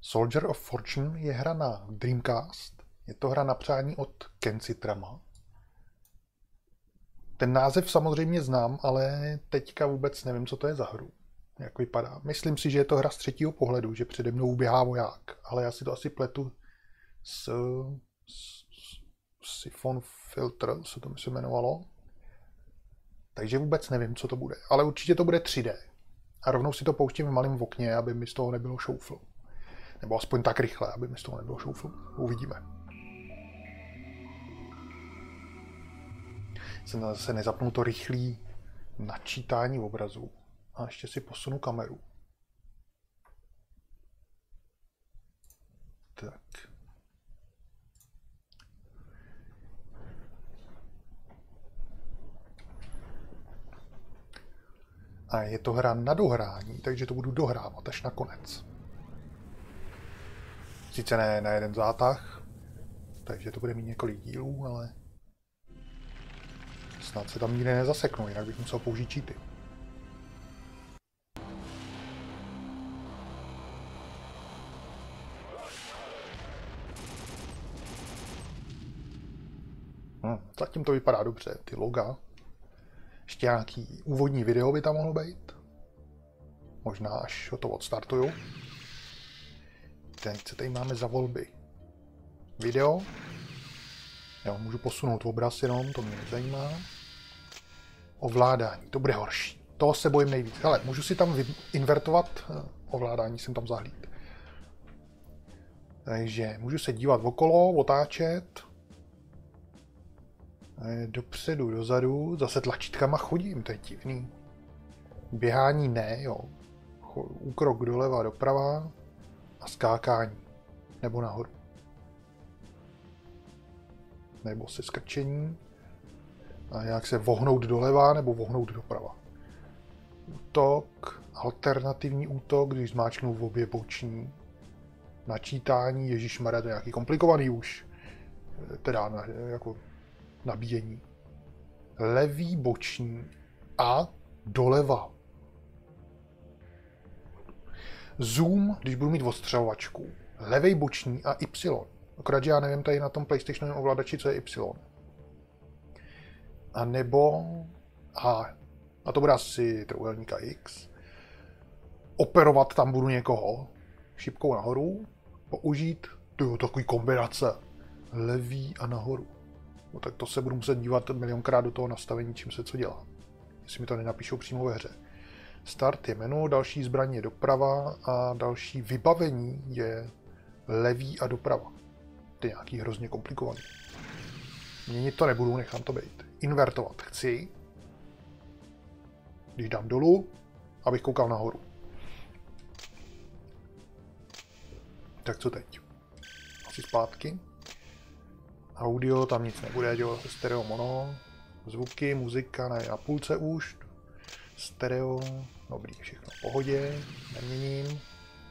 Soldier of Fortune je hra na Dreamcast. Je to hra na přání od Kenci Trama. Ten název samozřejmě znám, ale teďka vůbec nevím, co to je za hru. Jak vypadá. Myslím si, že je to hra z třetího pohledu, že přede mnou uběhá voják. Ale já si to asi pletu s, s, s Siphon Filter, se to mi se jmenovalo. Takže vůbec nevím, co to bude. Ale určitě to bude 3D. A rovnou si to pouštím v malém okně, aby mi z toho nebylo šoufl. Nebo aspoň tak rychle, aby mi z toho nebylo šoufl. Uvidíme. Jsem zase nezapnul to rychlý načítání obrazu. A ještě si posunu kameru. Tak. A je to hra na dohrání, takže to budu dohrávat až na konec. Sice ne na jeden zátah, takže to bude mít několik dílů, ale snad se tam nikdy nezaseknu, jinak bych musel použít cheaty. Hm, zatím to vypadá dobře, ty loga. Ještě nějaký úvodní video by tam mohlo být. Možná až ho to odstartuju. Teď co tady máme za volby? Video. Jo, můžu posunout obraz jenom, to mě nezajímá. Ovládání, to bude horší. Toho se bojím nejvíc. Hele, můžu si tam invertovat eh, ovládání, jsem tam zahlíd. Takže můžu se dívat okolo, otáčet. Dopředu, dozadu, zase tlačítkama chodím, to je divný. Běhání ne, jo. Úkrok doleva, doprava a skákání. Nebo nahoru. Nebo se skrčení. A jak se vohnout doleva nebo vohnout doprava. Útok, alternativní útok, když zmáčknu v obě boční. Načítání, Ježíš to je nějaký komplikovaný už. Teda jako nabíjení. Levý boční a doleva. Zoom, když budu mít odstřelovačku. Levej boční a Y. Akorát, že já nevím tady na tom PlayStationovém ovladači, co je Y. A nebo A. A to bude asi trojuhelníka X. Operovat tam budu někoho šipkou nahoru. Použít, to je takový kombinace. Levý a nahoru. No tak to se budu muset dívat milionkrát do toho nastavení, čím se co dělá. Jestli mi to nenapíšou přímo ve hře. Start je menu, další zbraň je doprava a další vybavení je levý a doprava. To je nějaký hrozně komplikovaný. Měnit to nebudu, nechám to být. Invertovat chci. Když dám dolů, abych koukal nahoru. Tak co teď? Asi zpátky. Audio, tam nic nebude, dělat stereo mono. Zvuky, muzika na, na půlce už. Stereo, dobrý, všechno v pohodě, neměním.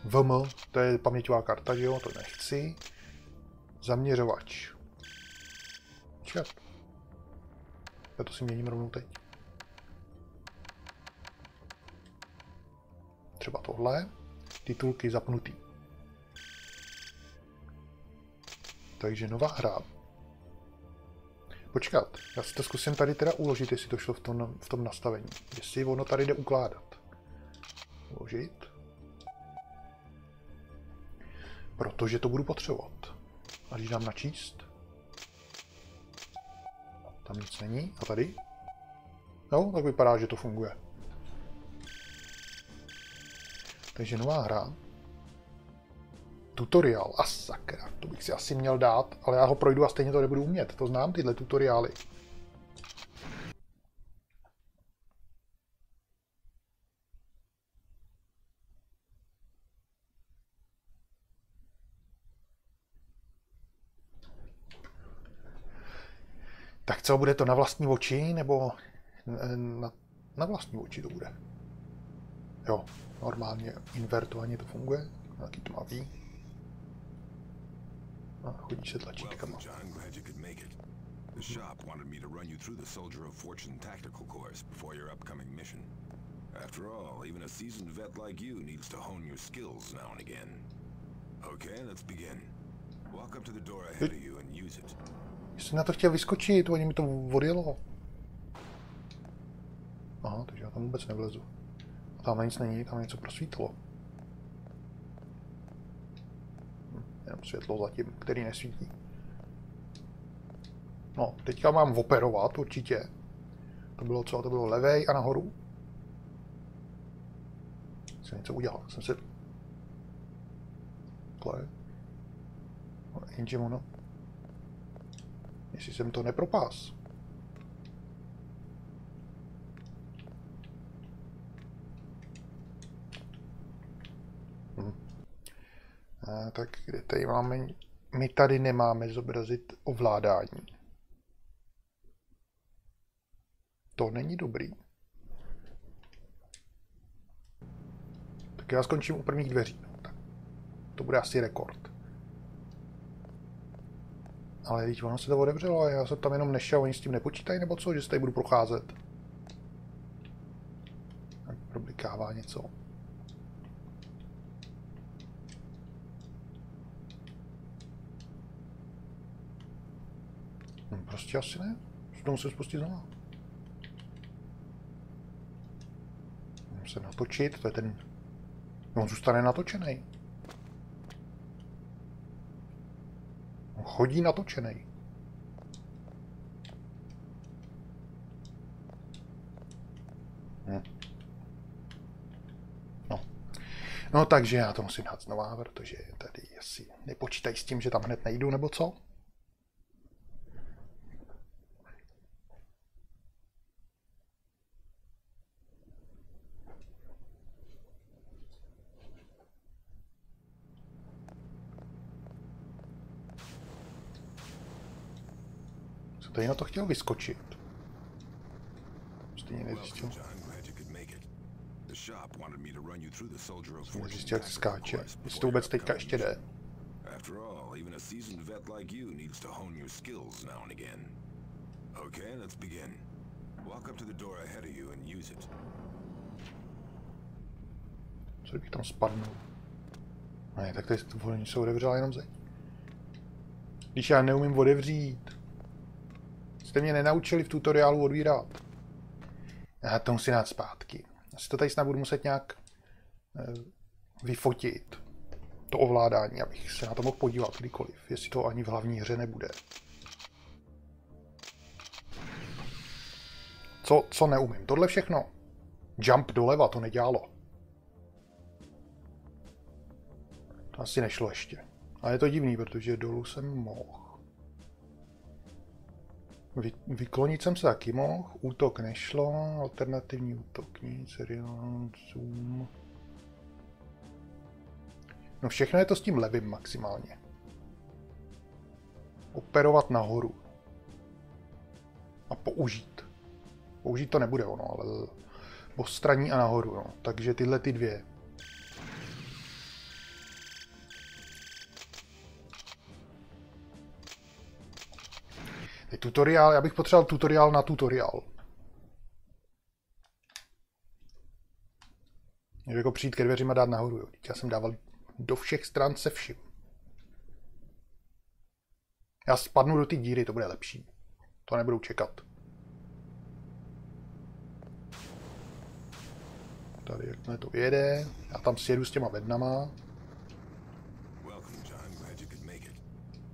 VM, to je paměťová karta, jo, to nechci. Zaměřovač. Čet. Já to si měním rovnou teď. Třeba tohle. Titulky zapnutý. Takže nová hra Počkat, já si to zkusím tady teda uložit, jestli to šlo v tom, v tom nastavení. Jestli ono tady jde ukládat. Uložit. Protože to budu potřebovat. A když dám načíst, tam nic není. A tady? No, tak vypadá, že to funguje. Takže nová hra tutoriál. A sakra, to bych si asi měl dát, ale já ho projdu a stejně to nebudu umět. To znám, tyhle tutoriály. Tak co, bude to na vlastní oči, nebo na, na vlastní oči to bude? Jo, normálně invertovaně to funguje, Oh, nějaký glad you could make it. The shop wanted me to run you through the Soldier of Fortune tactical course before your upcoming mission. After all, even a seasoned vet like you needs to hone your skills now and again. Okay, let's begin. Walk up to the door ahead of you and use it. Jsem na to chtěl vyskočit, oni mi to odjelo. Aha, takže já tam vůbec nevlezu. A tam nic není, tam něco prosvítlo. Jenom světlo zatím, který nesvítí. No, teďka mám operovat určitě. To bylo co? To bylo levej a nahoru. Jsem něco udělal, jsem se... Takhle. No, jenže ono... Jestli jsem to nepropás. Hm. A, tak kde tady máme... My tady nemáme zobrazit ovládání. To není dobrý. Tak já skončím u prvních dveří. Tak to bude asi rekord. Ale teď ono se to otevřelo a já jsem tam jenom nešel, oni s tím nepočítají nebo co, že se tady budu procházet. Tak problikává něco. No, prostě asi ne. To musím spustit znovu. Musím se natočit, to je ten... No, on zůstane natočený. On chodí natočený. Hm. No. No takže já to musím dát znova, protože tady asi nepočítají s tím, že tam hned nejdu, nebo co? Co tady na to chtěl vyskočit? Stejně nezjistil. Nezjistil, jak se skáče. Jestli to vůbec teďka ještě jde. After all, even a seasoned vet like you needs to hone your skills now and again. Okay, let's begin. Walk up to the door ahead of you and use it. Co kdybych tam spadnul? Ne, tak tady oni se otevřela jenom zeď. Když já neumím otevřít. Jste mě nenaučili v tutoriálu odvírat. Já to musím dát zpátky. Asi to tady snad budu muset nějak eh, vyfotit. To ovládání, abych se na to mohl podívat kdykoliv. Jestli to ani v hlavní hře nebude. Co, co neumím? Tohle všechno. Jump doleva to nedělalo. To asi nešlo ještě. Ale je to divný, protože dolů jsem mohl. Vy, vyklonit jsem se taky mohl, útok nešlo, alternativní útok, nic, seriál, zoom. No všechno je to s tím levým maximálně. Operovat nahoru. A použít. Použít to nebude ono, ale postraní a nahoru, no. Takže tyhle ty dvě. Tutoriál, já bych potřeboval tutoriál na tutoriál. Měl jako přijít ke dveřím a dát nahoru, jo. Já jsem dával do všech stran se vším. Já spadnu do ty díry, to bude lepší. To nebudu čekat. Tady jakmile to jede, já tam sjedu s těma vednama. Welcome, John. Glad you could make it.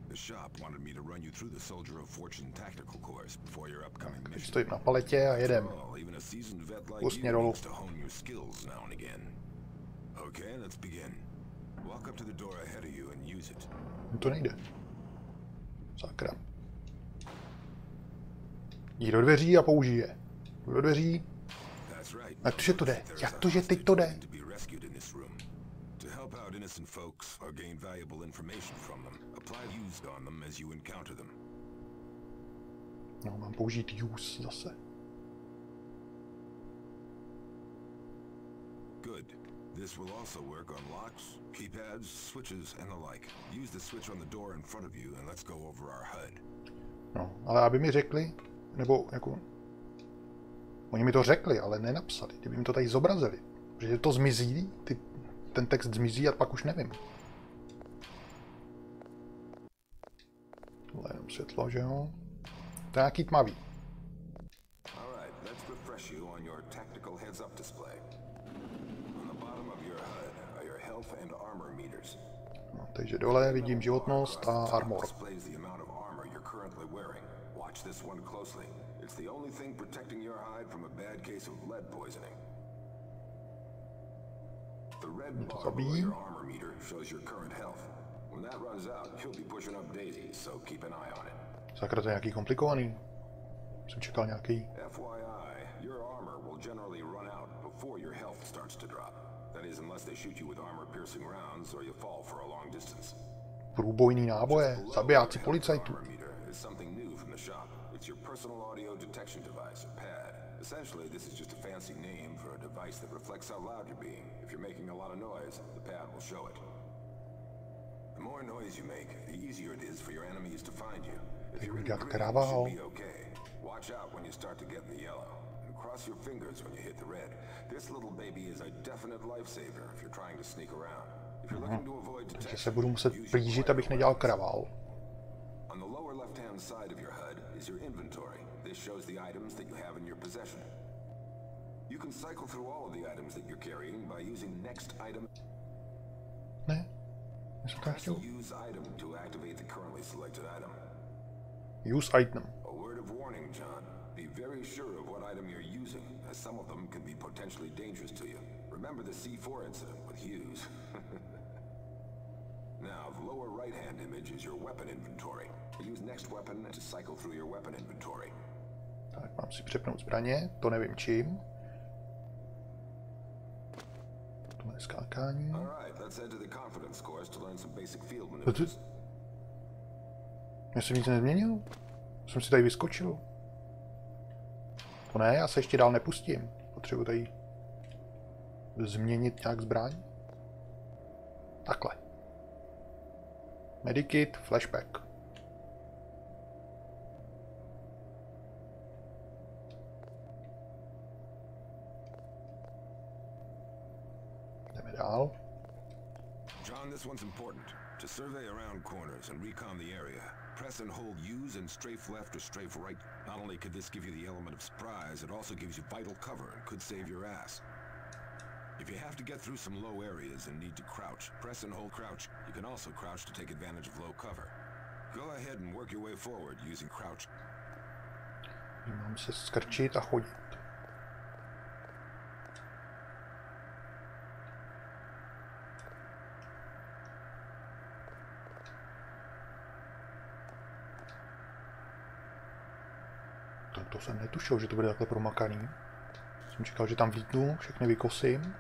The shop wanted me to run you through the Soldier of Fortune tactical course before your upcoming mission. Stojím na paletě a jedem. Even a seasoned vet like you needs to hone your skills now and again. Okay, let's begin. Walk up to the door ahead of you and use it. No to nejde. Sakra. Jdi do dveří a použije. Do dveří. Jak to, že to jde? Jak to, že teď to jde? hostage to be rescued in this room. To help out innocent folks or gain valuable information from them, apply used on them as you encounter them. No, mám použít use zase. Good. This will also work on locks, keypads, switches, and the like. Use the switch on the door in front of you and let's go over our HUD. No, ale aby mi řekli, nebo jako... Oni mi to řekli, ale nenapsali. Kdyby mi to tady zobrazili. Protože to zmizí, ty, ten text zmizí a pak už nevím. Tohle jenom světlo, že jo? To je nějaký tmavý. No, takže dole vidím životnost a armor. Watch this one closely. It's the only thing protecting your hide from a bad case of lead poisoning. The red bar below zabíjí. your armor meter shows your current health. When that runs out, you'll be pushing up daisies, so keep an eye on it. Sakra, to je nějaký komplikovaný. Jsem čekal nějaký. FYI, your armor will generally run out before your health starts to drop. That is, unless they shoot you with armor-piercing rounds or you fall for a long distance. Průbojný náboje, zabijáci policajtů. It's your personal audio detection device, or PAD. Essentially, this is just a fancy name for a device that reflects how loud you're being. If you're making a lot of noise, the pad will show it. The more noise you make, the easier it is for your enemies to find you. If you're in Jak green, you should be okay. Watch out when you start to get in the yellow. And cross your fingers when you hit the red. This little baby is a definite lifesaver if you're trying to sneak around. If you're looking to avoid Takže se detection, budu muset use your abych nedělal kravál. on the lower left-hand side of your HUD is your inventory. This shows the items that you have in your possession. You can cycle through all of the items that you're carrying by using next item. Ne? Já jsem to Press use item to activate the currently selected item. Use item. A word of warning, John. Be very sure of what item you're using, as some of them can be potentially dangerous to you. Remember the C4 incident with Hughes. now, the lower right-hand image is your weapon inventory. Use next weapon to cycle through your weapon inventory. Tak mám si přepnout zbraně, to nevím čím. Tohle je skákání. To ty... Já jsem nic nezměnil? Jsem si tady vyskočil. To ne, já se ještě dál nepustím. Potřebuji tady změnit nějak zbraň. Takhle. Medikit, flashback. This one's important. To survey around corners and recon the area, press and hold use and strafe left or strafe right. Not only could this give you the element of surprise, it also gives you vital cover and could save your ass. If you have to get through some low areas and need to crouch, press and hold crouch. You can also crouch to take advantage of low cover. Go ahead and work your way forward using crouch. Mám se skrčit a chodit. Jsem netušil, že to bude takhle promakaný. Jsem čekal, že tam vlítnu, všechny vykosím.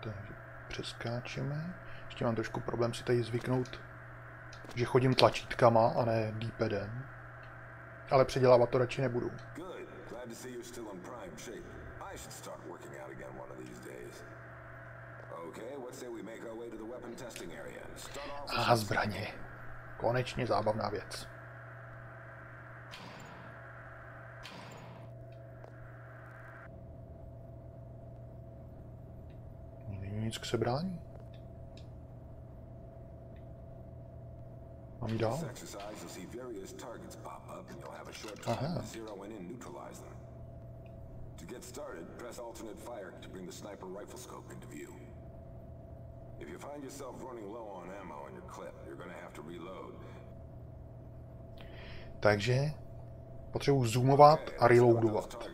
Takže přeskáčeme. Ještě mám trošku problém si tady zvyknout, že chodím tlačítkama a ne D-padem. Ale předělávat to radši nebudu. Good. Glad to see you're still in prime shape. I should start working out again one of these days. A zbraně. Konečně zábavná věc. Není nic k sebrání. Mám jít dál? this exercise, you'll see various targets pop up, and you'll have a short Aha. time to zero in and neutralize them. To get started, press alternate fire to bring the sniper rifle scope into view. If you find yourself running low on ammo in your clip, you're gonna have to reload. Takže potřebuji zoomovat a let's go with reloadovat.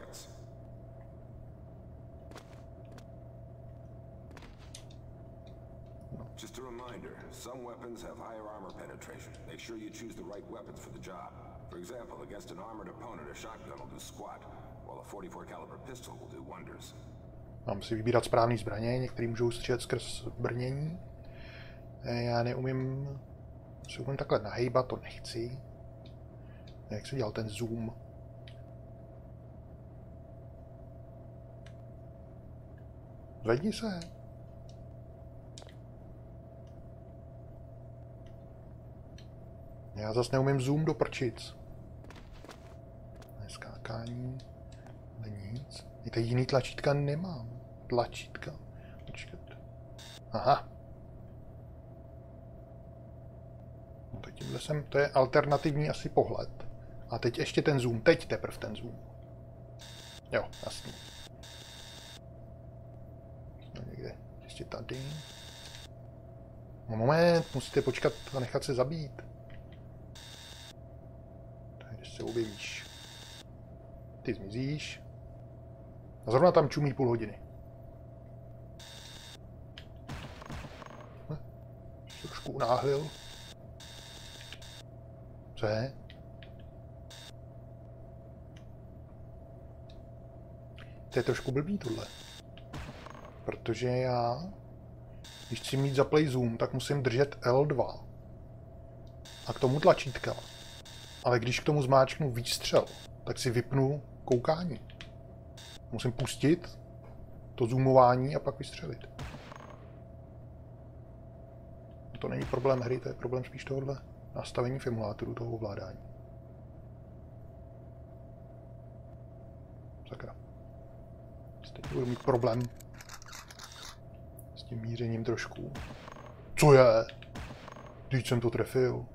Just a reminder, some weapons have higher armor penetration. Make sure you choose the right weapons for the job. For example, against an armored opponent, a shotgun will do squat, while a 44 caliber pistol will do wonders. Mám si vybírat správné zbraně, některé můžou střílet skrz brnění. Já neumím, se umím takhle nahejbat, to nechci. Jak se dělal ten zoom? Zvedni se. Já zase neumím zoom do prčic. Neskákání, není nic. Já tady jiný tlačítka nemám. Tlačítka. Počkat. Aha. No tak tímhle jsem, to je alternativní asi pohled. A teď ještě ten zoom, teď teprve ten zoom. Jo, jasný. No někde, ještě tady. No moment, musíte počkat a nechat se zabít. Tak, když se objevíš. Ty zmizíš. A zrovna tam čumí půl hodiny. Hm, trošku unáhlil. Co je? To je trošku blbý tohle. Protože já, když chci mít zaplay zoom, tak musím držet L2. A k tomu tlačítka. Ale když k tomu zmáčknu výstřel, tak si vypnu koukání. Musím pustit to zoomování a pak vystřelit. To není problém hry, to je problém spíš tohohle nastavení v emulátoru toho ovládání. Sakra. Teď budu mít problém s tím mířením trošku. Co je? Teď jsem to trefil.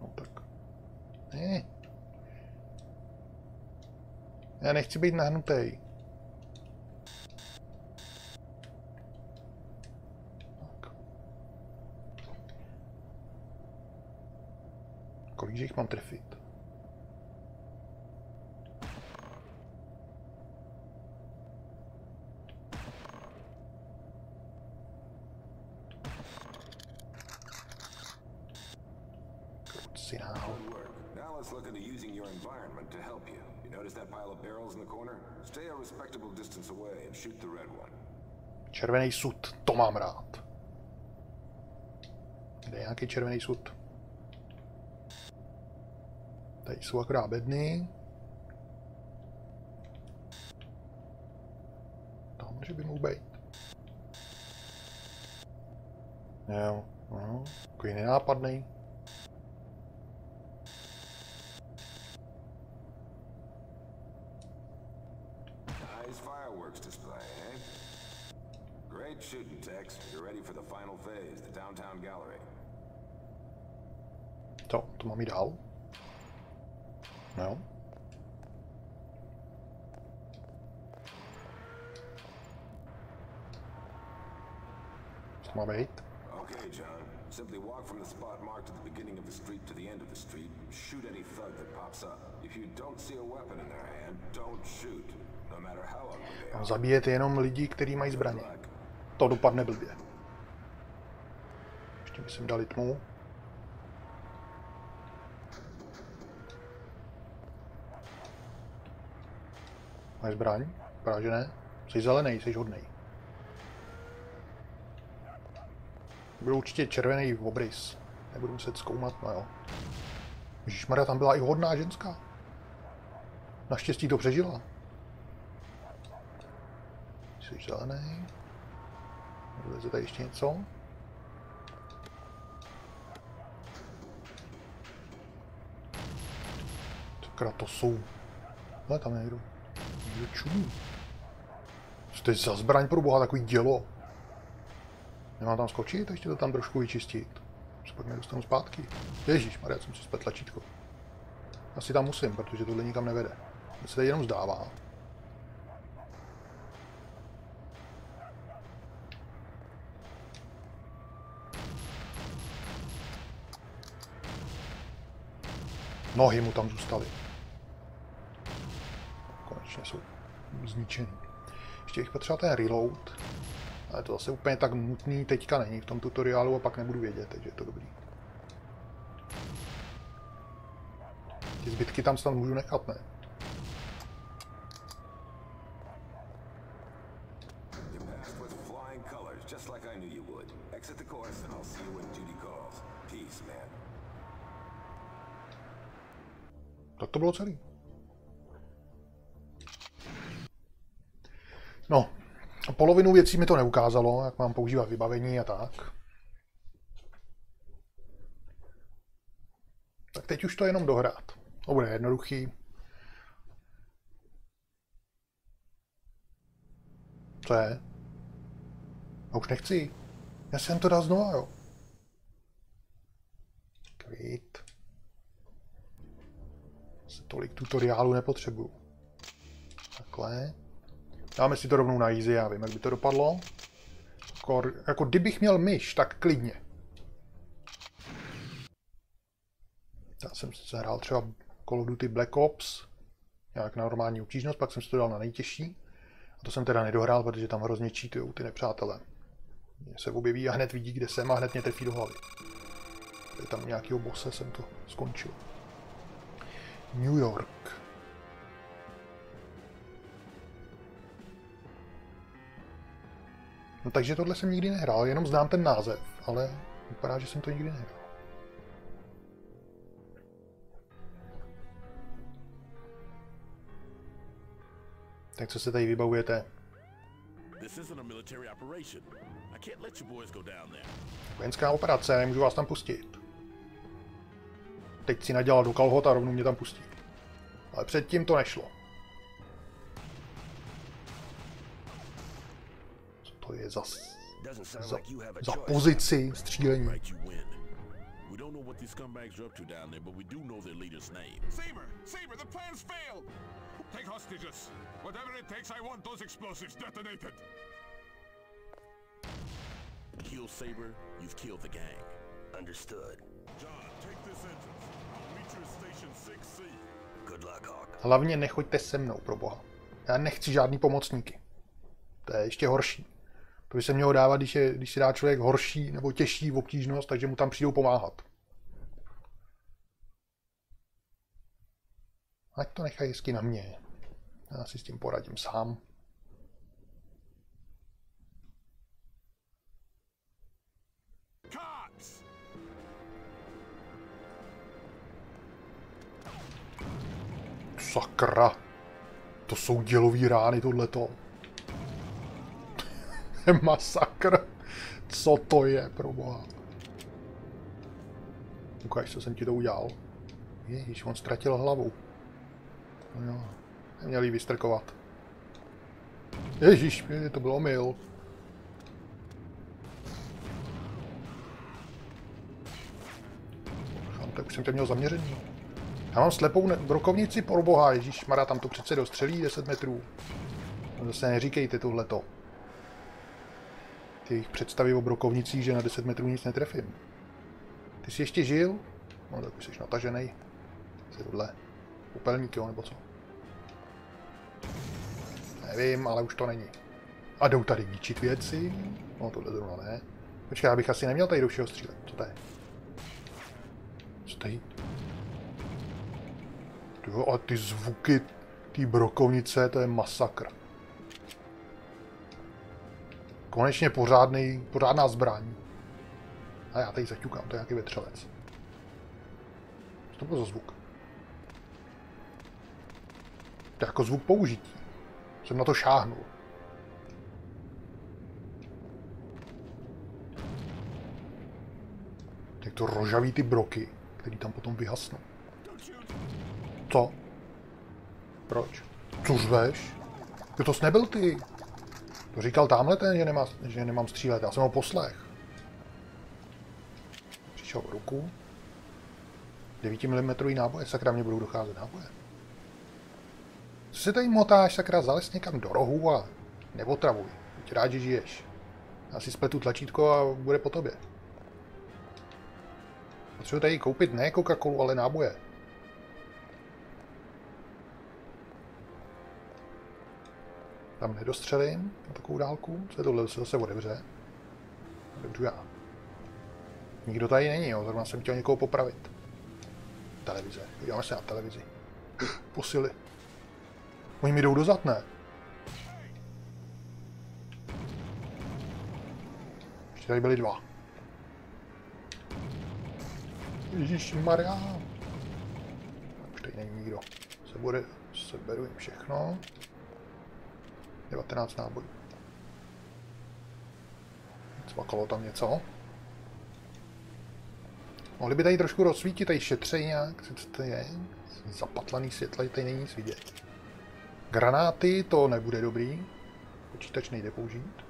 No tak. Ne. Já nechci být nahnutý. Jich mám trefit? Look into using your environment to help you. You notice that pile of barrels in the corner? Stay a respectable distance away and shoot the red one. Červený sud, to mám rád. Kde je nějaký červený sud? Tady jsou akorát bedny. Tam může by mohl být. Jo, no, takový nenápadný. Nice fireworks display, eh? Great shooting, Tex. You're ready for the final phase, the downtown gallery. To, to mám jít dál. No. Co má být? Okay, John. Simply walk from the spot marked at the beginning of the street to the end of the street. Shoot any thug that pops up. If you don't see a weapon in their hand, don't shoot. No matter how ugly they are. Mám zabíjet jenom lidi, kteří mají zbraně. To dopadne blbě. Ještě by sem dali tmu. Máš zbraň? Vypadá, že ne. Jsi zelený, jsi hodnej. Byl určitě červený obrys. Nebudu muset zkoumat, no jo. Ježišmarja, tam byla i hodná ženská. Naštěstí to přežila. Jsi zelený. Vleze tady ještě něco? Sakra, to jsou... Ale tam je někdo. Někdo čumí. Co to je za zbraň pro boha, takový dělo? Nemám tam skočit, ještě to tam trošku vyčistit. Se pak nedostanu zpátky. Ježíš, Maria, jsem si splet tlačítko. Asi tam musím, protože tohle nikam nevede. Mně se tady jenom zdává. Nohy mu tam zůstaly. Konečně jsou zničený. Ještě bych potřeboval ten reload. Ale to zase úplně tak nutný teďka není v tom tutoriálu a pak nebudu vědět, takže je to dobrý. Ty zbytky tam snad můžu nechat, ne? Bylo celý. No, polovinu věcí mi to neukázalo, jak mám používat vybavení a tak. Tak teď už to jenom dohrát. To bude jednoduchý. Co je? Já už nechci. Já jsem to dal znova, jo. Kvít. Se tolik tutoriálu nepotřebuju. Takhle. Dáme si to rovnou na easy, já vím, jak by to dopadlo. Jako, jako kdybych měl myš, tak klidně. Já jsem si zahrál třeba Call of Duty Black Ops, nějak na normální obtížnost, pak jsem si to dal na nejtěžší. A to jsem teda nedohrál, protože tam hrozně čítujou ty nepřátelé. Mě se objeví a hned vidí, kde jsem a hned mě trefí do hlavy. Tady tam nějakého bose jsem to skončil. New York. No takže tohle jsem nikdy nehrál, jenom znám ten název, ale vypadá, že jsem to nikdy nehrál. Tak co se tady vybavujete? Vojenská operace, nemůžu vás tam pustit. Teď si nadělal do kalhot a rovnou mě tam pustí. Ale předtím to nešlo. Co to je za, za, za pozici střílení? We don't know what these scumbags are up to down there, but we do know their leader's name. Saber! Saber, the plan's failed! Take hostages. Whatever it takes, I want those explosives detonated. Kill Saber, you've killed the gang. Understood. John, take this entrance. Hlavně nechoďte se mnou, pro boha. Já nechci žádný pomocníky. To je ještě horší. To by se mělo dávat, když, je, když si dá člověk horší nebo těžší v obtížnost, takže mu tam přijdou pomáhat. Ať to nechají hezky na mě. Já si s tím poradím sám. Sakra. To jsou dělový rány tohleto. Masakr. Co to je, pro boha? Ukáž, co jsem ti to udělal. Ježíš, on ztratil hlavu. No jo. Neměli vystrkovat. Ježíš, to bylo mil. Tak už jsem tě měl zaměřený. Já mám slepou brokovnici, pro boha, Ježíš Mara, tam to přece dostřelí 10 metrů. No zase neříkejte tohleto. Ty jejich představy o brokovnicích, že na 10 metrů nic netrefím. Ty jsi ještě žil? No tak už jsi natažený. Jsi tohle. Upelník, jo, nebo co? Nevím, ale už to není. A jdou tady ničit věci? No tohle zrovna ne. Počkej, já bych asi neměl tady do všeho střílet. Co to je? Co tady? Jo, a ty zvuky té brokovnice, to je masakr. Konečně pořádný, pořádná zbraň. A já tady zaťukám, to je nějaký vetřelec. Co to bylo za zvuk? To je jako zvuk použití. Jsem na to šáhnul. Tak to rožaví ty broky, který tam potom vyhasnou. Co? Proč? Co řveš? To to nebyl ty. To říkal tamhle ten, že, nemá, že nemám střílet. Já jsem ho poslech. Přišel v ruku. 9 mm náboje, sakra mě budou docházet náboje. Co se tady motáš, sakra, zales někam do rohu a neotravuj. Buď rád, že žiješ. Já si spletu tlačítko a bude po tobě. Potřebuji tady koupit ne Coca-Colu, ale náboje. Tam nedostřelím na takovou dálku. Co je tohle? Se zase otevře. Dobře já. Nikdo tady není, jo. Zrovna jsem chtěl někoho popravit. Televize. Podíváme se na televizi. Posily. Oni mi jdou dozad, ne? Ještě tady byli dva. Ježíš Maria. Už tady není nikdo. Se bude, seberu jim všechno. 19 nábojů. Cvakalo tam něco. Mohli by tady trošku rozsvítit, tady šetřej nějak, co to je? Zapatlaný světla, tady není nic vidět. Granáty, to nebude dobrý. Počítač nejde použít.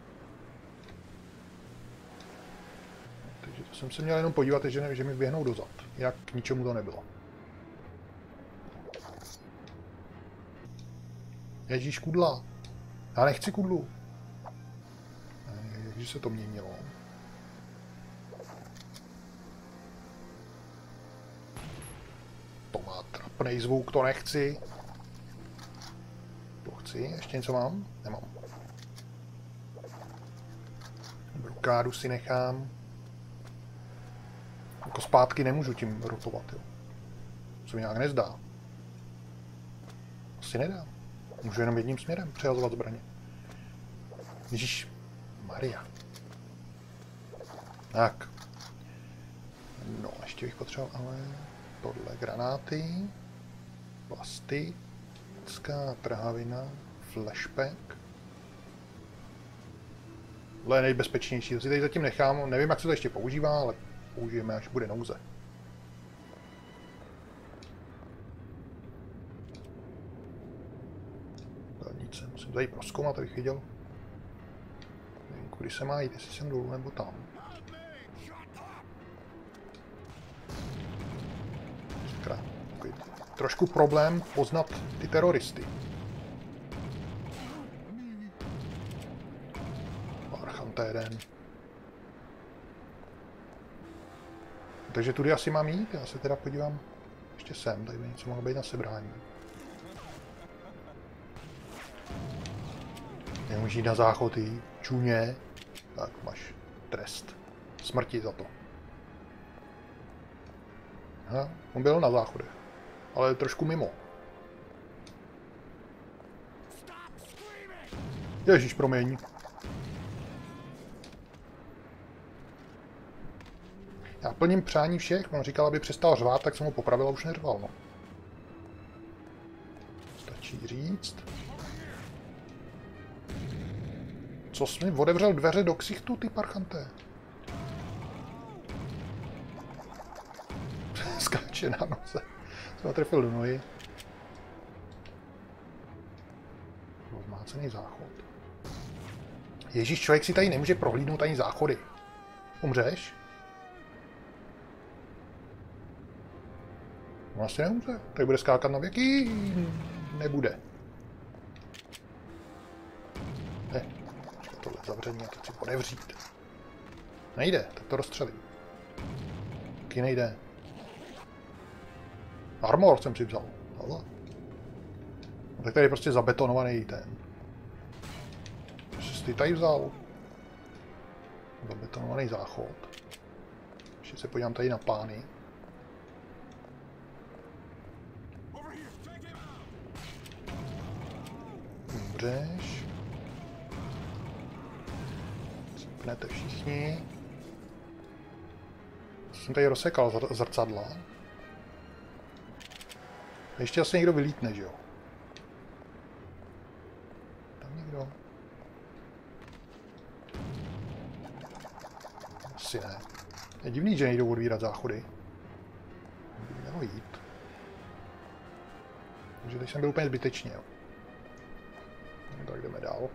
Takže to jsem se měl jenom podívat, že, ne, že mi běhnou dozad. Jak k ničemu to nebylo. Ježíš kudla. Já nechci kudlu. Takže se to měnilo. To má trapný zvuk, to nechci. To chci. Ještě něco mám? Nemám. Brukádu si nechám. Jako zpátky nemůžu tím rotovat, jo. Se mi nějak nezdá. Asi nedá. Můžu jenom jedním směrem přehazovat zbraně. Ježíš Maria. Tak. No, ještě bych potřeboval ale tohle granáty, plasty, trávina, flashback. Tohle je nejbezpečnější, to si tady zatím nechám, nevím, jak se to ještě používá, ale použijeme, až bude nouze. Dalnice, musím tady proskoumat, abych viděl, kudy se má jít, jestli jsem dolů nebo tam. Trošku problém poznat ty teroristy. Archanta jeden. Takže tudy asi mám jít, já se teda podívám ještě sem, tady by něco mohlo být na sebrání. Nemůžu jít na záchody, čuně. Tak máš trest. Smrti za to. Aha, on byl na záchodech. Ale trošku mimo. Ježíš, promiň. Já plním přání všech. On říkal, aby přestal řvát, tak jsem ho popravil a už neřval, no. Stačí říct. Co jsi mi otevřel dveře do ksichtu, ty parchanté? Skáče na noze. Jsem trefil do nohy. Rozmácený záchod. Ježíš, člověk si tady nemůže prohlídnout ani záchody. Umřeš? Asi nemůže. Tady bude skákat na věky. Nebude. Tohle zavření a to chci podevřít. Nejde, tak to rozstřelím. Taky nejde. Armor jsem si vzal. No, tak tady je prostě zabetonovaný ten. Co jsi ty tady vzal? Zabetonovaný záchod. Ještě se podívám tady na pány. Umřeš. Pnete všichni. Jsem tady rozsekal zr zrcadla. Ještě asi někdo vylítne, že jo? Tam někdo? Asi ne. Je divný, že nejdou odvírat záchody. Mělo jít. Takže teď jsem byl úplně zbytečně, jo. No, tak jdeme dál.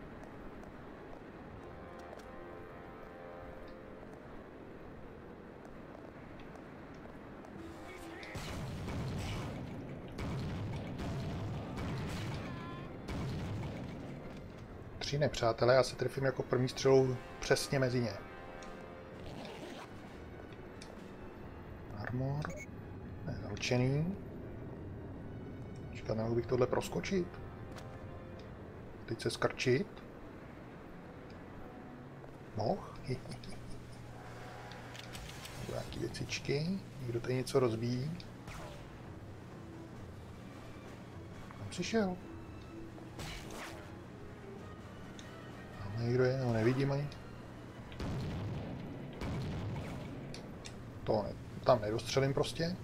Tři nepřátelé a se trefím jako první střelou přesně mezi ně. Armor. Nezaučený. Čekat, nemohl bych tohle proskočit. Teď se skrčit. Moh. Nějaký věcičky. Někdo tady něco rozbíjí. Tam přišel. Někdo je, nevidím ani. To ne, tam nedostřelím prostě.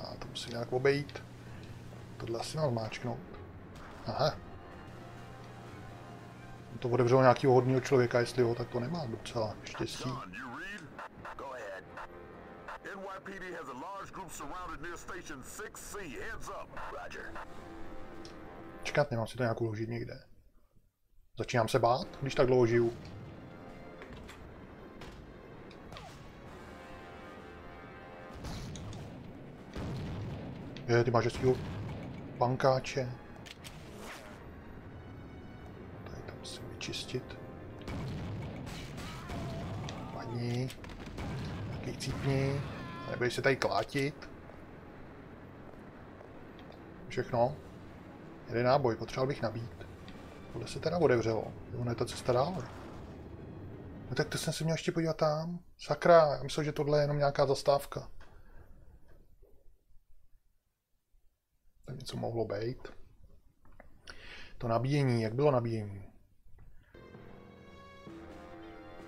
A to musím nějak obejít. Tohle asi mám máčknout. Aha. To otevřelo nějakého hodného člověka, jestli ho, tak to nemá docela štěstí. NYPD has a large group surrounded near station 6C. Heads up. Roger. Čekat, nemám si to nějak uložit někde. Začínám se bát, když tak dlouho žiju. Je, ty máš hezkýho bankáče. Tady to musím vyčistit. Paní. Taky cípni. Nebudeš se tady klátit. Všechno. Jeden náboj, potřeboval bych nabít. Tohle se teda otevřelo. Ono je ta cesta dál. No tak to jsem se měl ještě podívat tam. Sakra, já myslel, že tohle je jenom nějaká zastávka. To něco mohlo být. To nabíjení, jak bylo nabíjení?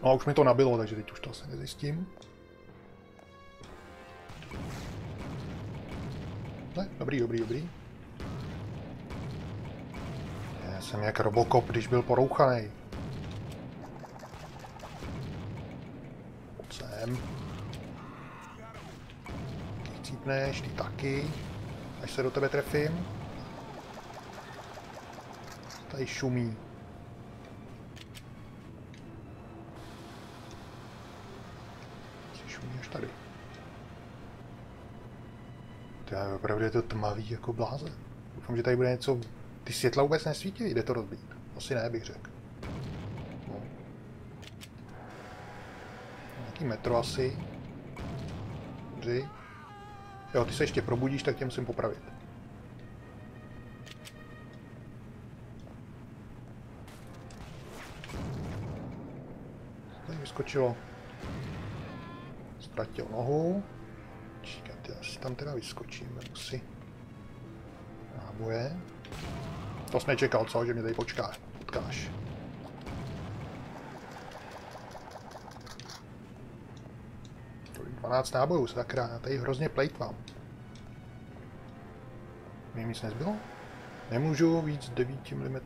No a už mi to nabilo, takže teď už to asi nezjistím. Ne, dobrý, dobrý, dobrý. Já jsem jak Robocop, když byl porouchaný. Sem. Ty cípneš, ty taky. Až se do tebe trefím. Tady šumí. Šumí až tady. To opravdu je to tmavý jako bláze. Doufám, že tady bude něco... Ty světla vůbec nesvítí, jde to rozbít. Asi ne, bych řekl. No. Nějaký metro asi. Dobře. Jo, ty se ještě probudíš, tak tě musím popravit. Tady vyskočilo. Ztratil nohu. Tam teda vyskočím, vemu si náboje. To jsi nečekal, co? Že mě tady počká, potkáš. Tolik 12 nábojů, sakra, já tady hrozně plejtvám. Mně nic nezbylo? Nemůžu víc 9 mm.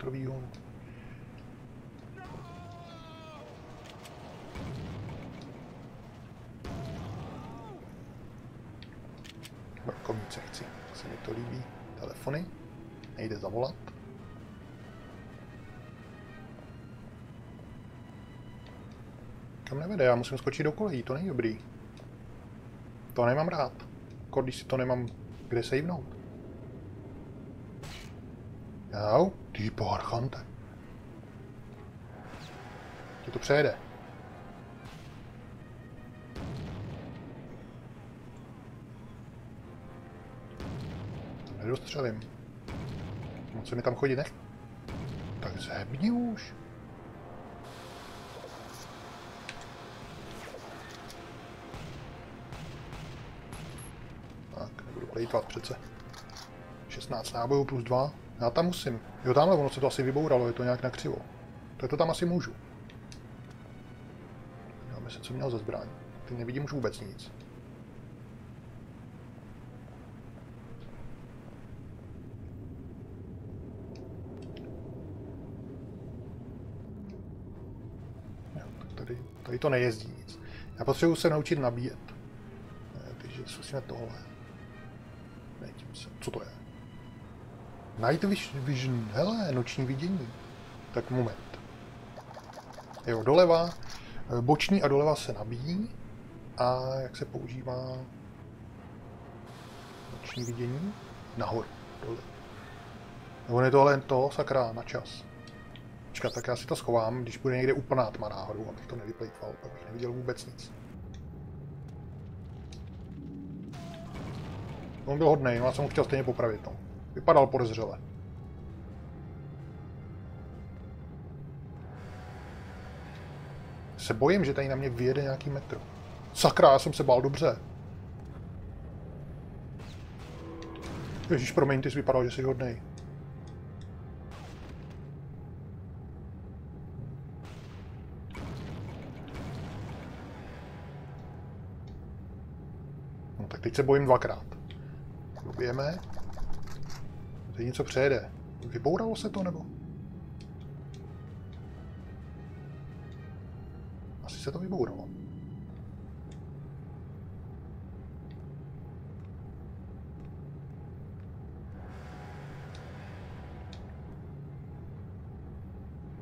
Brokovnice chci, se mi to líbí. Telefony, nejde zavolat. Kam nevede, já musím skočit do kolejí, to není dobrý. To nemám rád. Když si to nemám kde savenout. Jau, ty poharchante. Ti to přejede. Nedostřelím. Se mi tam chodit nech. Tak zhebni už. Tak, nebudu plejtvat přece. 16 nábojů plus 2. Já tam musím. Jo, tamhle ono se to asi vybouralo, je to nějak nakřivo. Tak to tam asi můžu. Dáme se, co měl za zbraň. Teď nevidím už vůbec nic. Jo, tak tady, tady to nejezdí nic. Já potřebuji se naučit nabíjet. Ne, takže zkusíme tohle. Ne, tím se. Co to je? Night Vision, hele, noční vidění. Tak moment. Jo, doleva, eh, boční a doleva se nabíjí. A jak se používá noční vidění? Nahoru, dole. Nebo je to ale to, sakra, na čas. Počkat, tak já si to schovám, když bude někde úplná tma náhodou, abych to nevyplejtval, abych neviděl vůbec nic. On byl hodnej, no já jsem ho chtěl stejně popravit, no. Vypadal podezřele. Se bojím, že tady na mě vyjede nějaký metro. Sakra, já jsem se bál dobře. Ježíš, promiň, ty jsi vypadal, že jsi hodnej. No tak se bojím dvakrát. Dobijeme. Teď něco přejede. Vybouralo se to, nebo? Asi se to vybouralo.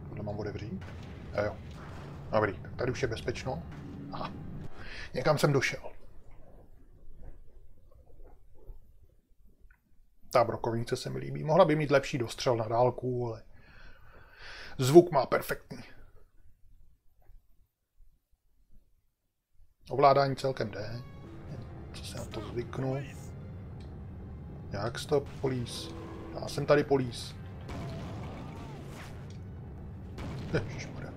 Tohle mám otevřít? A jo. Dobrý, tak tady už je bezpečno. Aha. Někam jsem došel. Ta brokovnice se mi líbí. Mohla by mít lepší dostřel na dálku, ale zvuk má perfektní. Ovládání celkem jde. Co se na to zvyknu? Jak stop polís? Já jsem tady polís. Ježišmarja.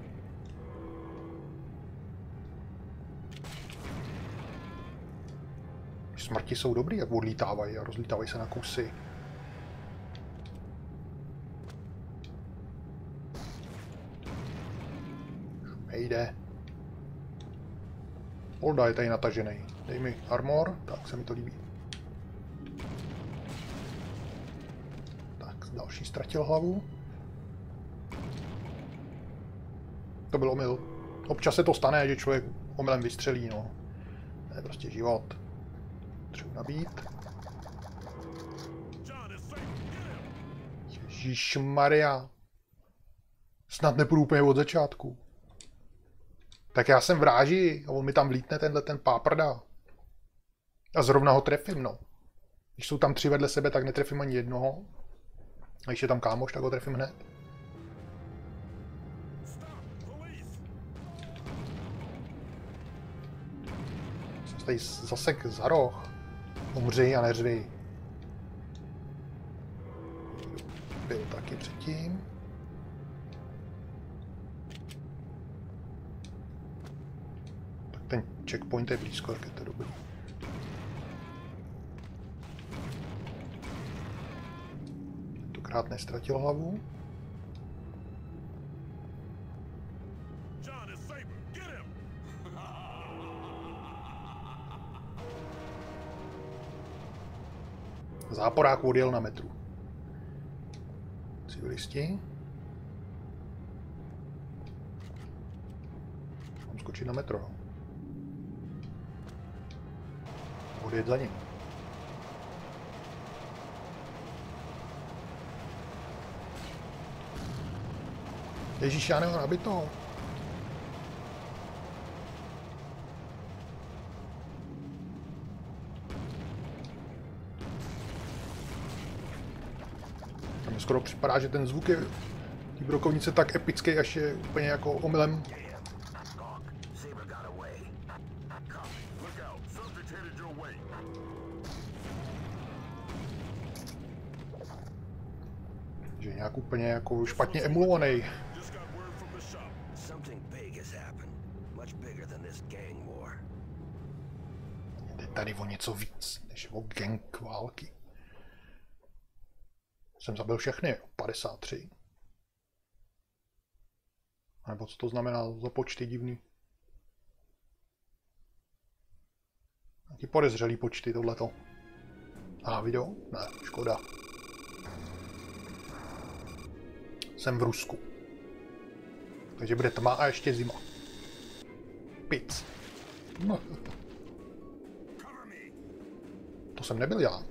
Smrti jsou dobrý, jak odlítávají a rozlítávají se na kusy. Nejde. Olda je tady natažený. Dej mi armor, tak se mi to líbí. Tak, další ztratil hlavu. To byl omyl. Občas se to stane, že člověk omylem vystřelí, no. To je prostě život. Třeba nabít. Ježíš Maria. Snad nepůjdu úplně od začátku. Tak já jsem v ráži a on mi tam vlítne tenhle ten páprda. A zrovna ho trefím, no. Když jsou tam tři vedle sebe, tak netrefím ani jednoho. A když je tam kámoš, tak ho trefím hned. Jsem tady zasek za roh. Umři a neřvi. Byl taky předtím. Ten checkpoint je blízko, tak je to dobrý. Tentokrát nestratil hlavu. Záporák odjel na metru. Civilisti. Mám skočit na metro, no. Odjet za ním. Ježíš, já nemám nabitou. A mně skoro připadá, že ten zvuk je brokovnice tak epický, až je úplně jako omylem. Than this gang war. Jde tady o něco víc, než o gang války. Jsem zabil všechny, 53. A nebo co to znamená za počty divný? Jaký podezřelý počty tohleto? A video? Ne, škoda. Jsem v Rusku. Takže bude tma a ještě zima. Pic. No. To jsem nebyl já.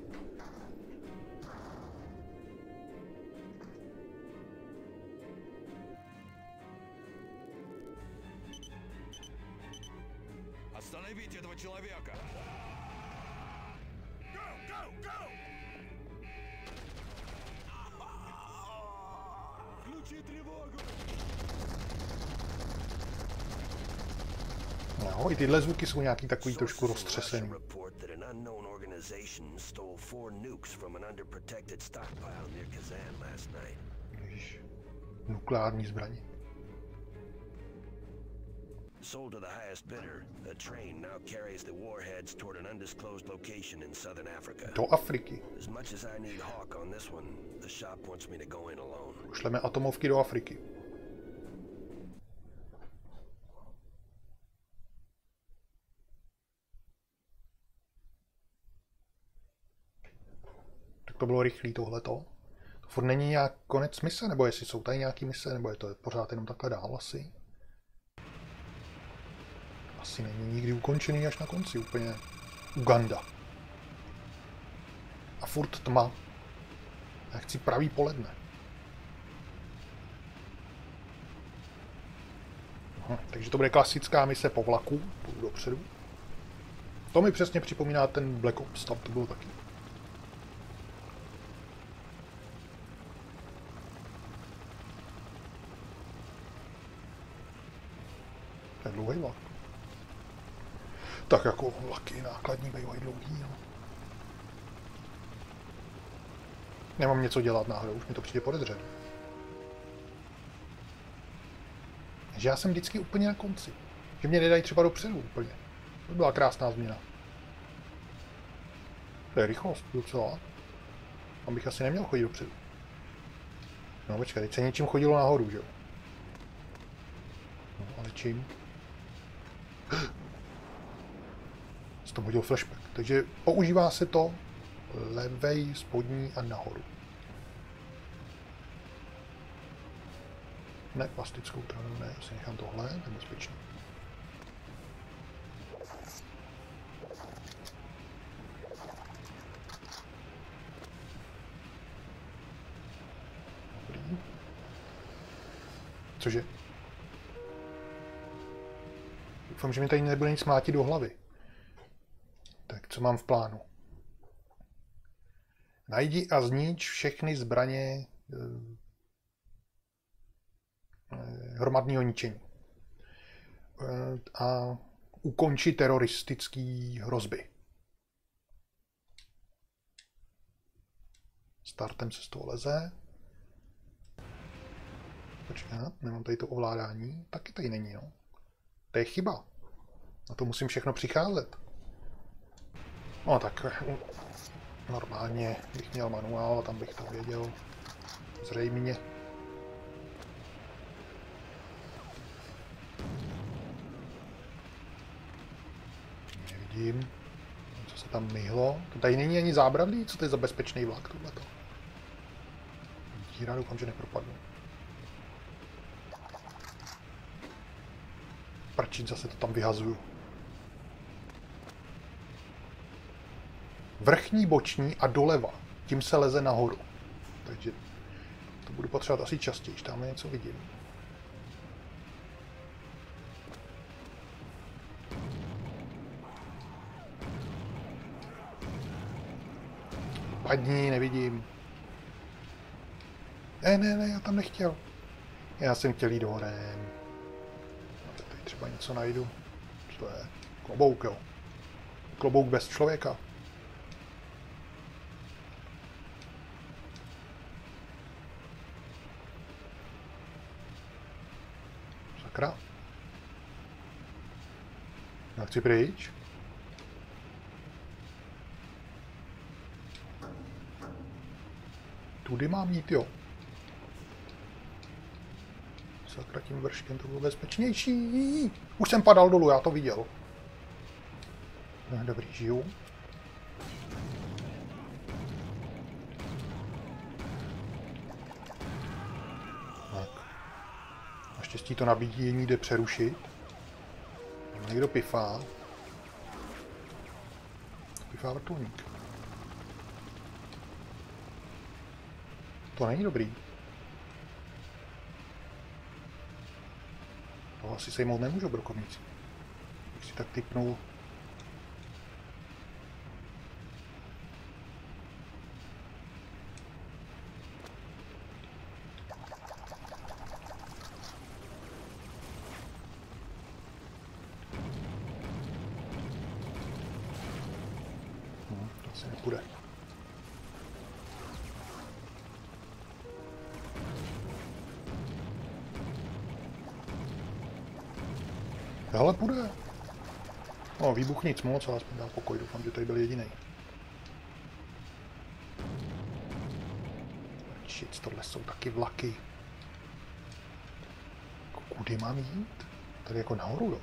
Tyhle zvuky jsou nějaký takový trošku roztřesený. Ježiš. Nukleární zbraně. Sold to the highest bidder, a train now carries the warheads toward an undisclosed location in southern Africa. Do Afriky. As much as I need Hawk on this one, the shop wants me to go in alone. Šleme atomovky do Afriky. To bylo rychlý tohleto. To furt není nějak konec mise, nebo jestli jsou tady nějaký mise, nebo je to pořád jenom takhle dál asi. asi není nikdy ukončený až na konci, úplně Uganda. A furt tma. Já chci pravý poledne. Aha, takže to bude klasická mise po vlaku, půjdu dopředu. To mi přesně připomíná ten Black Ops, tam to bylo taky. To je dlouhý vlak. Tak jako vlaky nákladní bývají dlouhý, no. Nemám něco dělat náhodou, už mi to přijde podezřet. Že já jsem vždycky úplně na konci. Že mě nedají třeba dopředu úplně. To byla krásná změna. To je rychlost docela. Tam bych asi neměl chodit dopředu. No počkej, teď se něčím chodilo nahoru, že jo? No, ale čím? Tam hodil flashback. Takže používá se to levej, spodní a nahoru. Ne, plastickou tranu ne, asi nechám tohle, to je bezpečný. Dobrý. Cože? Doufám, že mi tady nebude nic mlátit do hlavy. Co mám v plánu? Najdi a znič všechny zbraně eh, eh, hromadného ničení. Eh, A ukonči teroristické hrozby. Startem se z toho leze. Počkat, nemám tady to ovládání. Taky tady není, no. To je chyba. Na to musím všechno přicházet. No tak normálně bych měl manuál, tam bych to věděl zřejmě. Nevidím, co se tam myhlo. To tady není ani zábradlí, co to je za bezpečný vlak tohleto. Díra, doufám, že nepropadnu. Prčit, zase to tam vyhazuju. Vrchní, boční a doleva. Tím se leze nahoru. Takže to budu potřebovat asi častěji, tam něco vidím. Padni, nevidím. Ne, ne, ne, já tam nechtěl. Já jsem chtěl jít horem. Tady třeba něco najdu. Co to je? Klobouk, jo. Klobouk bez člověka. Sakra. Já chci pryč. Tudy mám jít, jo. Sakra, tím vrškem to bylo bezpečnější. Už jsem padal dolů, já to viděl. Dobrý, žiju. Naštěstí to nabíjení jde přerušit. Někdo pifá. Pifá vrtulník. To není dobrý. To asi sejmout nemůžu brokovníci. Když si tak typnul. Výbuch nic moc, ale aspoň dá pokoj. Doufám, že tady byl jediný. Shit, tohle jsou taky vlaky. Kudy mám jít? Tady jako nahoru, jo?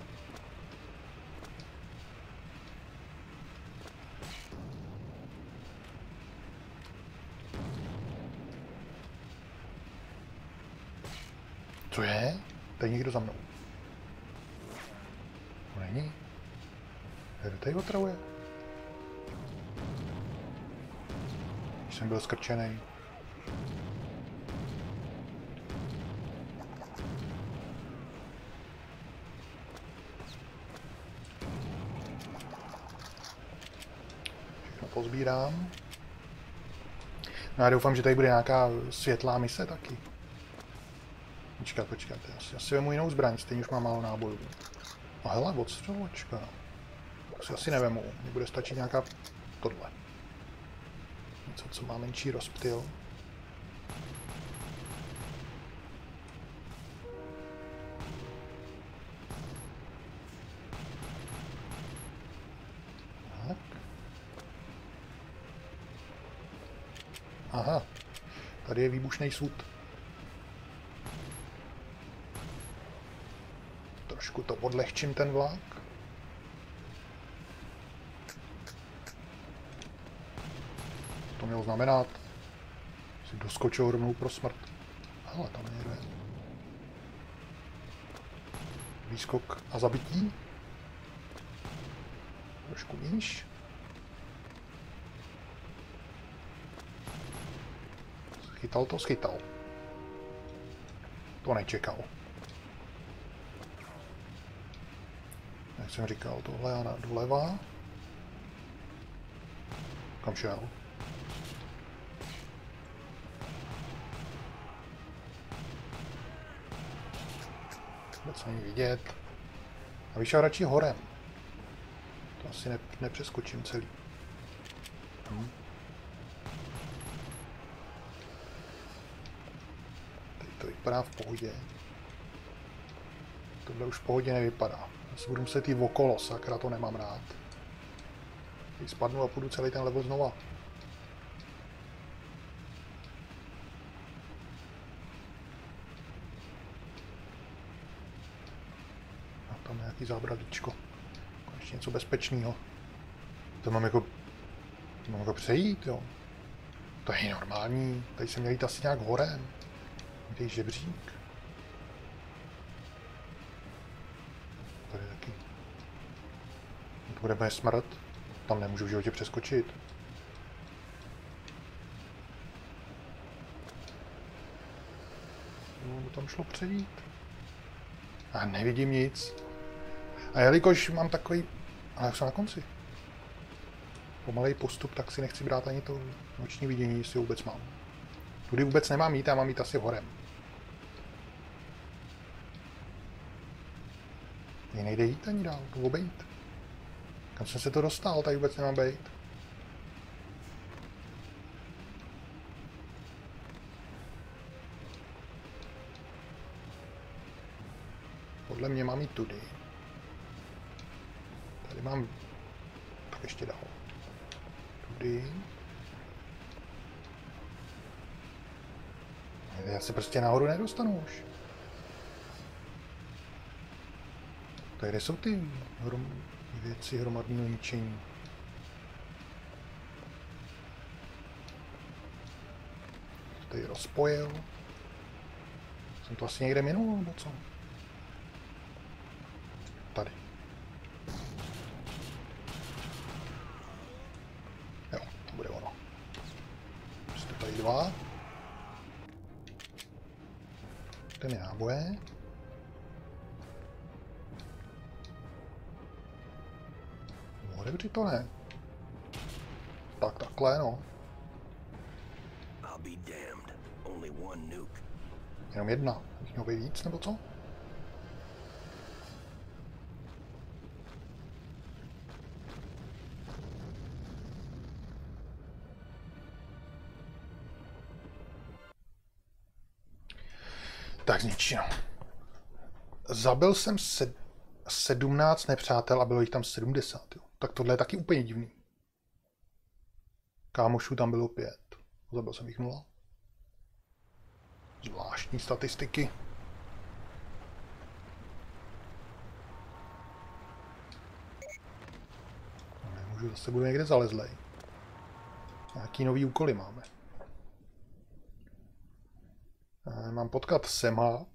Co je? Tady někdo za mnou. není. Kdo tady otravuje? Když jsem byl skrčený. Všechno pozbírám. No já doufám, že tady bude nějaká světlá mise taky. Počkat, počkat, já si asi vemu jinou zbraň, stejně už mám málo nábojů. A hele, odstřelovačka. To si asi nevemu, mně bude stačit nějaká tohle. Něco, co má menší rozptyl. Aha, tady je výbušný sud. Trošku to odlehčím ten vlak. To mělo znamenat. Si doskočil rovnou pro smrt. Ale tam někdo je. Výskok a zabití. Trošku níž. Schytal to, schytal. To nečekal. Jak jsem říkal, tohle a doleva. Kam šel? Vůbec není vidět. A vyšel radši horem. To asi ne, nepřeskočím celý. Hm. Tady to vypadá v pohodě. Tohle už v pohodě nevypadá. Já si budu muset jít okolo, sakra, to nemám rád. Teď spadnu a půjdu celý ten level znova. A tam je nějaký zábradlíčko. Konečně něco bezpečného. To mám jako... To mám jako přejít, jo. To je normální. Tady jsem měl jít asi nějak horem. Tady je žebřík. Tady taky. To bude moje smrt. Tam nemůžu v životě přeskočit. No, tam šlo přejít. A nevidím nic. A jelikož mám takový... Ale jak jsem na konci. Pomalej postup, tak si nechci brát ani to noční vidění, jestli vůbec mám. Tudy vůbec nemám jít, já mám jít asi horem. Mně nejde jít ani dál, to obejít. Kam jsem se to dostal, tady vůbec nemám být. Podle mě mám jít tudy. Tady mám... Tak ještě dál. Tudy. Já se prostě nahoru nedostanu už. Tak kde jsou ty hrom... věci hromadného ničení? Tady rozpojil. Jsem to asi někde minul, nebo co? Víc, nebo co? Tak zničeno. Zabil jsem se 17 nepřátel a bylo jich tam 70. Jo. Tak tohle je taky úplně divný. Kámošů tam bylo pět. Zabil jsem jich nula. Zvláštní statistiky. No, Nemůžu, zase budu někde zalezlej. Nějaký nový úkoly máme. Eh, Mám potkat Sema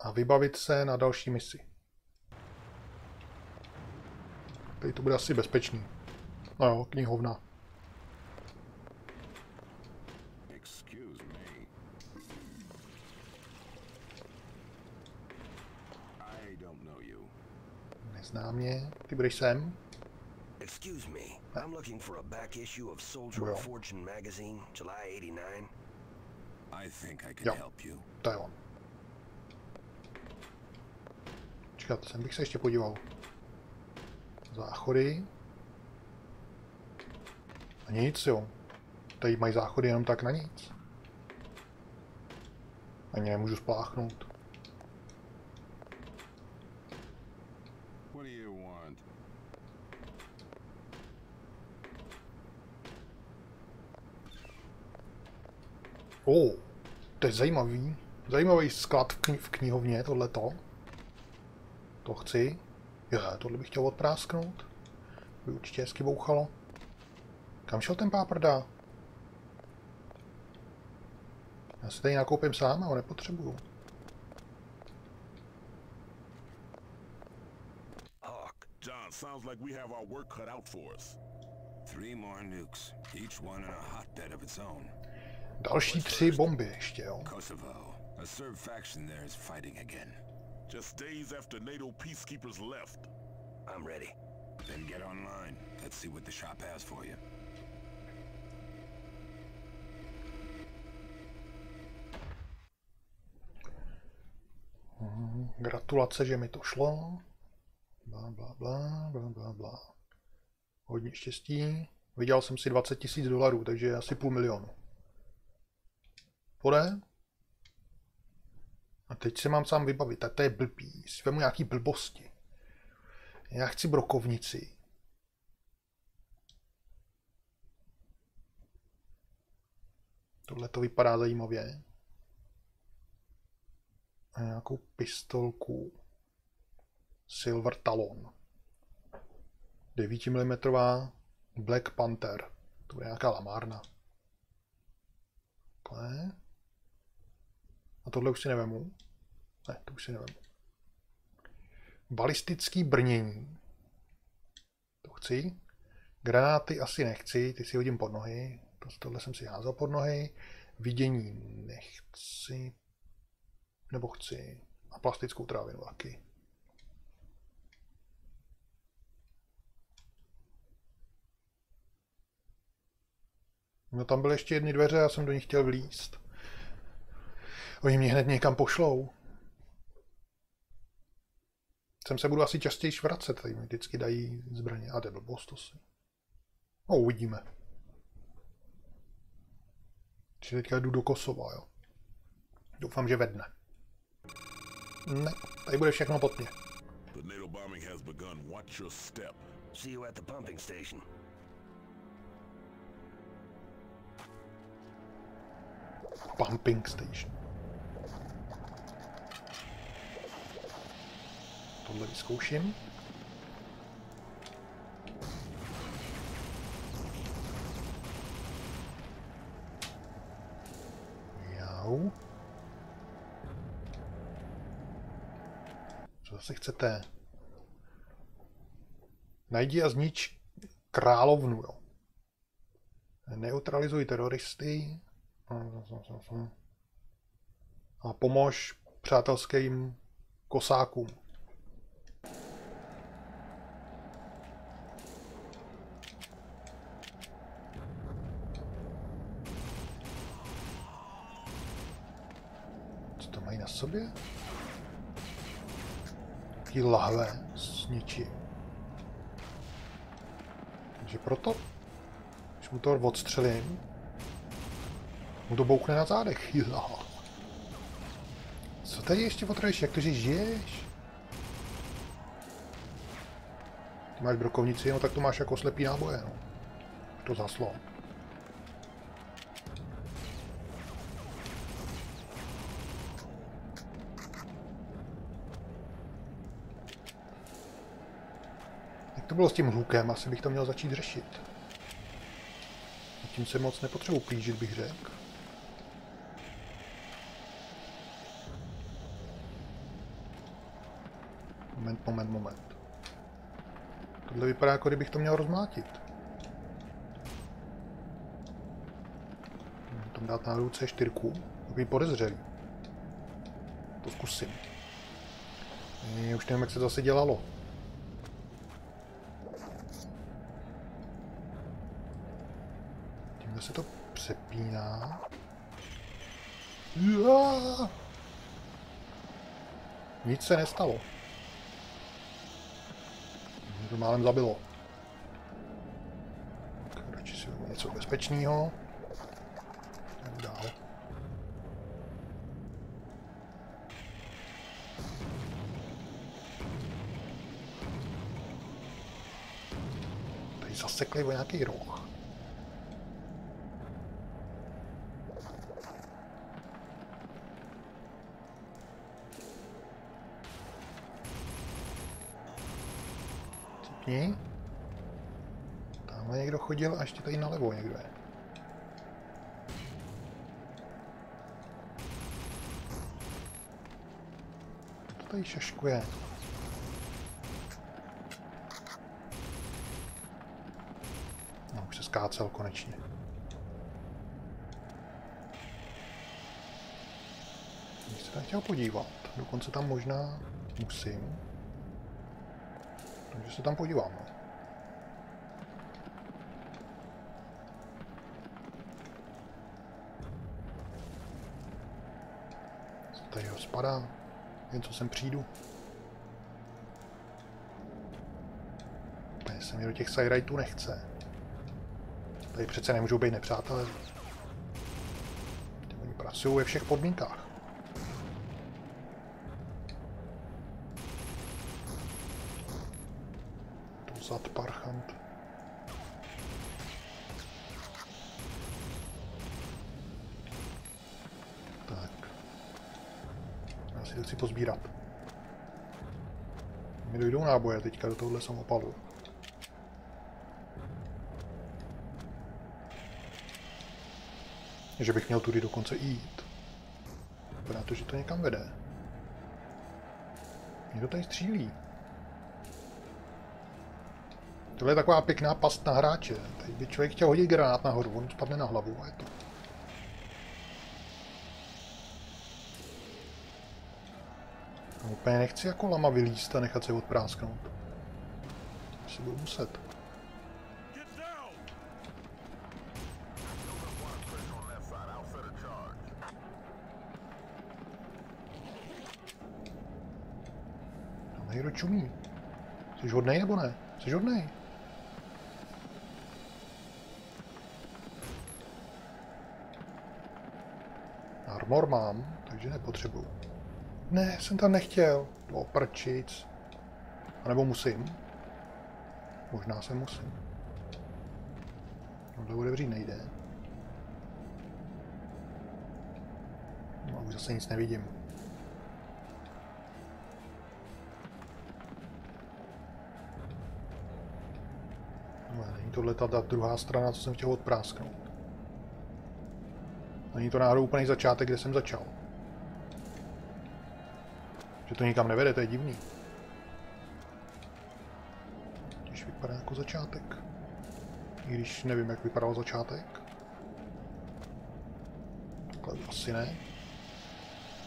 a vybavit se na další misi. Tady to bude asi bezpečný. No jo, knihovna. Excuse me. I don't know you. Nezná mě. Ty budeš sem? Excuse me, I'm looking for a back issue of Soldier of Fortune magazine, July 89. I think I can Jo. help you. To je on. Čekat, sem bych se ještě podíval. Záchody. A nic, jo. Tady mají záchody jenom tak na nic. Ani nemůžu spláchnout. What do you want? O, oh, to je zajímavý. Zajímavý sklad v, kni- v knihovně, tohleto. To chci. Je, tohle bych chtěl odprásknout. By určitě hezky bouchalo. Kam šel ten páprda? Já si tady nakoupím sám a ho nepotřebuju. Sounds like we have our work cut out for us. Three more nukes, each one in a hotbed of its own. Další tři bomby ještě, jo. Kosovo. A Serb faction there is fighting again. Just days after NATO peacekeepers left. I'm ready. Then get online. Let's see what the shop has for you. Gratulace, že mi to šlo. Bla, bla, bla, bla, bla, bla. Hodně štěstí. Vydělal jsem si 20 tisíc dolarů, takže asi půl milionu. Pode? A teď se mám sám vybavit, a to je blbý. Si vemu nějaký blbosti. Já chci brokovnici. Tohle to vypadá zajímavě. A nějakou pistolku. Silver Talon. 9 mm Black Panther. To bude nějaká lamárna. Takhle. Tohle už si nevemu. Ne, to už si nevemu. Balistický brnění. To chci. Granáty asi nechci, ty si hodím pod nohy. To- Tohle jsem si házel pod nohy. Vidění nechci. Nebo chci. A plastickou trávinu taky. No tam byly ještě jedny dveře, já jsem do nich chtěl vlízt. Oni mě hned někam pošlou. Sem se budu asi častěji vracet, tady mi vždycky dají zbraně. A to je blbost to si. No, uvidíme. Či teďka jdu do Kosova, jo. Doufám, že ve dne. Ne, tady bude všechno pod mě. The NATO bombing has begun. Watch your step. see you at the pumping station. Pumping station. Tohle vyzkouším. Jau. Co zase chcete? Najdi a znič královnu, jo. Neutralizuj teroristy. A pomož přátelským kosákům. Co to mají na sobě? Taký lahve s ničím. Takže proto, když mu to odstřelím, mu to bouchne na zádech. Jo. Co tady ještě potřebuješ? Jak to, že žiješ? Ty máš brokovnici, no tak to máš jako slepý náboje, no. To zaslo. Jak to bylo s tím hlukem? Asi bych to měl začít řešit. Tím se moc nepotřebuji plížit, bych řekl. Moment, moment, moment. Tohle vypadá, jako kdybych to měl rozmlátit. Tam dát na ruce čtyřku. Takový podezřelý. To zkusím. Je, už nevím, jak se to zase dělalo. Tímhle se to přepíná. Ja! Nic se nestalo. Mě to málem zabilo. Radši si vezmu něco bezpečného. Dál. Tady zasekli o nějaký roh. Cipni. Tamhle někdo chodil a ještě tady nalevo někdo je. To tady šaškuje. No, už se skácel konečně. Bych se tam chtěl podívat. Dokonce tam možná musím. Takže se tam podívám. Tady ho spadá? Jen co sem přijdu. Tady se mi do těch siderightu nechce. Tady přece nemůžou být nepřátelé. Oni pracují ve všech podmínkách. Náboje teďka do tohohle samopalu. Že bych měl tudy dokonce jít. Vypadá to, že to někam vede. Někdo tady střílí. Tohle je taková pěkná past na hráče. Tady by člověk chtěl hodit granát nahoru, on spadne na hlavu a je to. Úplně nechci jako lama vylíst a nechat se odprásknout. Asi budu muset. Tam někdo čumí. Jsi hodnej nebo ne? Jsi hodnej? Armor mám, takže nepotřebuju. Ne, jsem tam nechtěl. Do prčic. A nebo musím? Možná se musím. No to otevřít nejde. No, už zase nic nevidím. No, není tohle ta, ta druhá strana, co jsem chtěl odprásknout. Není to náhodou úplný začátek, kde jsem začal. Že to nikam nevede, to je divný. Když vypadá jako začátek. I když nevím, jak vypadal začátek. Takhle asi ne.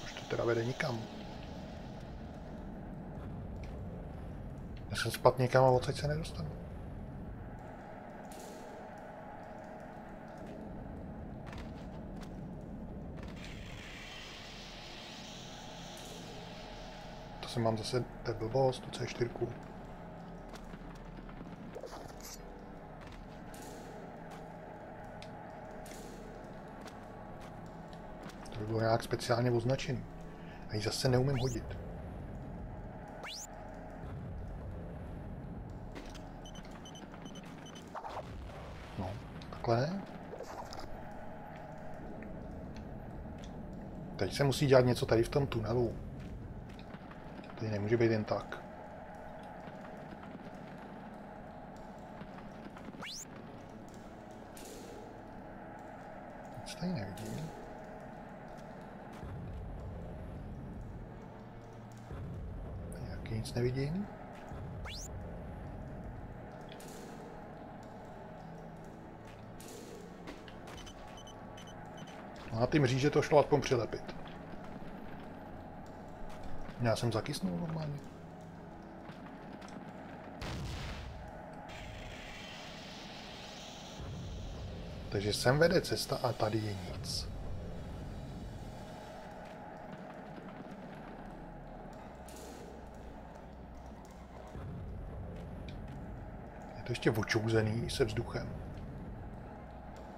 Už to teda vede nikam. Já jsem spat někam a odsaď se nedostanu. Jsem mám zase, to blbost, tu C4. To by bylo nějak speciálně označený. A ji zase neumím hodit. No, takhle. Teď se musí dělat něco tady v tom tunelu. Tady nemůže být jen tak. Nic tady nevidím. Nějaký nic nevidím. No Na ty mříže to šlo aspoň přilepit. Já jsem zakysnul normálně. Takže sem vede cesta a tady je nic. Je to ještě očouzený se vzduchem.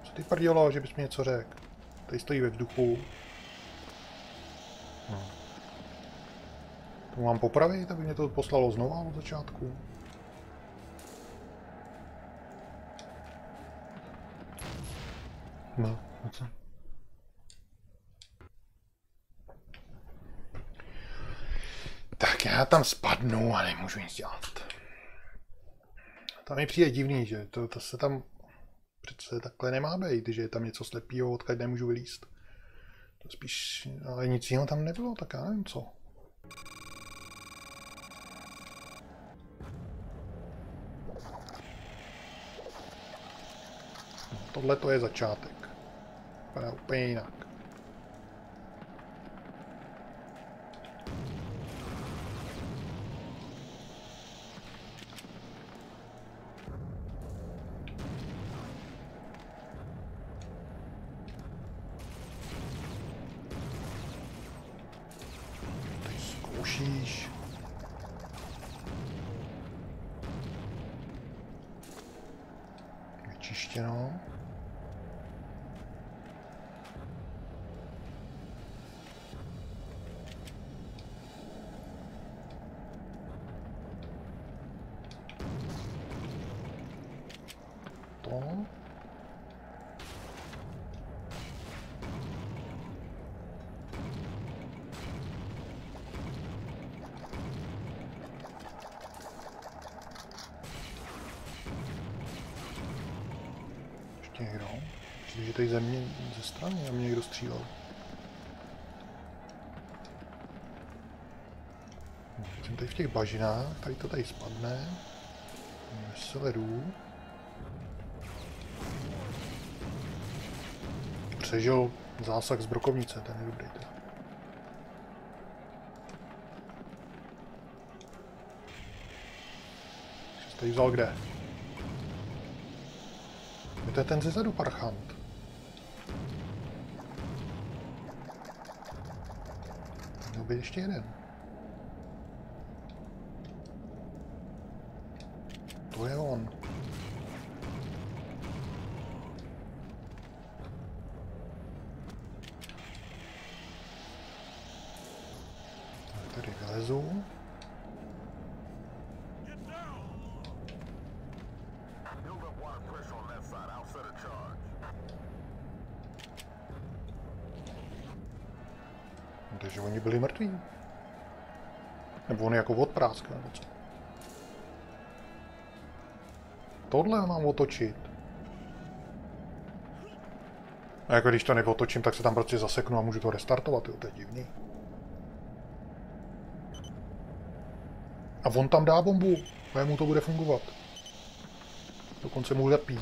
Co ty prdělo, že bys mi něco řekl? Tady stojí ve vzduchu. No. To mám popravit, aby mě to poslalo znova od začátku. No, a co? Tak já tam spadnu a nemůžu nic dělat. To mi přijde divný, že to, to se tam přece takhle nemá být, že je tam něco slepého, odkud nemůžu vylíst. To spíš, ale nic jiného tam nebylo, tak já nevím co. tohle to je začátek. Vypadá úplně jinak. Ty zkoušíš. Vyčištěno. To. Ještě někdo? Myslím, že tady ze mě ze strany a mě někdo střílel. No, Jsem tady to tady spadne. Jdu. Přežil zásah z brokovnice, ten je dobrý. Teda. Tady vzal kde? Je to ten zezadu parchant. Měl být ještě jeden. Co? Tohle mám otočit. A jako když to neotočím, tak se tam prostě zaseknu a můžu to restartovat, jo, to je divný. A on tam dá bombu, mu to bude fungovat. Dokonce mu lepí.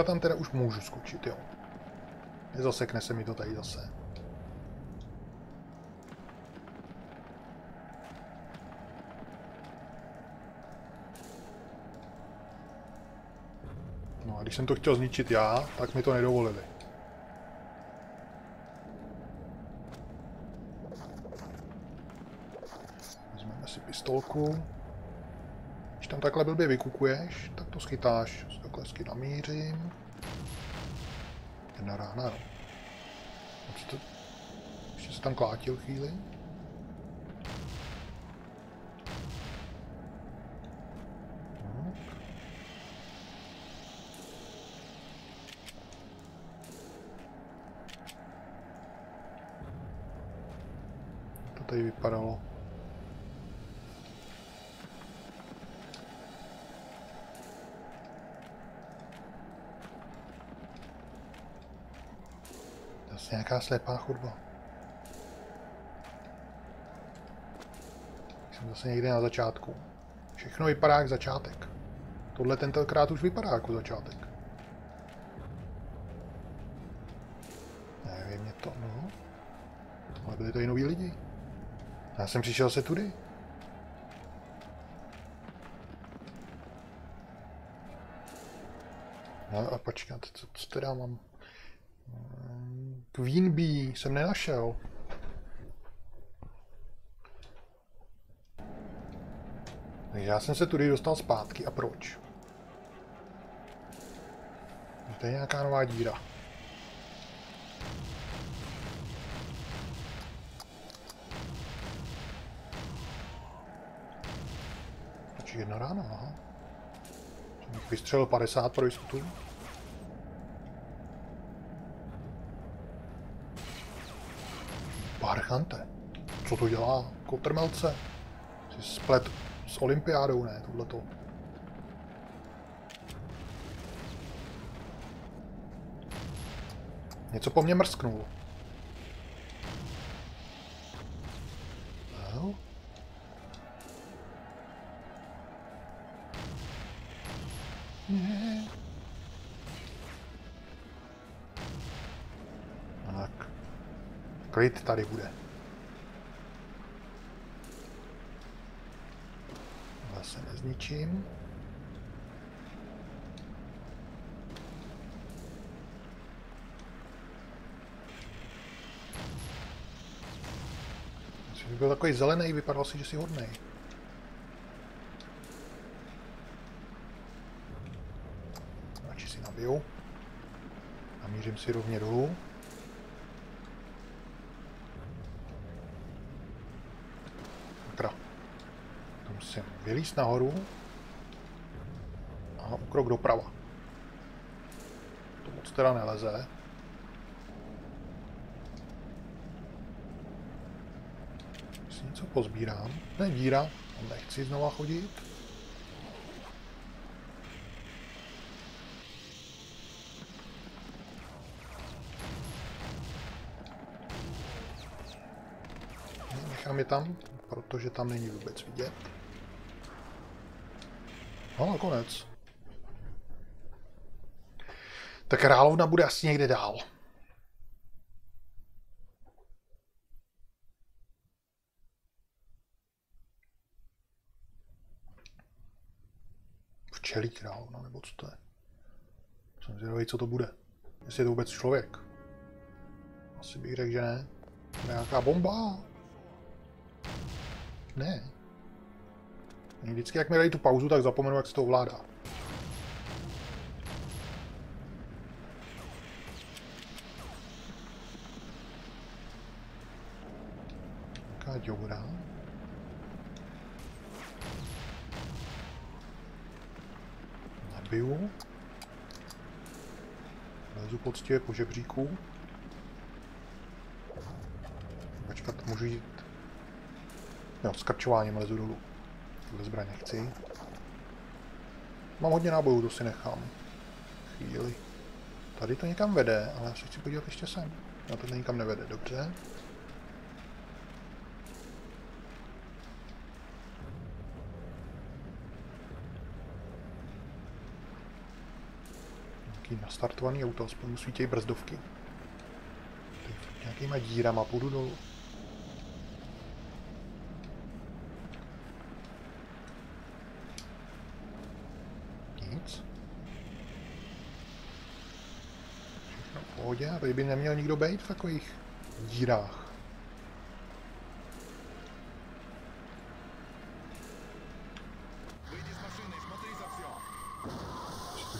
Teďka tam teda už můžu skočit, jo. Nezasekne se mi to tady zase. No a když jsem to chtěl zničit já, tak mi to nedovolili. Vezmeme si pistolku. Když tam takhle blbě vykukuješ, tak to schytáš. Takhle hezky namířím. Jedna rána, co. Ještě se tam klátil chvíli. Tak. To tady vypadalo. Zase nějaká slepá chodba. Jsem zase někde na začátku. Všechno vypadá jak začátek. Tohle tentokrát už vypadá jako začátek. Nevím, mě to, no. Ale byli to i noví lidi. Já jsem přišel se tudy. No a počkat, co, co teda mám? Queen Bee jsem nenašel. Takže já jsem se tudy dostal zpátky. A proč? To je nějaká nová díra. Takže jedna rána, aha. Vystřelil 50 pro jistotu. Parchante. Co to dělá? Kotrmelce. Si splet s olympiádou, ne? Tohleto. Něco po mně mrsknul. Klid tady bude. Zase nezničím. Kdyby byl takový zelený, vypadal si, že jsi hodnej. Radši si nabiju. Namířím si rovně dolů. Sakra. To vylíst nahoru. A krok doprava. To moc teda neleze. si něco pozbírám. Je díra, nechci znova chodit. Nechám je tam, protože tam není vůbec vidět. No, nakonec. Tak královna bude asi někde dál. Včelí královna, nebo co to je? Jsem zvědavý, co to bude. Jestli je to vůbec člověk. Asi bych řekl, že ne. Nějaká bomba? Ne. Vždycky, jak mi dají tu pauzu, tak zapomenu, jak se to ovládá. Nějaká děura. Nabiju. Lezu poctivě po žebříku. Počkat, můžu jít... Jo, s krčováním lezu dolů. Tuhle zbraň nechci. Mám hodně nábojů, to si nechám. Chvíli. Tady to někam vede, ale já se chci podívat ještě sem. No to nikam nevede, dobře. Nějaký nastartovaný auto, aspoň svítějí brzdovky. Nějakýma dírama půjdu dolů. Nic. A tady by neměl nikdo být v takových dírách.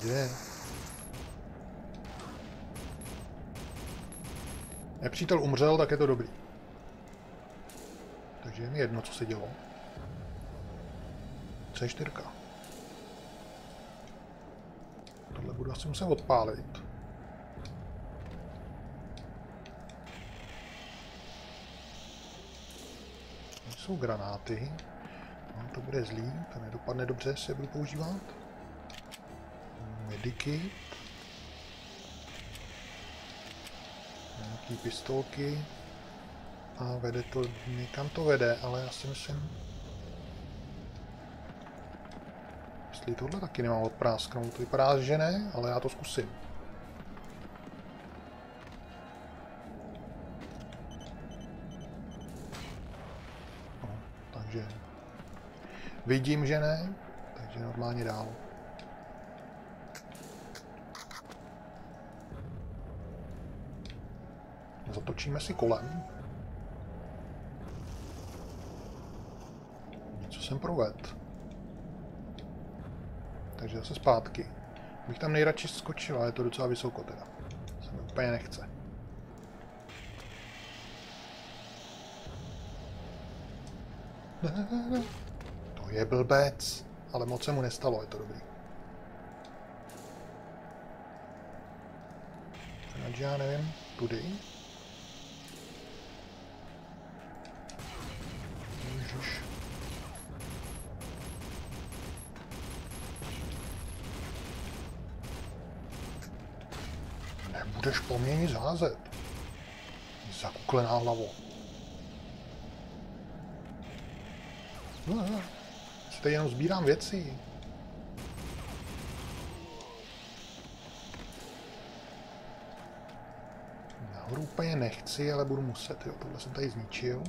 Děje? Nepřítel umřel, tak je to dobrý. Takže je mi jedno, co se dělo. C4. Tohle budu asi muset odpálit. To jsou granáty. No, to bude zlý, to nedopadne dobře, je budu používat. Nějaký nějaký pistolky. A vede to, někam to vede, ale já si myslím... Jestli tohle taky nemám odprásknout, to vypadá, že ne, ale já to zkusím. Vidím, že ne, takže normálně dál. Zatočíme si kolem. Něco jsem proved. Takže zase zpátky. Bych tam nejradši skočil, ale je to docela vysoko teda. Se mi úplně nechce. To je blbec, ale moc se mu nestalo, je to dobrý. Takže já nevím, tudy. Ježiš. Nebudeš po mně nic házet. Zakuklená hlavo. No, no. Tady jenom sbírám věci. Nahoru úplně nechci, ale budu muset, jo. Tohle jsem tady zničil.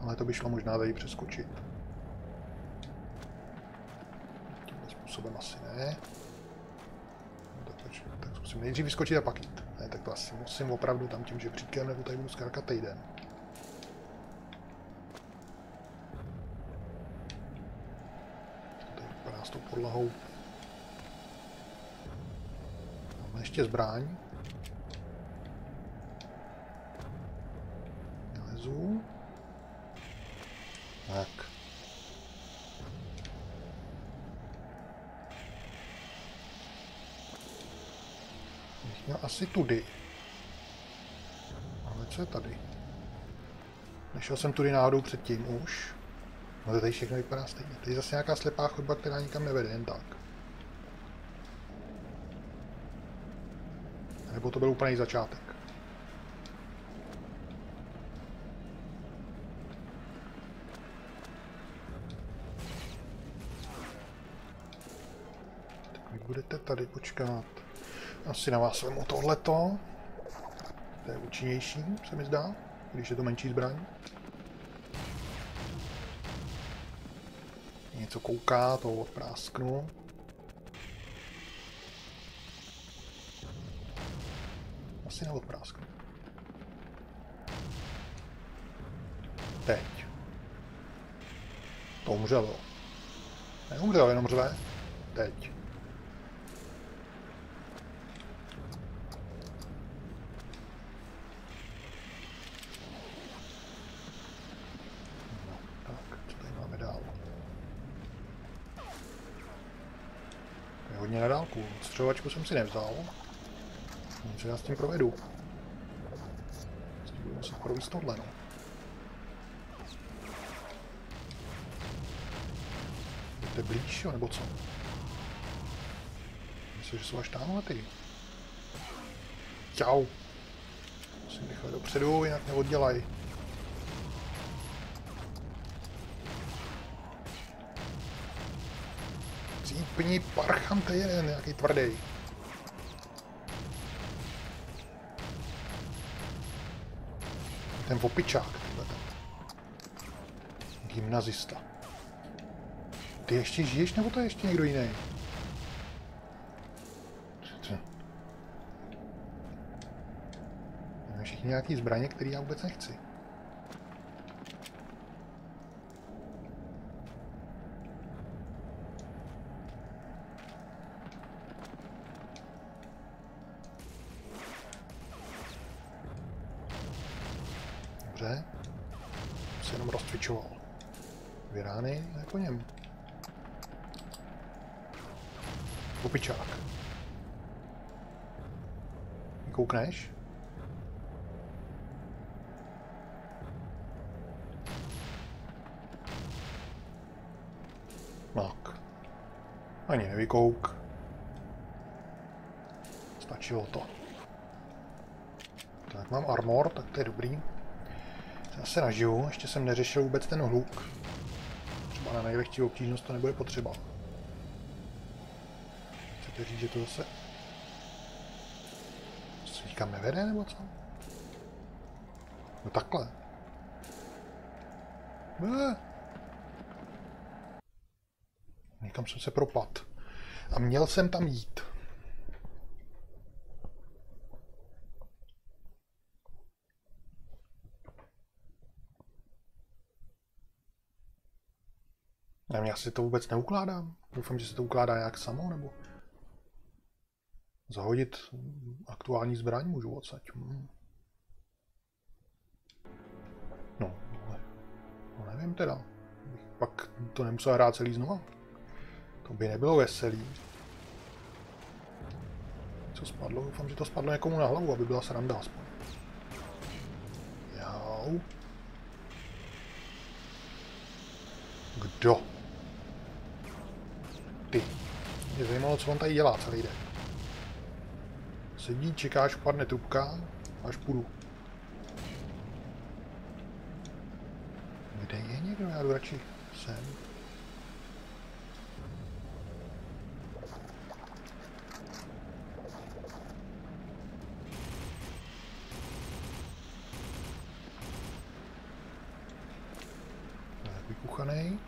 Ale to by šlo možná tady přeskočit. Tímhle způsobem asi ne. No, tak, tak, zkusím nejdřív vyskočit a pak jít. Ne, tak to asi musím opravdu tam tím žebříkem, nebo tady budu skákat týden. Tady vypadá s tou podlahou. Máme ještě zbraň. Lezu. Tak. Bych měl asi tudy. Ale co je tady? Nešel jsem tudy náhodou předtím už. No to tady všechno vypadá stejně. Tady je zase nějaká slepá chodba, která nikam nevede, jen tak. Nebo to byl úplný začátek. Tak vy budete tady počkat. Asi na vás vemu tohleto. To je účinnější, se mi zdá, když je to menší zbraň. Něco kouká, to odprásknu. Asi neodprásknu. Teď. To umřelo. Neumřelo, jenom řve. Teď. No, tak, co tady máme dál? To je hodně na dálku. Střelovačku jsem si nevzal. Co já s tím provedu? S tím budu muset províst tohle, no. Jdete blíž, jo, nebo co? Myslím, že jsou až tamhle ty. Čau. Musím rychle dopředu, jinak neoddělaj. Cípni parcham, to je jeden, nějaký tvrdý. Ten opičák, tenhle ten. Gymnazista. Ty ještě žiješ, nebo to je ještě někdo jiný? Všichni nějaký zbraně, který já vůbec nechci. Dobře. Se jenom rozcvičoval. Dvě rány, ne po něm. Popičák. Koukneš? Tak. Ani nevykouk. Stačilo to. Tak Tak mám armor, tak to je dobrý. Zase nažiju, ještě jsem neřešil vůbec ten hluk. Třeba na nejlehčí obtížnost to nebude potřeba. Chcete říct, že to zase... Se nikam nevede, nebo co? No takhle. Ne. Někam jsem se propad. A měl jsem tam jít. Nevím, si to vůbec neukládám. Doufám, že se to ukládá jak samo, nebo... Zahodit aktuální zbraň můžu odsaď. Hmm. No, ale... No nevím teda. Pak to nemusel hrát celý znova. To by nebylo veselý. Co spadlo? Doufám, že to spadlo někomu na hlavu, aby byla sranda aspoň. Jau. Kdo? Ty. Mě zajímalo, co on tady dělá celý den. Sedí, čekáš, padne trubka, až půjdu. Kde je někdo? Já jdu radši sem. Tak, vykuchanej.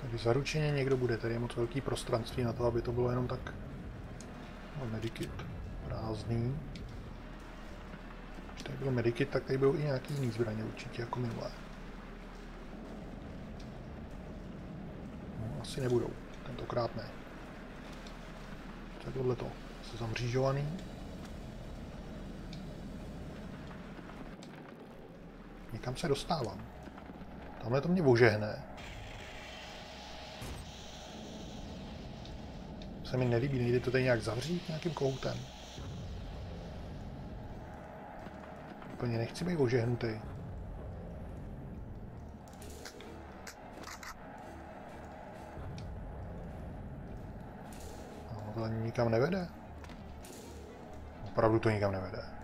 Tady zaručeně někdo bude, tady je moc velký prostranství na to, aby to bylo jenom tak no, medikit prázdný. Když tady byl medikit, tak tady budou i nějaký jiný zbraně určitě, jako minulé. No, asi nebudou, tentokrát ne. Co je tohleto? Se zamřížovaný. Někam se dostávám. Tamhle to mě ožehne. Mi nelíbí, nejde to tady nějak zavřít nějakým koutem. Úplně nechci být ožehnutý. No, to nikam nevede. Opravdu to nikam nevede.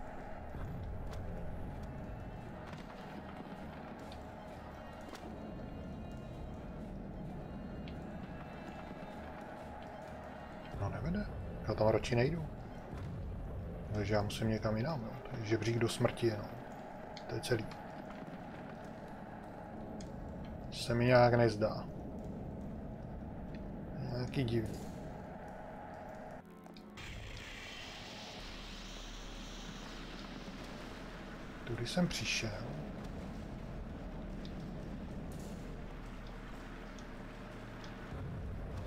Radši nejdu. Takže já musím někam jinam. Jo. To žebřík do smrti jenom. To je celý. Se mi nějak nezdá. Nějaký divný. Tudy jsem přišel.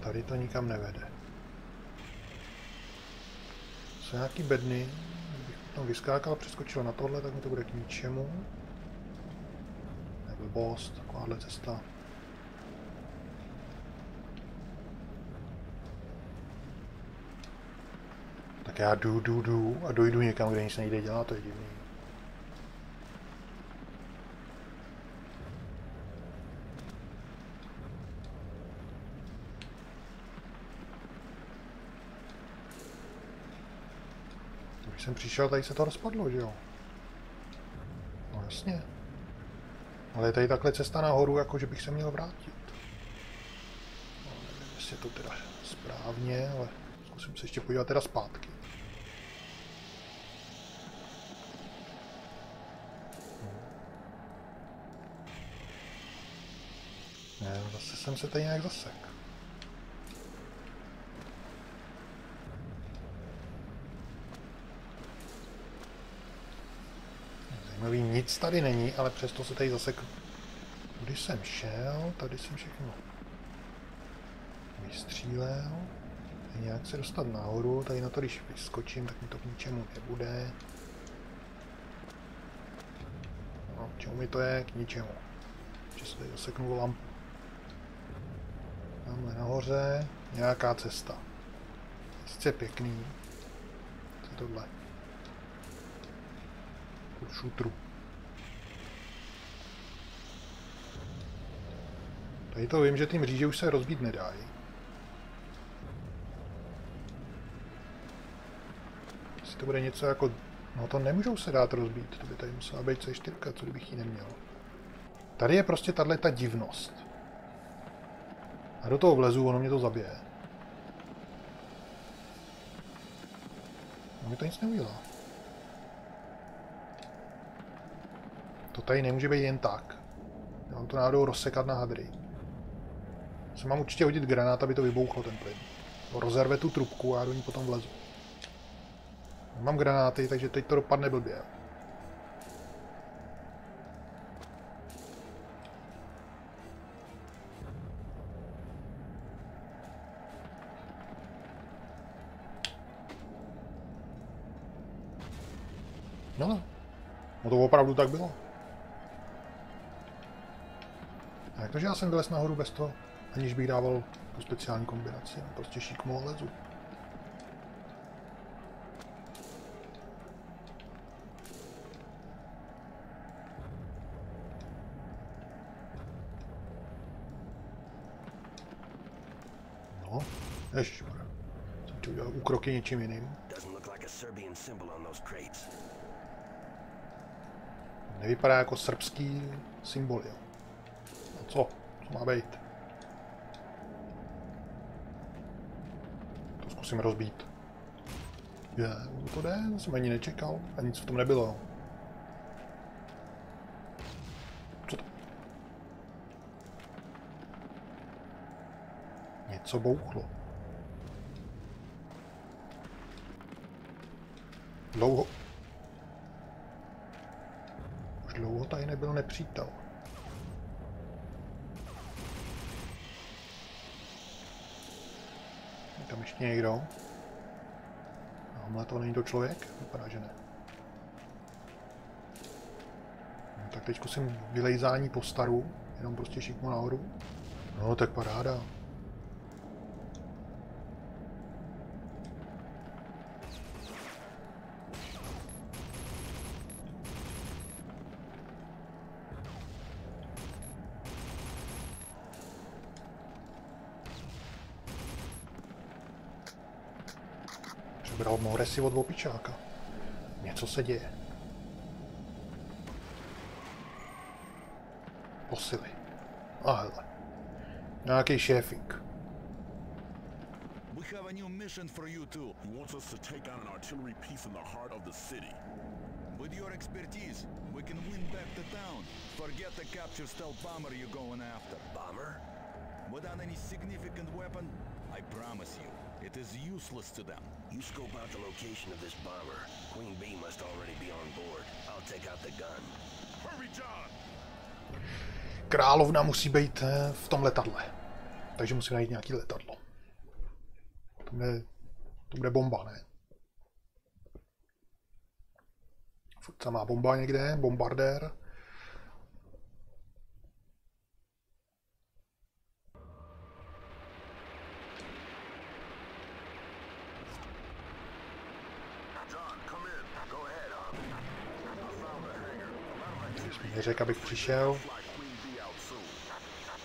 Tady to nikam nevede. Jsou nějaký bedny. Kdybych tam vyskákal, přeskočil na tohle, tak mi to bude k ničemu. Nebyl boss, takováhle cesta. Tak já jdu, jdu, jdu a dojdu někam, kde nic nejde dělat, to je divný. Když jsem přišel, tady se to rozpadlo, že jo? No jasně. Ale je tady takhle cesta nahoru, jako že bych se měl vrátit. No, nevím, jestli je to teda správně, ale zkusím se ještě podívat teda zpátky. Ne, zase jsem se tady nějak zasek. Zajímavý, nic tady není, ale přesto se tady zase... Když jsem šel, tady jsem všechno vystřílel. Nějak se dostat nahoru, tady na to, když vyskočím, tak mi to k ničemu nebude. No, k čemu mi to je? K ničemu. Že se tady zaseknu lampu. Tamhle nahoře nějaká cesta. Sice pěkný. Co je tohle? Šutru. Tady to vím, že ty mříže už se rozbít nedají. Jestli to bude něco jako... No to nemůžou se dát rozbít, to by tady musela být C4, co kdybych ji neměl. Tady je prostě tahle ta divnost. A do toho vlezu, ono mě to zabije. No mi to nic neudělá. To tady nemůže být jen tak. Já mám to náhodou rozsekat na hadry. Se mám určitě hodit granát, aby to vybouchlo ten plyn. To rozerve tu trubku a do ní potom vlezu. Mám granáty, takže teď to dopadne blbě. No, no to opravdu tak bylo. A jak to, že já jsem vylez nahoru bez toho, aniž bych dával tu speciální kombinaci, prostě šikmu a lezu. No, ježišmarja. Jsem ti udělal úkroky něčím jiným. Nevypadá jako srbský symbol, jo. No co? Co má být? Zkusím rozbít. Je, to jde, to jsem ani nečekal. A nic v tom nebylo. Co to? Něco bouchlo. Dlouho, už dlouho tady nebyl nepřítel. Je tam ještě někdo? Tamhle to není to člověk? Vypadá, že ne. No, tak teď zkusím vylejzání po staru, jenom prostě šikmu nahoru. No, tak paráda. Moresy od opičáka. Něco se děje. Posily. A hele. Nějaký šéfink. We have a new mission for you two. He wants us to take down an artillery piece in the heart of the city. With your expertise, we can win back the town. Forget the capture stealth bomber you're going after. Bomber? Without any significant weapon, I promise you, it is useless to them. You scope out the location of this bomber. Queen Bee must already be on board. I'll take out the gun. Hurry, John! Královna musí být eh, v tom letadle. Takže musím najít nějaký letadlo. To bude, to bude bomba, ne? Furt má bomba někde, bombardér.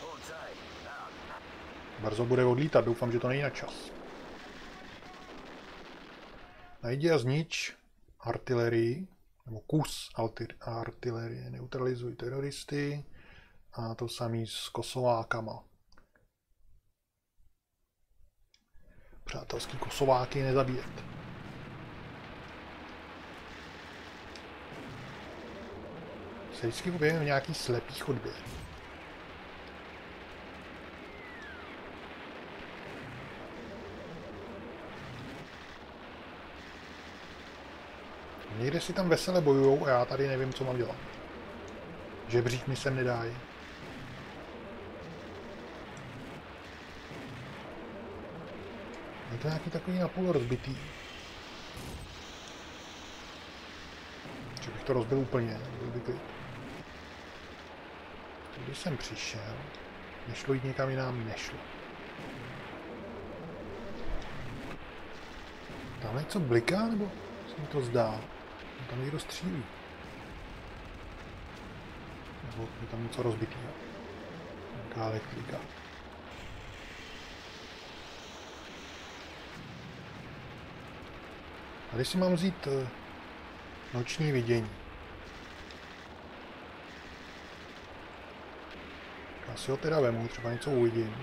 Hold tight. Out. Brzo bude odlítat, doufám, že to není na čas. Najdi a znič artilerii, nebo kus artilerie, neutralizuj teroristy a to samý s kosovákama. Přátelský kosováky nezabíjet. Se vždycky objevím v nějaký slepý chodbě. Někde si tam vesele bojujou a já tady nevím, co mám dělat. Žebřík mi sem nedají. Je to nějaký takový napůl rozbitý. Že bych to rozbil úplně, byl. Když jsem přišel, nešlo jít někam jinam, nešlo. Tam něco bliká, nebo se mi to zdá? Tam někdo střílí. Nebo je tam něco rozbitého. Nějaká elektrika. Tady si mám vzít eh, noční vidění. Já si ho teda vemu, třeba něco uvidím.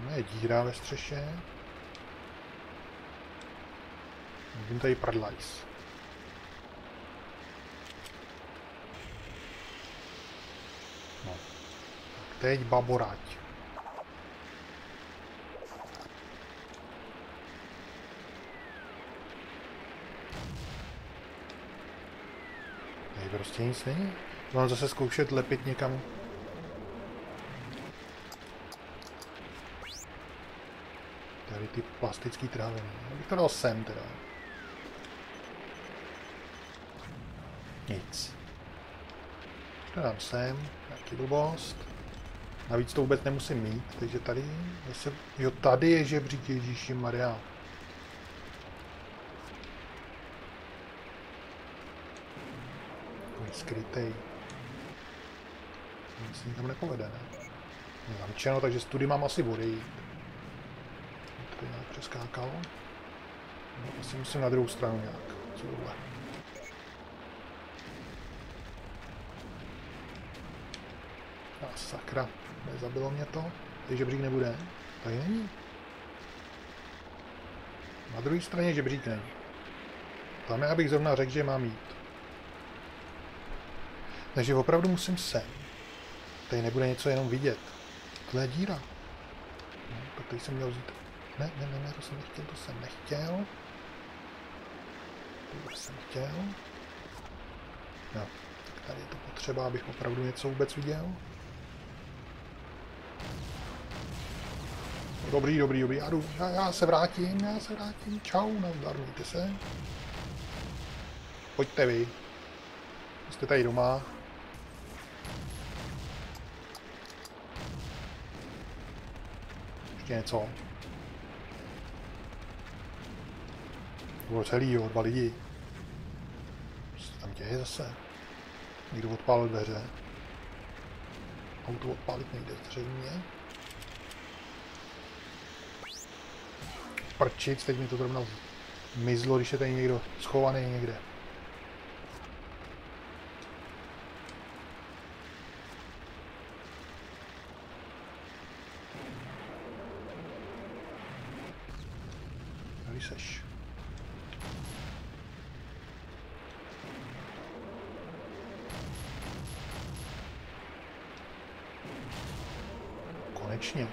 No je díra ve střeše. Vidím tady prdlajs. No. Tak teď baborať. Prostě nic není. Mám zase zkoušet lepit někam. Tady ty plastický tráviny. Já bych to dal sem teda. Nic. To dám sem, nějaký blbost. Navíc to vůbec nemusím mít, takže tady zase, jo tady je žebřík Ježíši Maria. Skrytej. Nic se nikam nepovede, ne? Je zamčeno, takže study mám asi odejít. Tady nějak přeskákal. No, asi musím na druhou stranu nějak. Co tohle? A sakra, nezabilo mě to. Tady žebřík nebude. Tady není. Na druhé straně žebřík není. Tam já bych zrovna řekl, že mám jít. Takže opravdu musím sem. Tady nebude něco jenom vidět. Tohle je díra. No, tak tady jsem měl vzít. Ne, ne, ne, ne, to jsem nechtěl, to jsem nechtěl. To jsem chtěl. No, tak tady je to potřeba, abych opravdu něco vůbec viděl. Dobrý, dobrý, dobrý, já, jdu, já, já se vrátím, já se vrátím, čau, nazdar, mějte se. Pojďte vy. Jste tady doma. Něco. Bylo celý, jo, dva lidi. Co se tam děje zase? Někdo odpálil dveře. Auto odpálit nejde zřejmě. Prčic, teď mi to zrovna mizlo, když je tady někdo schovaný někde. Tady seš. Konečně.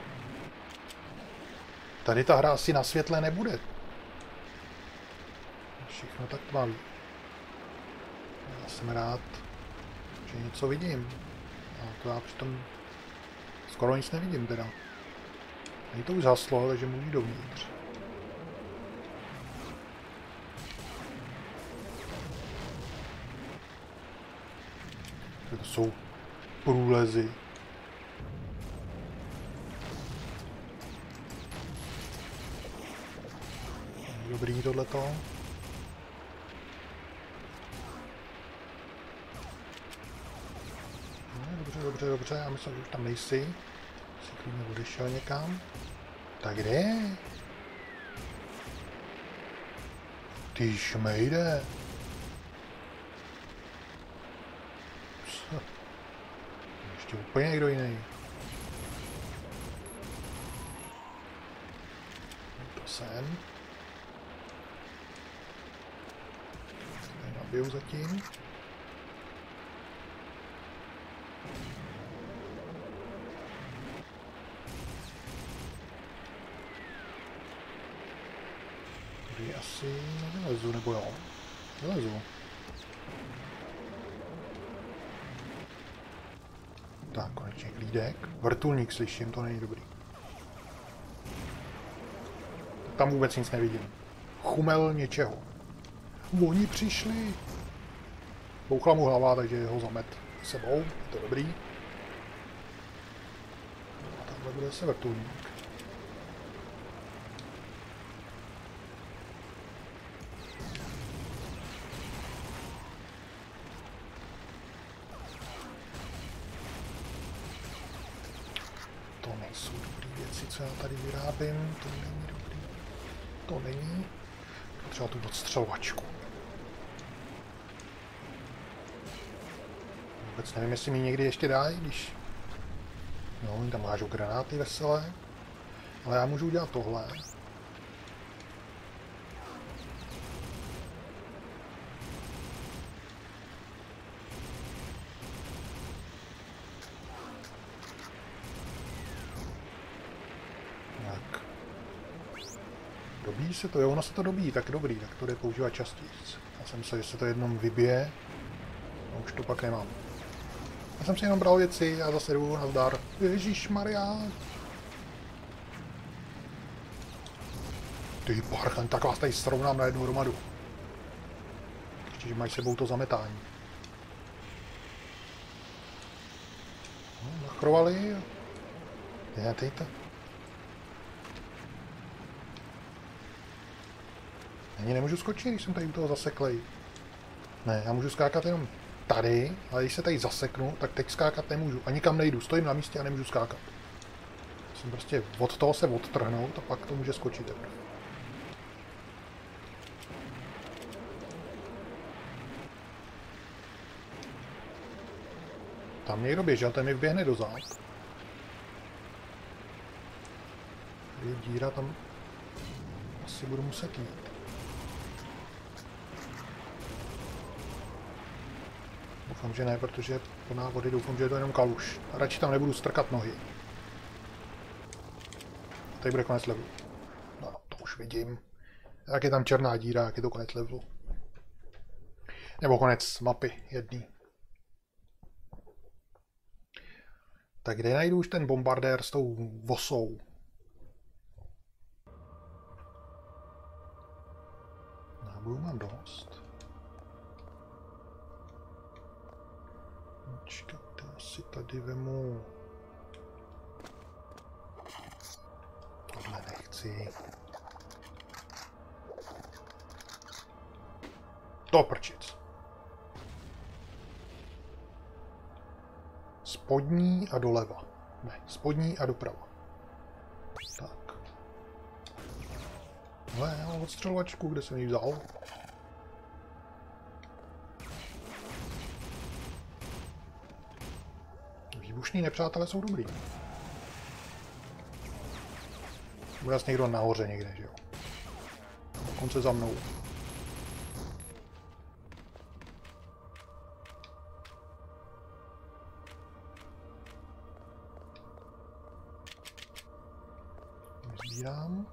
Tady ta hra asi na světle nebude. Všechno tak tmaví. Já jsem rád, že něco vidím. A to já přitom skoro nic nevidím teda. Není to už zaslo, takže můžu dovnitř. To jsou průlezy. Dobrý tohleto. No, dobře, dobře, dobře, já myslím, že už tam nejsi. Jsi klidně odešel někam. Tak kde? Ty šmejde. Ještě úplně někdo jiný. To sem. Nabiju zatím. Tady asi nevylezu, nebo jo? Vylezu. Tak, konečně klídek. Vrtulník slyším, to není dobrý. Tam vůbec nic nevidím. Chumel něčeho. Oni přišli. Bouchla mu hlava, takže ho zamet sebou. Je to dobrý. tak bude se vrtulník. To nejsou dobré věci, co já tady vyrábím. To není dobrý. To není. Potřeba tu odstřelovačku. Nevím, jestli mi někdy ještě dají, když... No, oni tam hážou granáty veselé. Ale já můžu udělat tohle. Tak. Dobíjí se to, jo, ono se to dobíjí, tak dobrý, tak to jde používat častěji. Já jsem se, se to jednom vybije, a už to pak nemám. Já jsem si jenom bral věci a zase jdu na zdar. Ježíš Maria. Ty parchan, tak vás tady srovnám na jednu hromadu. Ještě, že mají sebou to zametání. No, teď to. Ani nemůžu skočit, když jsem tady u toho zaseklej. Ne, já můžu skákat jenom tady, ale když se tady zaseknu, tak teď skákat nemůžu. A nikam nejdu, stojím na místě a nemůžu skákat. Musím prostě od toho se odtrhnout a pak to může skočit teprve. Tam někdo běžel, ten mi vběhne do zád. Je díra, tam asi budu muset jít. Doufám, že ne, protože plná vody, doufám, že je to jenom kaluš. Radši tam nebudu strkat nohy. A tady bude konec levelu. No, to už vidím. Jak je tam černá díra, jak je to konec levelu. Nebo konec mapy jedný. Tak kde najdu už ten bombardér s tou vosou? Nábojů mám dost. Tady vemu... Tohle nechci. To prčic. Spodní a doleva. Ne, spodní a doprava. Tak. Ale odstřelovačku, kde jsem ji vzal. Výbušní nepřátelé jsou dobrý. Bude asi někdo nahoře někde, že jo? Dokonce za mnou. Sbírám.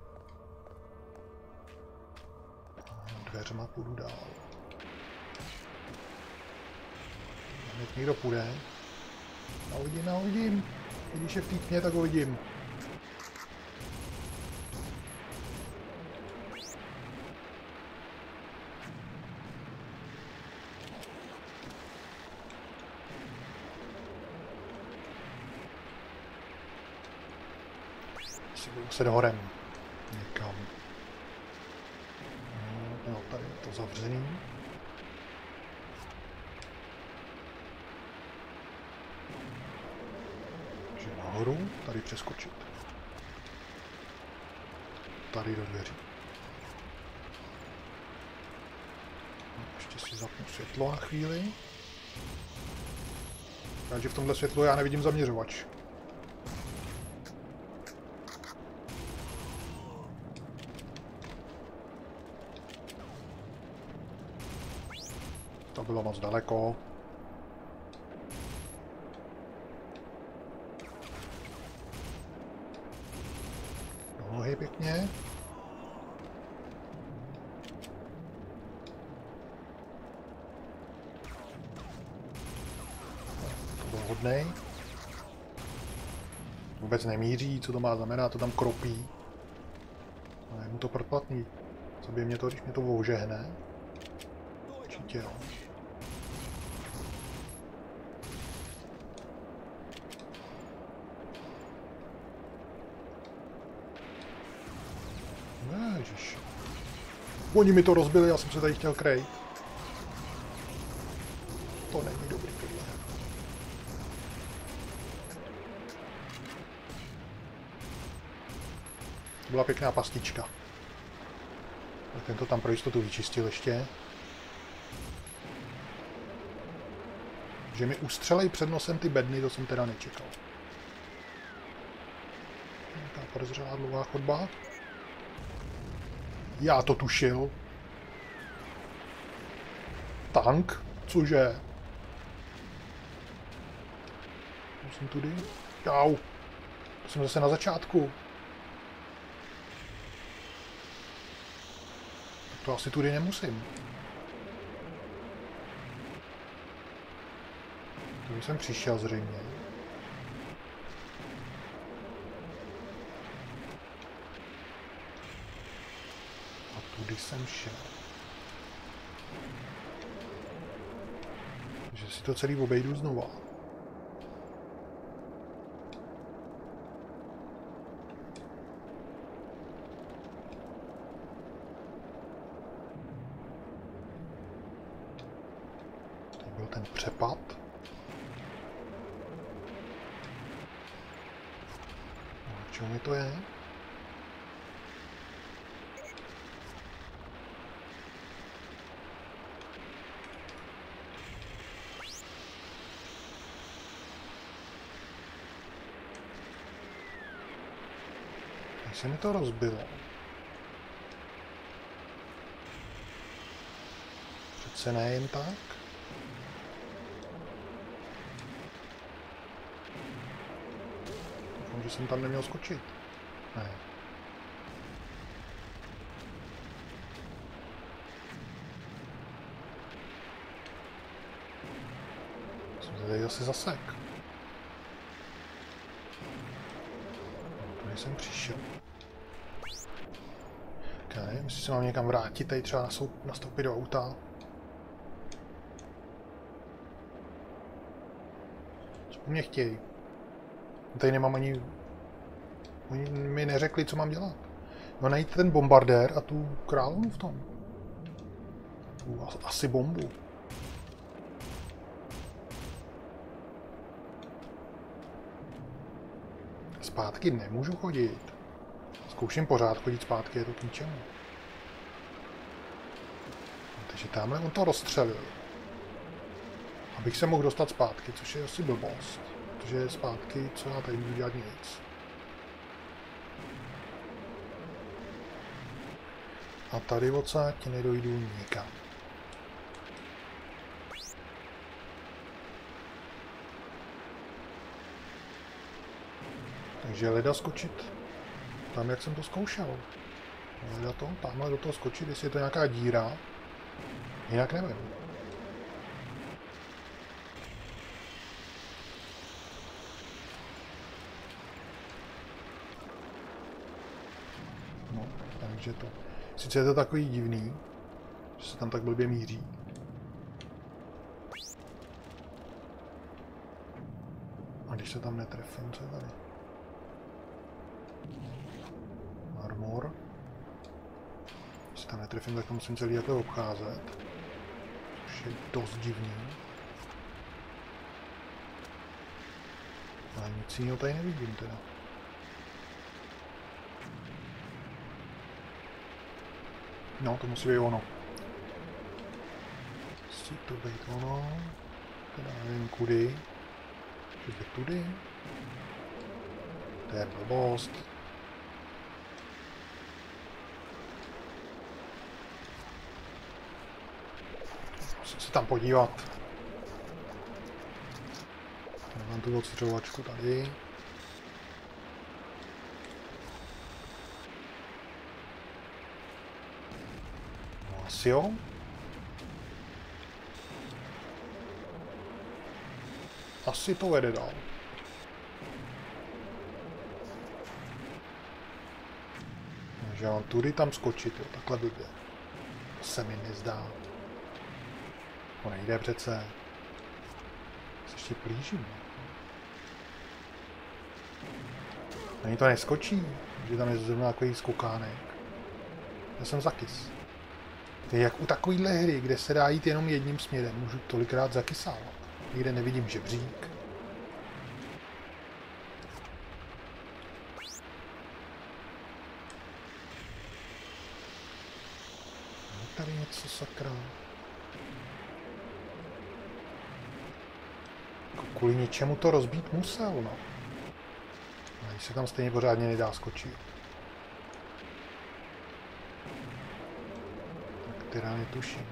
Dveřma půjdu dál. Někdo půjde. Já ho vidím, já ho vidím. I když je týpně, tak ho vidím. Si budu muset horem. Někam. No, tady je to zavřený. Takže nahoru, tady přeskočit. Tady do dveří. Ještě si zapnu světlo na chvíli. Takže v tomhle světlu já nevidím zaměřovač. To bylo moc daleko. Nohy pěkně. To byl hodnej. Vůbec nemíří, co to má znamenat, to tam kropí. Ale je mu to proplatný. Co by mě to, když mě to ožehne? Určitě jo. Ježiš. Oni mi to rozbili, já jsem se tady chtěl krejt. To není dobrý tohle. To byla pěkná pastička. Tak ten to tam pro jistotu vyčistil ještě. Že mi ustřelej před nosem ty bedny, to jsem teda nečekal. Nějaká podezřelá dlouhá chodba. Já to tušil. Tank? Cože? Musím tudy? Jau. Jsem zase na začátku. To asi tudy nemusím. To jsem přišel zřejmě. Tudy jsem šel. Takže si to celý obejdu znova. Tady byl ten přepad. No, k čemu mi to je? Jak se mi to rozbilo? Přece ne jen tak? Doufám, že jsem tam neměl skočit. Ne. Tady zase zasek. Tady jsem přišel. Že se mám někam vrátit, tady třeba nastoupit do auta. Co po chtějí? Tady nemám ani... Oni mi neřekli, co mám dělat. No najít ten bombardér a tu královnu v tom. Tu as- asi bombu. Zpátky nemůžu chodit. Zkouším pořád chodit zpátky, je to k ničemu. Takže tamhle on to rozstřelil. Abych se mohl dostat zpátky, což je asi blbost. Protože zpátky, co já tady můžu dělat nic. A tady odsaď nedojdu nikam. Takže leda skočit tam, jak jsem to zkoušel. Leda to, tamhle do toho skočit, jestli je to nějaká díra. Jinak nevím. No, takže to. Sice je to takový divný, že se tam tak blbě míří. A když se tam netrefím, co je tady? Armor. Když se tam netrefím, tak to musím celý takhle obcházet. Což je dost divný. Ale nic jiného tady nevidím teda. No, to musí být ono. Musí to být ono. Teda nevím kudy. Že by tudy. To je blbost. Musím se tam podívat. Mám tu odstřelovačku tady. No asi jo. Asi to vede dál. Takže já mám tudy tam skočit, jo, takhle blbě. To se mi nezdá. To nejde přece. Se ještě blížím. Ani to neskočí, že tam je zrovna takový skokánek. Já jsem zakys. Je jak u takovýhle hry, kde se dá jít jenom jedním směrem, můžu tolikrát zakysávat. Nikde nevidím žebřík. Je tady něco sakra. Jako Kvůli něčemu to rozbít musel, no. A když se tam stejně pořádně nedá skočit. Tak teda netuším.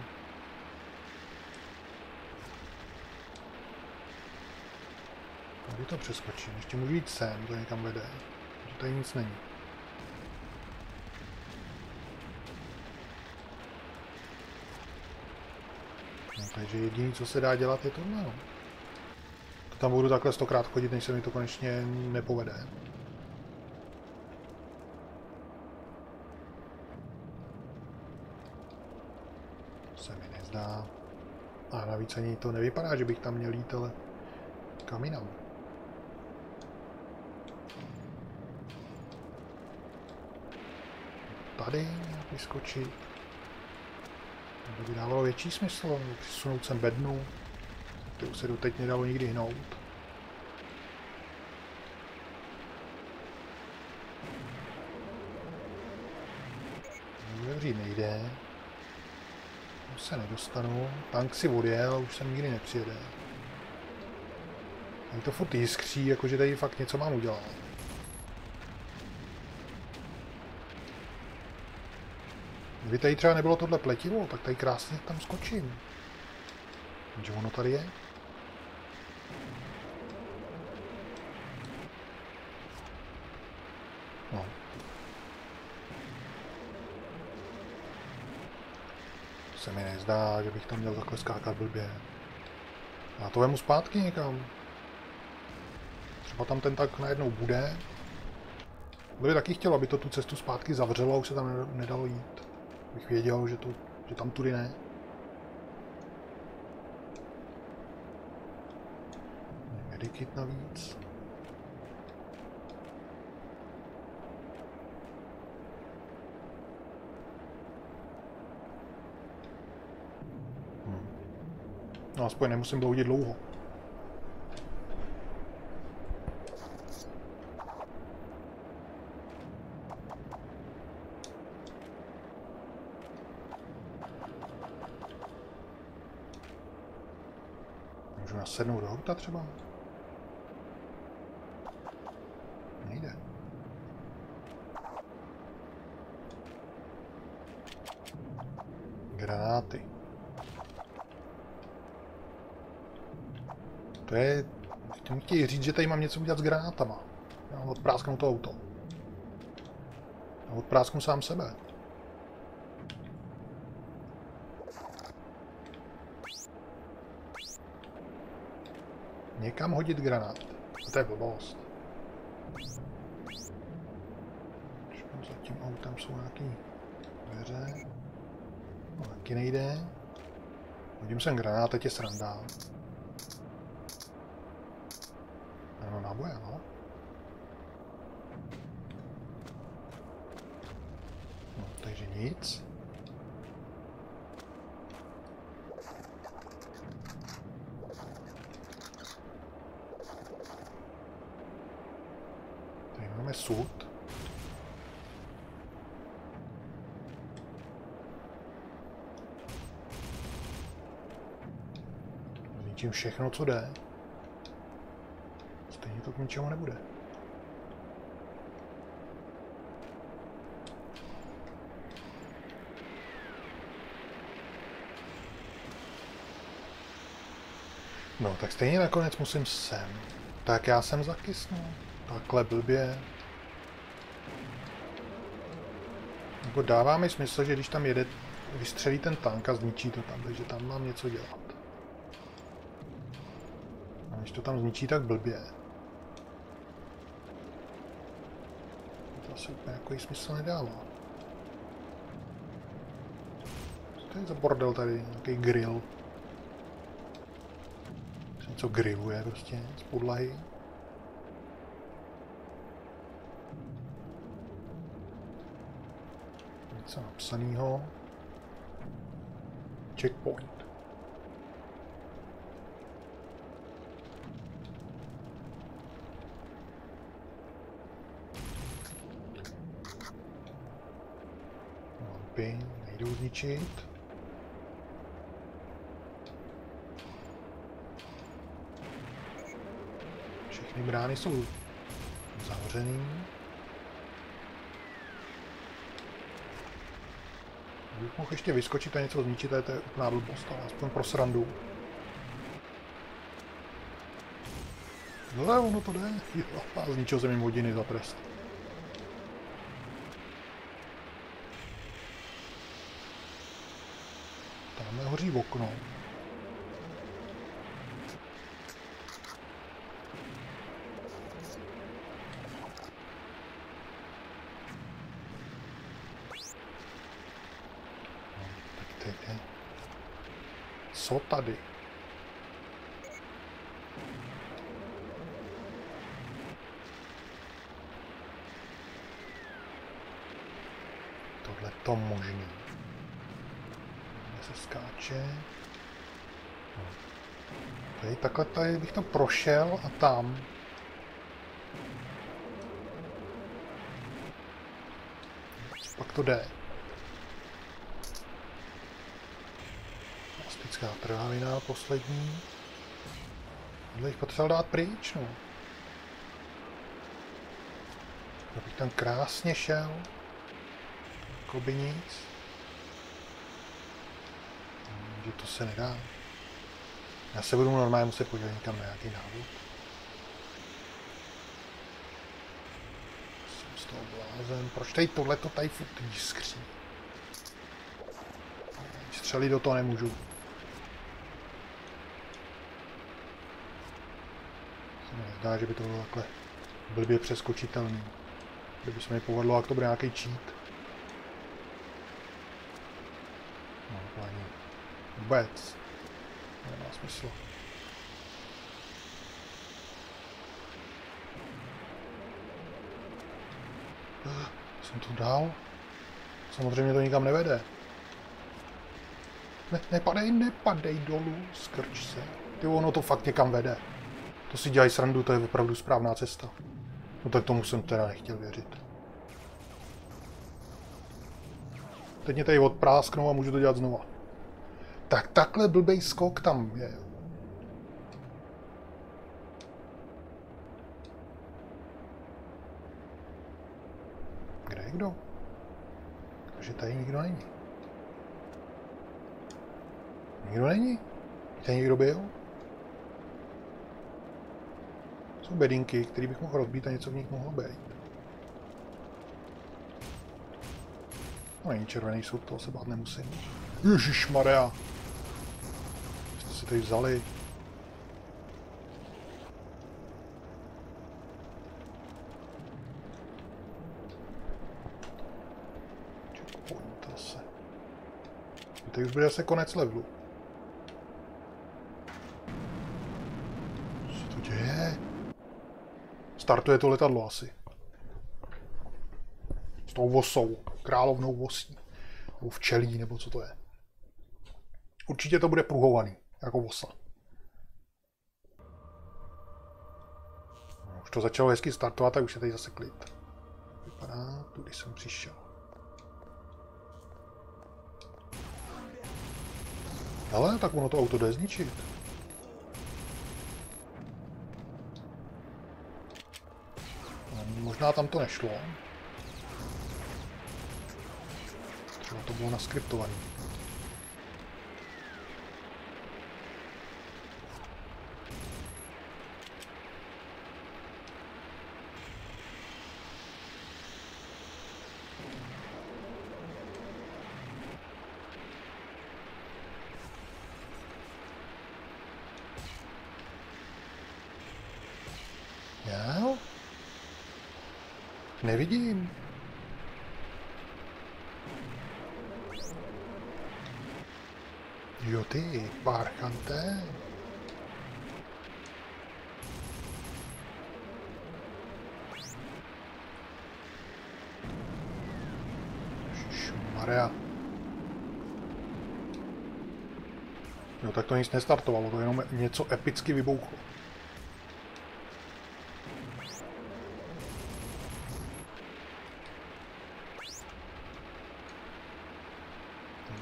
Tady to přeskočím. Ještě můžu jít sem, to někam vede. Že tady nic není. No, takže jediné, co se dá dělat, je tohle. No. Tam budu takhle stokrát chodit, než se mi to konečně nepovede. To se mi nezdá. A navíc ani to nevypadá, že bych tam měl jít, ale kam jinam. Tady vyskočit. To by dávalo větší smysl, přisunout sem bednu. To už se doteď nedalo nikdy hnout. Otevřít nejde. Už se nedostanu. Tank si odjel, už sem nikdy nepřijede. Tady to furt jiskří, jakože tady fakt něco mám udělat. Kdyby tady třeba nebylo tohle pletivo, tak tady krásně tam skočím. Že ono tady je. No. To se mi bych tam měl takhle skákat blbě. Já to vemu zpátky někam. Třeba tam ten tak najednou bude. Kdyby taky chtěl, aby to tu cestu zpátky zavřelo a už se tam ne- nedalo jít. Bych věděl, že, to, že tam tudy ne. Medikit navíc. No aspoň nemusím bloudit dlouho. Můžu nasednout do auta třeba? Nejde. Granáty. To je... Teď mi chtějí říct, že tady mám něco udělat s granátama. Já mám odprásknout to auto. Já odprásknu sám sebe. Někam hodit granát. To je blbost. Za tím autem jsou nějaký dveře. No, taky nejde. Hodím sem granát, teď je sranda. Ano, náboje, no. no. Takže nic. Tady máme sud. Zničím všechno, co jde. Stejně to k ničemu nebude. No, tak stejně nakonec musím sem. Tak já jsem zakysnu. Takhle blbě. Jako dává mi smysl, že když tam jede, vystřelí ten tank a zničí to tam, takže tam mám něco dělat. A když to tam zničí tak blbě. To asi úplně jako smysl nedává. Co to je za bordel tady? Nějaký grill. Něco grilluje prostě z podlahy. Něco napsanýho. Checkpoint. Lampy nejdou zničit. Všechny brány jsou zavřený. Kdybych mohl ještě vyskočit a něco zničit, to je úplná blbost, ale aspoň pro srandu. No, ono to jde. Jo, a zničil jsem jim hodiny za trest. Tamhle hoří okno. Tak teď je. Co tady? Tohle to možný. Se skáče. No. Tady takhle tady bych to prošel a tam. Pak to jde. Plastická trávina poslední. Tohle bych potřeboval dát pryč, no. Abych tam krásně šel. Jakoby nic. Že to se nedá. Já se budu normálně muset podívat někam na nějaký návod. Jsem z toho blázen. Proč tady tohle to tady furt jiskří? Střelit do toho nemůžu. Nezdá, že by to bylo takhle blbě přeskočitelný. Kdyby se mi povedlo, jak to bude nějaký cheat. No, ani vůbec. Nemá smysl. Eh, Jsem tu dál? Samozřejmě to nikam nevede. Ne, nepadej, nepadej dolů, skrč se. Ty ono to fakt někam vede. To si dělají srandu, to je opravdu správná cesta. No tak tomu jsem teda nechtěl věřit. Teď mě tady odprásknou a můžu to dělat znova. Tak takhle blbej skok tam je. Kde je kdo? Takže tady nikdo není. Nikdo není? Tady někdo byl? Jsou bedinky, které bych mohl rozbít a něco v nich mohlo být. No není červený soud, toho se bát nemusím. Ježíš Maria. Jste si tady vzali. Teď už bude zase konec levelu. Co to děje? Startuje to letadlo asi. S tou vosou. Královnou vosí. Nebo včelí, nebo co to je. Určitě to bude pruhovaný, jako vosa. Už to začalo hezky startovat, tak už je tady zase klid. Vypadá, tudy jsem přišel. Ale tak ono to auto jde zničit. Možná tam to nešlo. Třeba to bylo naskriptované. Já? Nevidím. Jo ty, Barchante. Maria. Jo, tak to nic nestartovalo, to jenom něco epicky vybouchlo.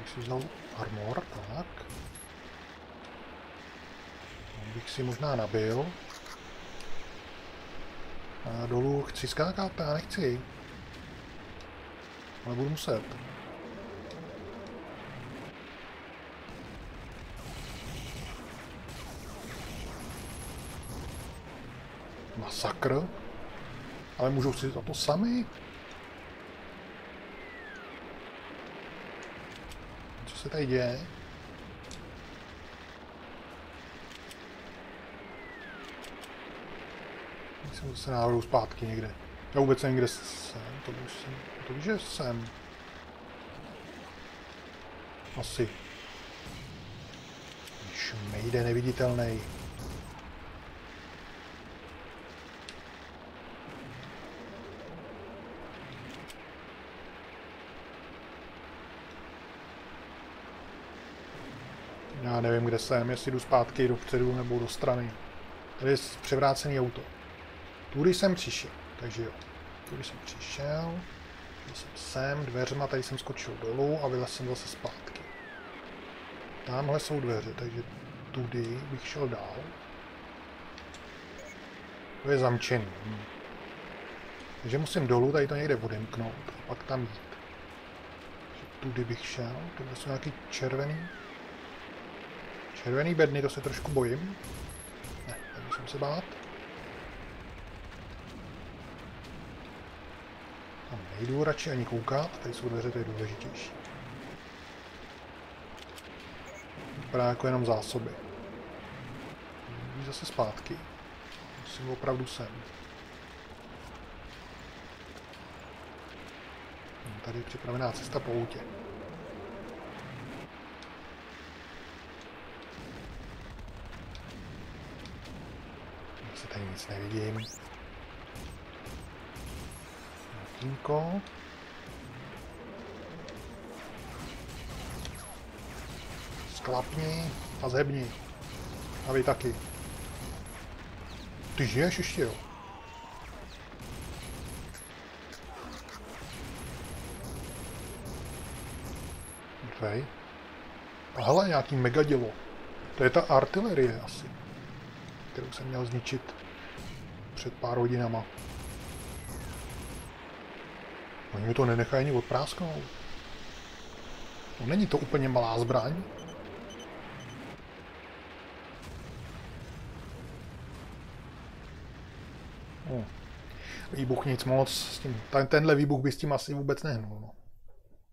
Tak si vzal armor, tak. Tam bych si možná nabil. A dolů chci skákat, já nechci. Ale budu muset. Masakr. Ale můžou si za to sami. Co se tady děje? Se náhodou zpátky někde. Já vůbec nevím, kde jsem. To už jsem. To víš, že jsem. Asi. Šmejde neviditelný. Já nevím, kde jsem, jestli jdu zpátky dopředu nebo do strany. Tady je převrácený auto. Tudy jsem přišel, takže jo. Tudy jsem přišel. Šel jsem sem, dveřma, tady jsem skočil dolů a vylez jsem zase zpátky. Tamhle jsou dveře, takže tudy bych šel dál. To je zamčený. Hm. Takže musím dolů, tady to někde odemknout a pak tam jít. Takže tudy bych šel, tohle jsou nějaký červený. Červený bedny, to se trošku bojím. Ne, nemusím se bát. Tam nejdu radši ani koukat, tady jsou dveře, to je důležitější. Vypadá jako jenom zásoby. Jdu zase zpátky. Musím opravdu sem. Tady je připravená cesta po autě. Zase tady nic nevidím. Martinko. Sklapni a zhebni. A vy taky. Ty žiješ ještě jo? Okay. A hele, nějaký megadělo. To je ta artilerie asi, kterou jsem měl zničit před pár hodinama. Oni mi to nenechají ani odprásknout. No, není to úplně malá zbraň. No. Výbuch nic moc. S tím, ten, tenhle výbuch by s tím asi vůbec nehnul. No.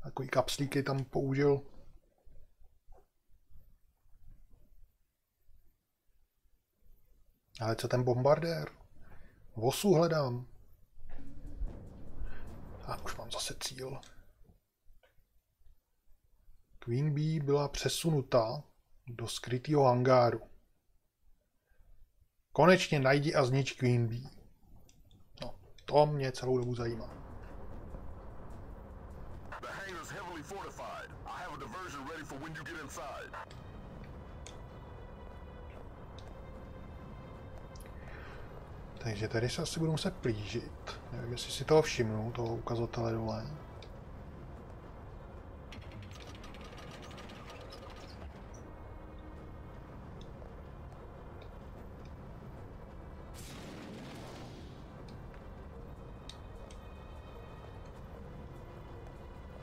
Takový kapslíky tam použil. Ale co ten bombardér? Vosu hledám. A už mám zase cíl. Queen Bee byla přesunuta do skrytého hangáru. Konečně najdi a znič Queen Bee. No, to mě celou dobu zajímá. The hangar's heavily fortified. I have a diversion ready for when you get inside. Takže tady se asi budu muset plížit. Nevím, jestli si toho všimnu, toho ukazatele dole.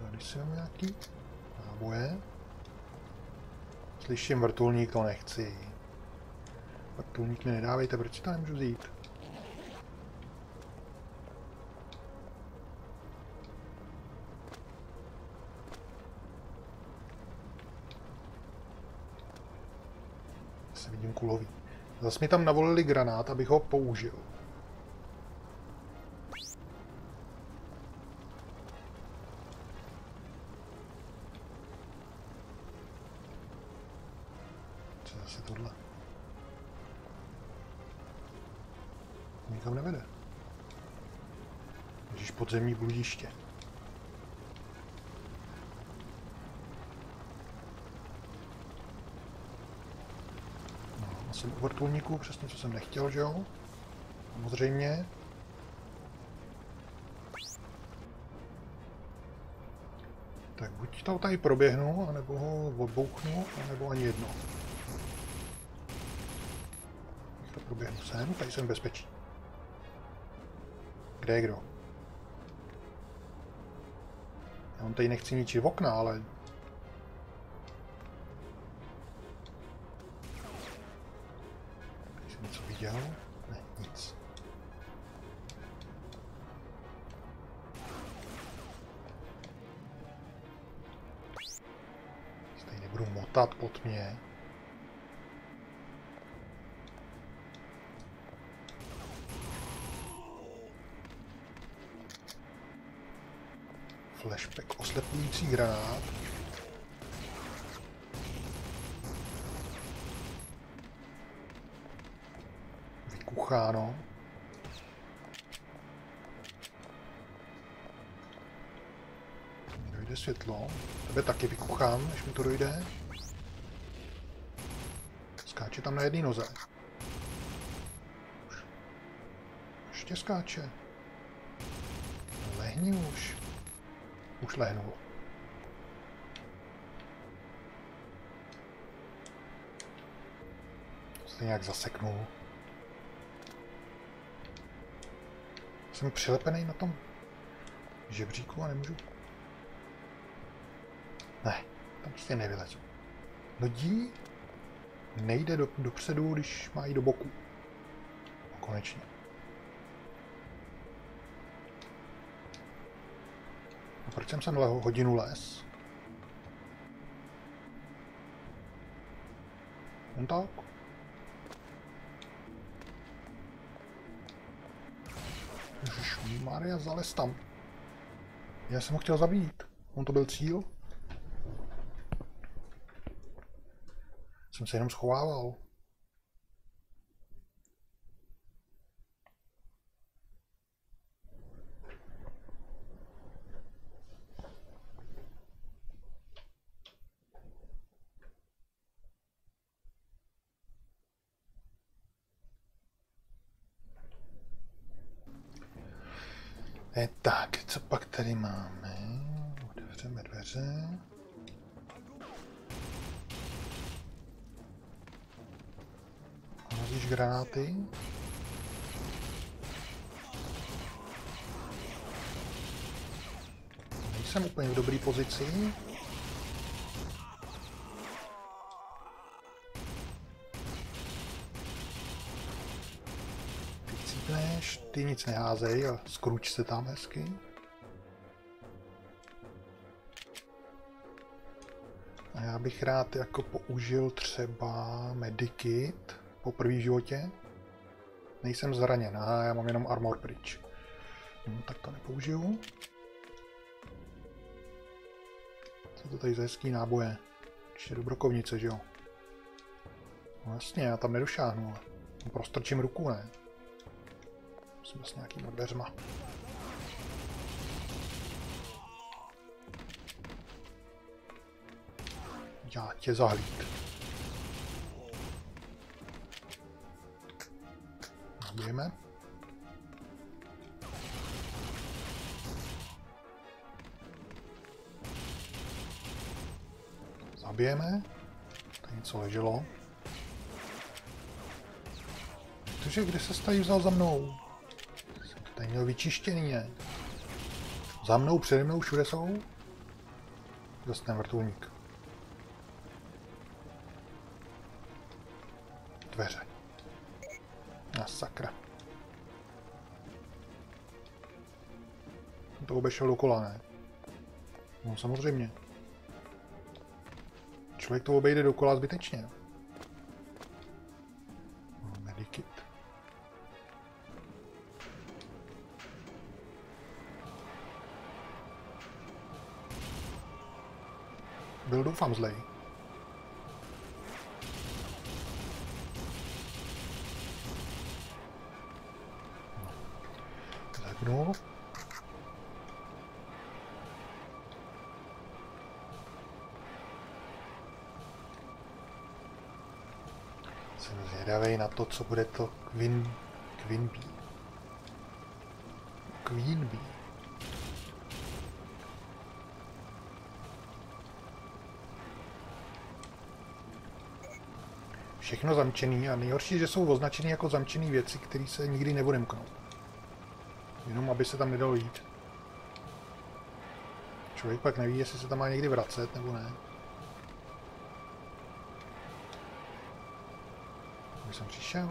Tady jsem nějaký náboje. Slyším vrtulník, to nechci. Vrtulník mi nedávejte, proč to nemůžu vzít? Zase vidím kulový. Zase mi tam navolili granát, abych ho použil. Co je zase tohle? Nikam nevede. Ježíš podzemní bludiště. jsem u vrtulníků, přesně co jsem nechtěl, že jo? Samozřejmě. Tak buď to tady proběhnu, anebo ho odbouchnu, anebo ani jedno. To proběhnu sem, tady jsem bezpečí. Kde je kdo? Já on tady nechci ničit okna, ale... to dojde. Skáče tam na jedné noze. Ještě skáče. Lehni už. Už lehnul. Se nějak zaseknul. Jsem přilepený na tom žebříku a nemůžu. Prostě nevylezu. Lodí nejde do, dopředu, když má jít do boku. No, konečně. A proč jsem sem leho hodinu les? On tak? Maria, zales tam. Já jsem ho chtěl zabít. On to byl cíl. Jsem se jenom schovával. E, tak, co pak tady máme? Otevřeme dveře. Granáty? Nejsem úplně v dobré pozici. Ty cípneš, ty nic neházej a skruč se tam hezky. A já bych rád jako použil třeba medikit po první životě. Nejsem zraněn, aha, já mám jenom armor bridge. No, tak to nepoužiju. Co to tady za hezký náboje? Ještě do brokovnice, že jo? No jasně, já tam nedošáhnu, ale prostrčím ruku, ne? Musím s nějakýma dveřma. Já tě zahlíd. Zabijeme. Zabijeme. Tady něco leželo. Protože kde se tady vzal za mnou? Jsem to tady měl vyčištěný, ne? Za mnou, přede mnou, všude jsou? Zase ten vrtulník. Sakra. To obešel dokola, ne? No samozřejmě. Člověk to obejde dokola zbytečně. No, medikit. Byl doufám zlej. Zepnu. Jsem zvědavý na to, co bude to Queen, Queen Bee. Queen Bee. Všechno zamčený a nejhorší, že jsou označený jako zamčený věci, které se nikdy neodemknou. Jenom aby se tam nedalo jít. Člověk pak neví, jestli se tam má někdy vracet nebo ne. Už jsem přišel?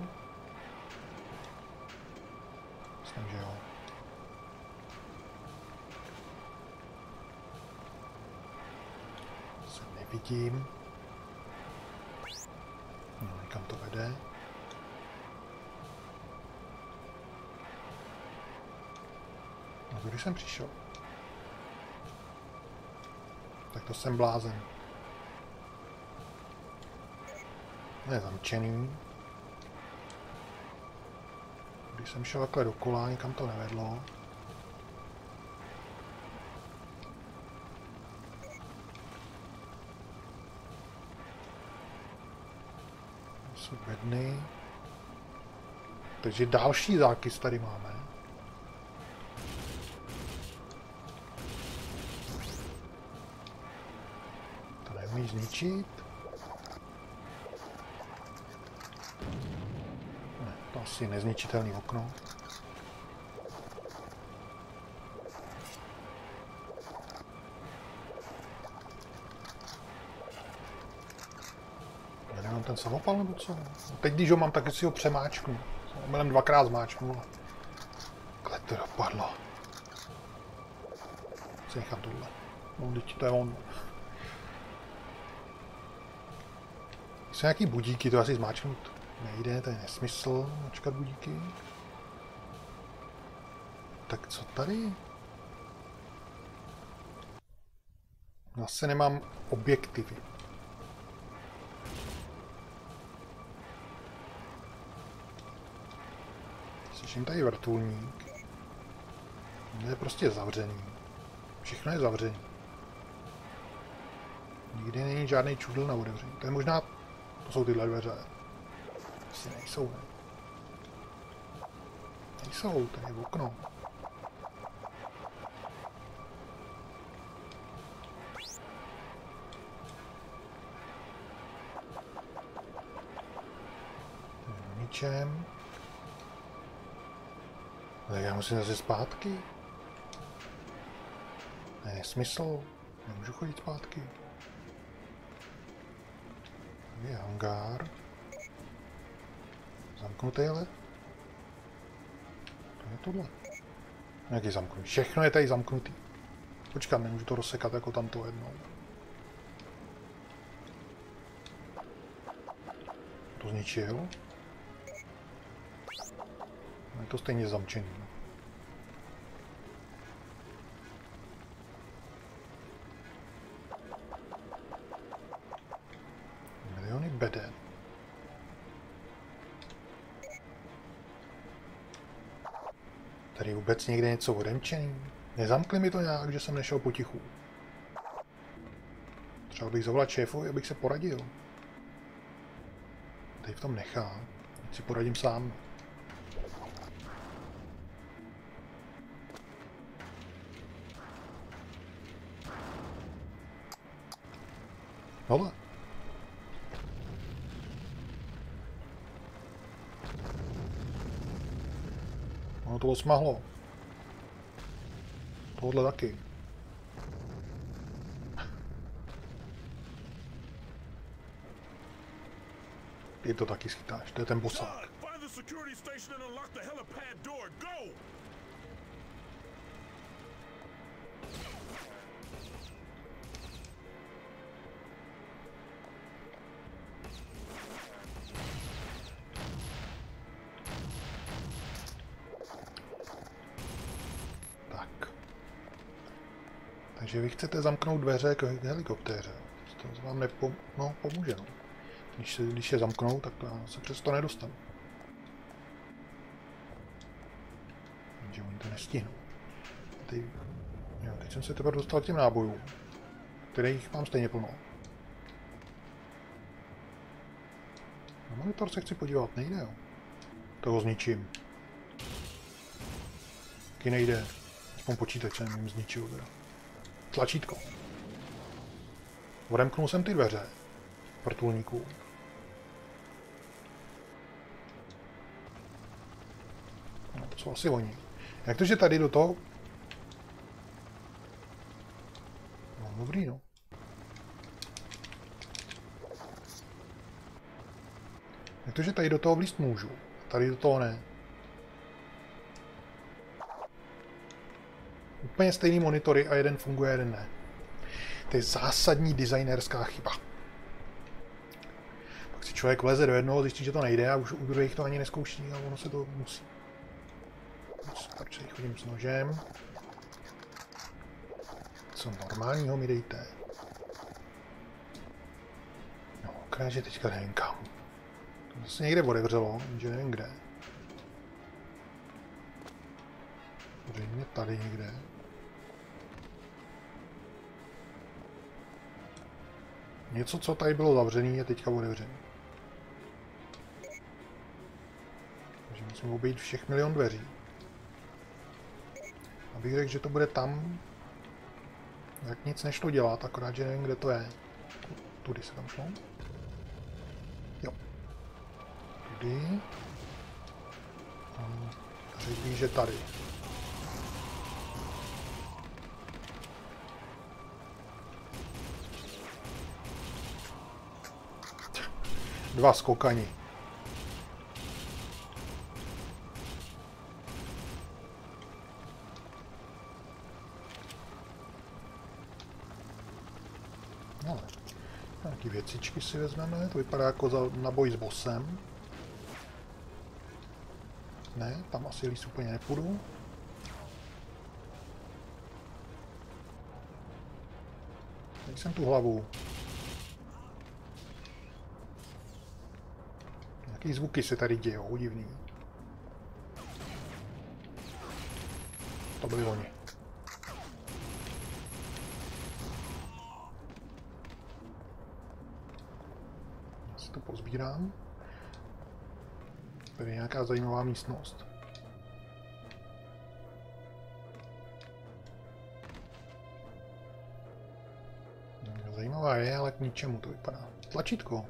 Myslím, že jo. Se nevidím. No, někam to vede. Když jsem přišel. Tak to jsem blázen. Ne zamčený. Když jsem šel takhle dokola, nikam to nevedlo. Jsou bedny. Takže další zákys tady máme. Neumí zničit. Ne, to asi nezničitelný okno. Já ten samopal nebo co? Teď když ho mám, tak si ho přemáčknu. Jsem omylem dvakrát zmáčknul. Takhle to dopadlo. Si nechám tohle. No, teď to je on. Jsou nějaký budíky, to asi zmáčknout nejde, to je nesmysl, mačkat budíky. Tak co tady? Zase nemám objektivy. Slyším tady vrtulník. To je prostě zavřený. Všechno je zavřený. Nikdy není žádný čudl na otevření. To je možná... To jsou tyhle dveře. Asi nejsou, ne? Nejsou, tady je okno. Ničem. Tak já musím zase zpátky. Ne, smysl. Nemůžu chodit zpátky. Je hangár. Zamknutý ale. To je tohle. Jaký zamknutý? Všechno je tady zamknutý. Počkat, nemůžu to rozsekat jako tamto jednou. To zničil. No, je to stejně zamčený. Vůbec někde něco odemčený? Nezamkli mi to nějak, že jsem nešel potichu. Třeba bych zavolal šéfovi, abych se poradil. Tady v tom nechá. Ať si poradím sám. Hele. Ono to osmahlo. Tohle taky. Ty to taky schytáš, to je ten bosák. Find the security station and unlock the helipad door. Zamknout dveře k helikoptéře. To vám nepom- no, pomůže. No. Když, se, když je zamknou, tak já se přes to nedostanu. Takže oni to nestihnou. Teď, jo, teď jsem se teprve dostal k těm nábojům, kterých mám stejně plno. No, Monitor se chci podívat, nejde jo. Toho zničím. Taky nejde. Aspoň počítač jsem jim zničil teda. Tlačítko. Odemknul jsem ty dveře. Vrtulníků. No, to jsou asi oni. Jak to, že tady do toho... No, dobrý, no. Jak to, že tady do toho vlíst můžu, tady do toho ne? Úplně stejný monitory a jeden funguje, jeden ne. To je zásadní designerská chyba. Pak si člověk vleze do jednoho, zjistí, že to nejde a už u druhých to ani neskouší a ono se to musí. Radši chodím s nožem. Co normálního mi dejte? No, kráže teďka nevím kam. To zase někde odevřelo, že nevím kde. Zřejmě tady někde. Něco, co tady bylo zavřené, je teďka otevřené. Takže musím obejít všech milion dveří. Abych řekl, že to bude tam, jak nic než to dělat, akorát, že nevím, kde to je. Tudy se tam šlo. Jo. Tudy. A řekl že tady. Dva skokani. No, věcičky si vezmeme, to vypadá jako za, na boj s bossem. Ne, tam asi líst úplně nepůjdu. Teď jsem tu hlavu. Nějaký zvuky se tady dějou, divný. To byli oni. Si to pozbírám. Tady je nějaká zajímavá místnost. Zajímavá je, ale k ničemu to vypadá. Tlačítko.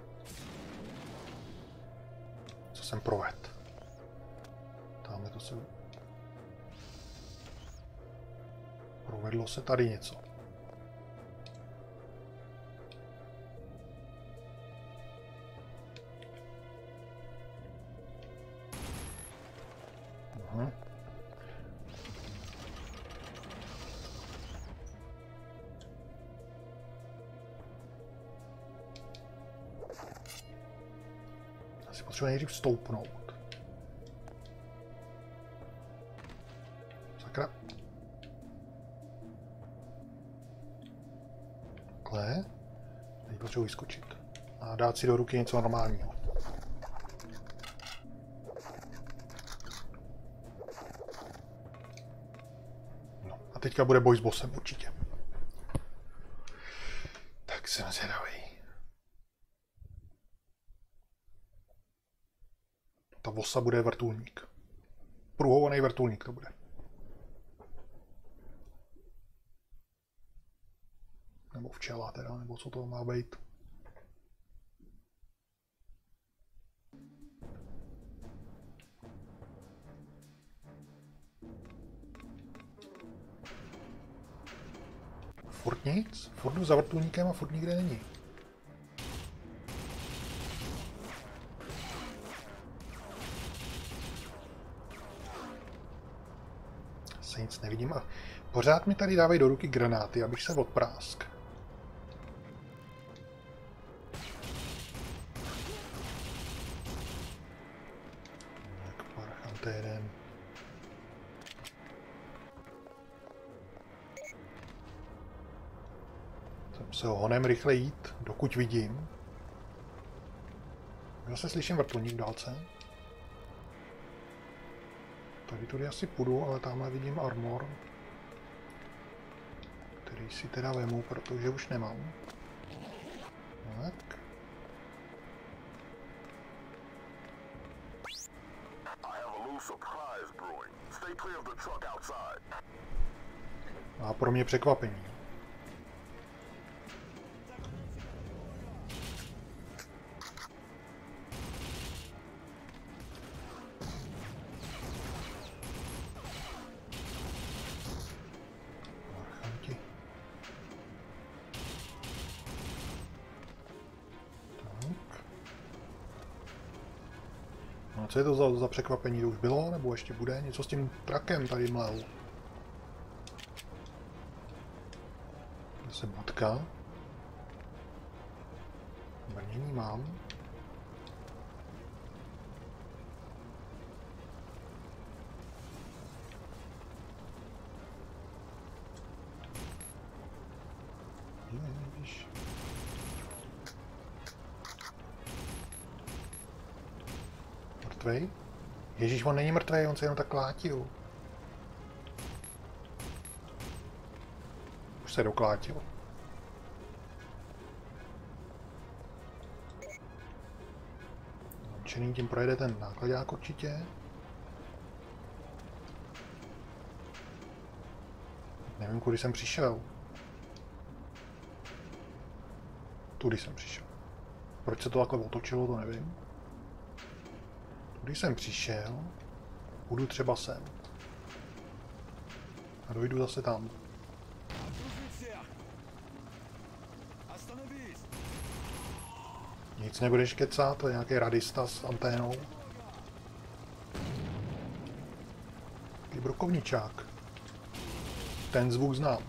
Jsem proved. Tamhle to se... Provedlo se tady něco. Asi potřebuje nejdřív stoupnout. Sakra. Takhle. Teď potřebuji vyskočit. A dát si do ruky něco normálního. No, a teďka bude boj s bossem určitě. Tak jsem zvědavý. Ta vosa bude vrtulník. Pruhovaný vrtulník to bude. Nebo včela teda, nebo co to má být. Furt nic? Furt za vrtulníkem a furt nikde není. Se nic nevidím a pořád mi tady dávají do ruky granáty, abych se odprásk. Tak parchám to je jeden. Se ho honem rychle jít, dokud vidím. Zase slyším vrtulník v dálce. Tady tudy asi půjdu, ale tamhle vidím armor který si teda vemu, protože už nemám. Tak. A pro mě překvapení. Překvapení? To už bylo, nebo ještě bude? Něco s tím trakem tady mlel. Zase matka. Brnění mám. Ježiš. Mrtvej? Ježíš, on se jenom tak klátil. Už se doklátil. Čený tím projede ten nákladák určitě. Nevím, kudy jsem přišel. Tudy jsem přišel. Proč se to takhle otočilo, to nevím. Tudy jsem přišel. Půjdu třeba sem. A dojdu zase tam. Nic nebudeš kecat, to je nějaký radista s anténou. Ty brokovničák. Ten zvuk znám.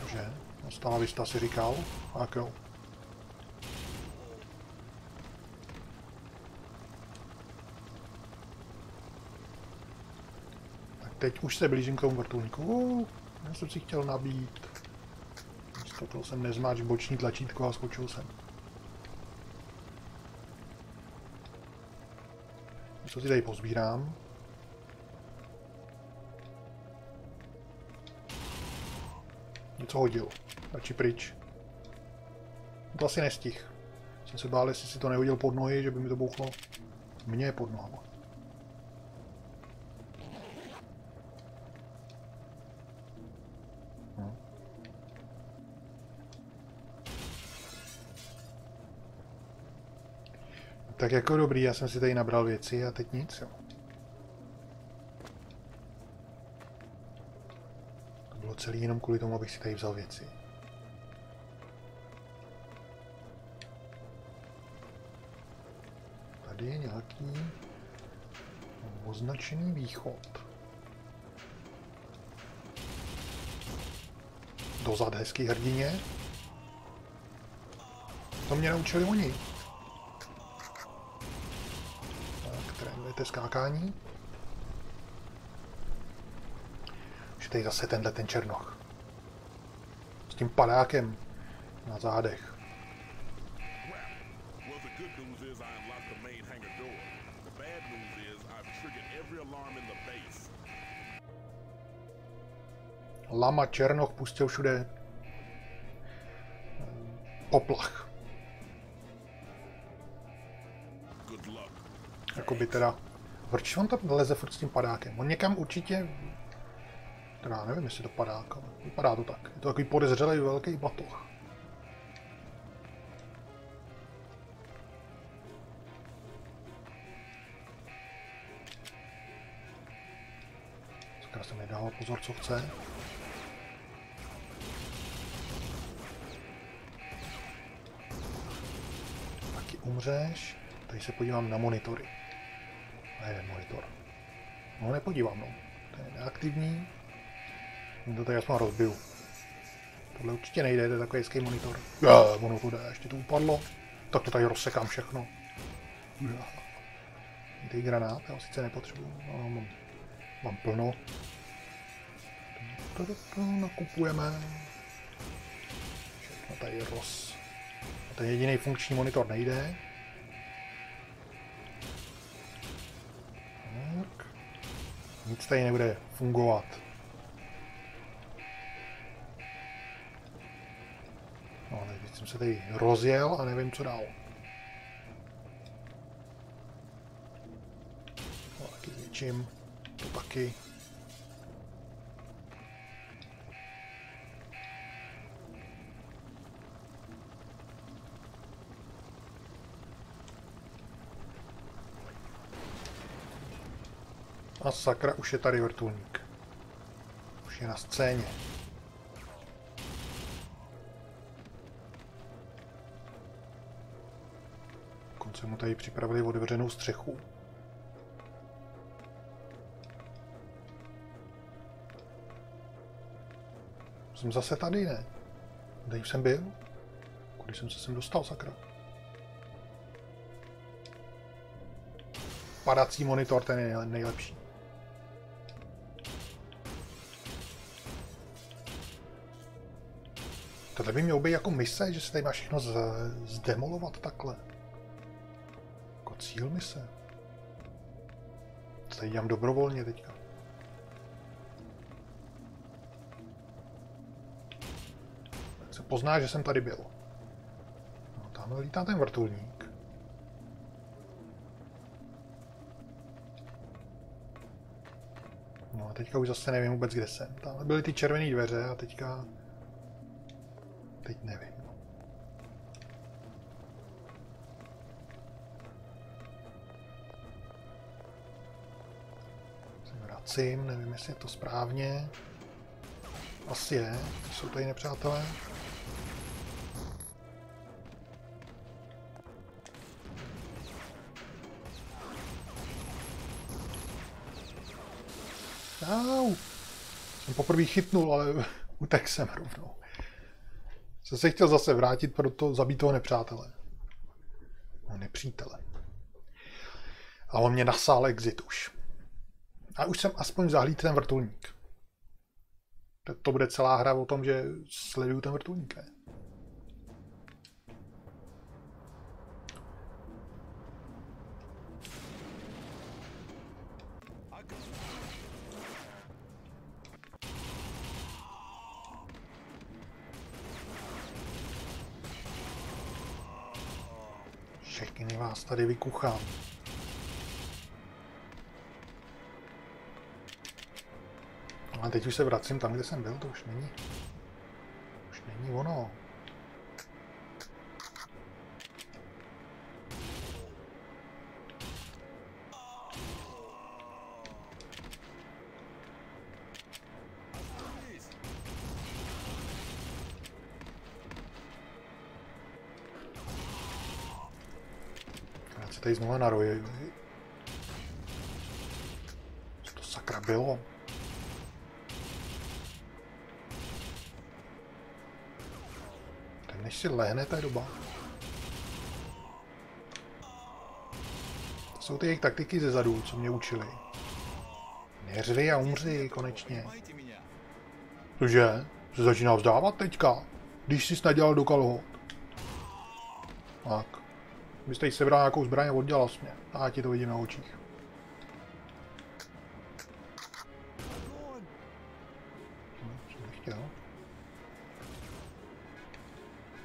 Cože? Ostala no, vista si říkal? Tak jo. Teď už se blížím k tomu vrtulníku. Já jsem si chtěl nabít. Místo toho jsem nezmáč boční tlačítko a skočil jsem. Co si tady pozbírám? Něco hodil. Radši pryč. To asi nestih. Jsem se bál, jestli si to nehodil pod nohy, že by mi to bouchlo mně pod nohama. Tak jako dobrý, já jsem si tady nabral věci a teď nic, jo. To bylo celý jenom kvůli tomu, abych si tady vzal věci. Tady je nějaký označený východ. Dozad hezký hrdině. To mě naučili oni. Tak, trénujete skákání. Už je tady zase tenhle ten černoch. S tím padákem na zádech. Lama černoch pustil všude eh, poplach. Jakoby teda... Proč on tam leze furt s tím padákem? On někam určitě... Teda nevím, jestli to padák, ale vypadá to tak. Je to takový podezřelý velký batoh. Sakra jsem nedával pozor, co chce. Taky umřeš. Tady se podívám na monitory. Na monitor. No nepodívám, no. To je neaktivní. To tady aspoň rozbiju. Tohle určitě nejde, to je takový hezký monitor. Je, ono to jde, ještě to upadlo. Tak to tady rozsekám všechno. Je. Ty granát, já ho sice nepotřebuju, ale mám, mám plno. Nakupujeme. Všechno tady roz. A ten jediný funkční monitor nejde. nic tady nebude fungovat. No ale teď jsem se tady rozjel a nevím, co dál. No, taky něčím? To taky. A sakra, už je tady vrtulník. Už je na scéně. Dokonce mu tady připravili otevřenou střechu. Jsem zase tady, ne? Kde jsem byl? Kudy jsem se sem dostal, sakra? Padací monitor, ten je nejlepší. Tohle by mělo být jako mise, že se tady má všechno z, zdemolovat takhle. Jako cíl mise. To tady dělám dobrovolně teďka. Tak se pozná, že jsem tady byl. No, tamhle lítá ten vrtulník. No a teďka už zase nevím vůbec, kde jsem. Tam byly ty červené dveře a teďka... Teď nevím. Se vracím, nevím, jestli je to správně. Asi je, jsou tady nepřátelé. Au! Jsem poprvé chytnul, ale utek jsem rovnou. Jsem se chtěl zase vrátit pro to zabít toho nepřátele. No, nepřítele. A on mě nasál exit už. A už jsem aspoň zahlíd ten vrtulník. To bude celá hra o tom, že sleduju ten vrtulník. Ne? Tady vykuchám. A teď už se vracím tam, kde jsem byl, to už není. Už není ono. tady znovu narojili. Co to sakra bylo? Ten než si lehne, ta doba. To jsou ty jejich taktiky ze zadu, co mě učili. Neřvi a umři, konečně. Cože? Se začíná vzdávat teďka, když jsi dělal do kalhot. Tak. Byste jí sebral nějakou zbraň a oddělal jsi mě. A ti to vidím na očích.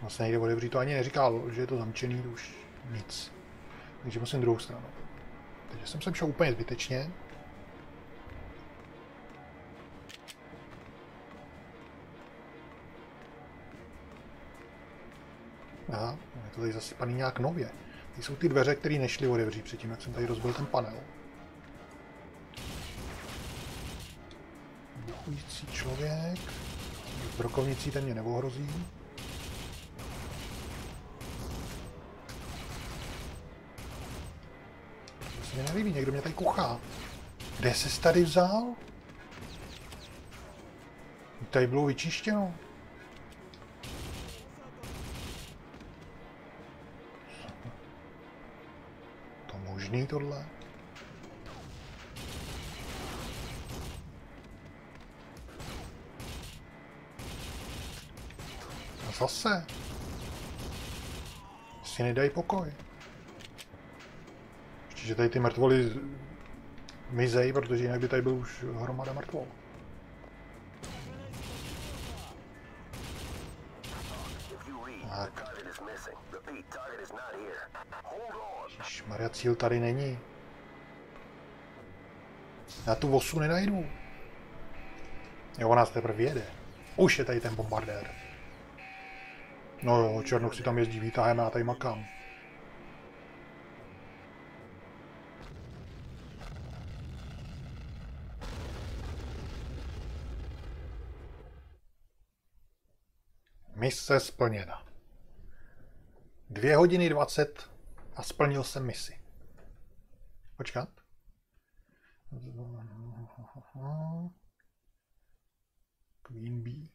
Vlastně nejde otevřít, to ani neříkal, že je to zamčený, to už nic. Takže musím druhou stranu. Takže jsem sem šel úplně zbytečně. Aha, je to tady zasypaný nějak nově. Ty jsou ty dveře, které nešly otevřít předtím, jak jsem tady rozbil ten panel. Bohující člověk. Brokovnicí ten mě neohrozí. To se nelíbí, někdo mě tady kuchá. Kde se tady vzal? Tady bylo vyčištěno. Možný tohle? A zase. Si nedají pokoj. Ještě, že tady ty mrtvoly mizej, protože jinak by tady byl už hromada mrtvol. Maria cíl tady není. Já tu osu nenajdu. Jo, ona se teprve jede. Už je tady ten bombardér. No jo, Černoch si tam jezdí výtahem a já tady makám. Mise splněna. Dvě hodiny 20 a splnil jsem misi. Počkat. Queen Bee.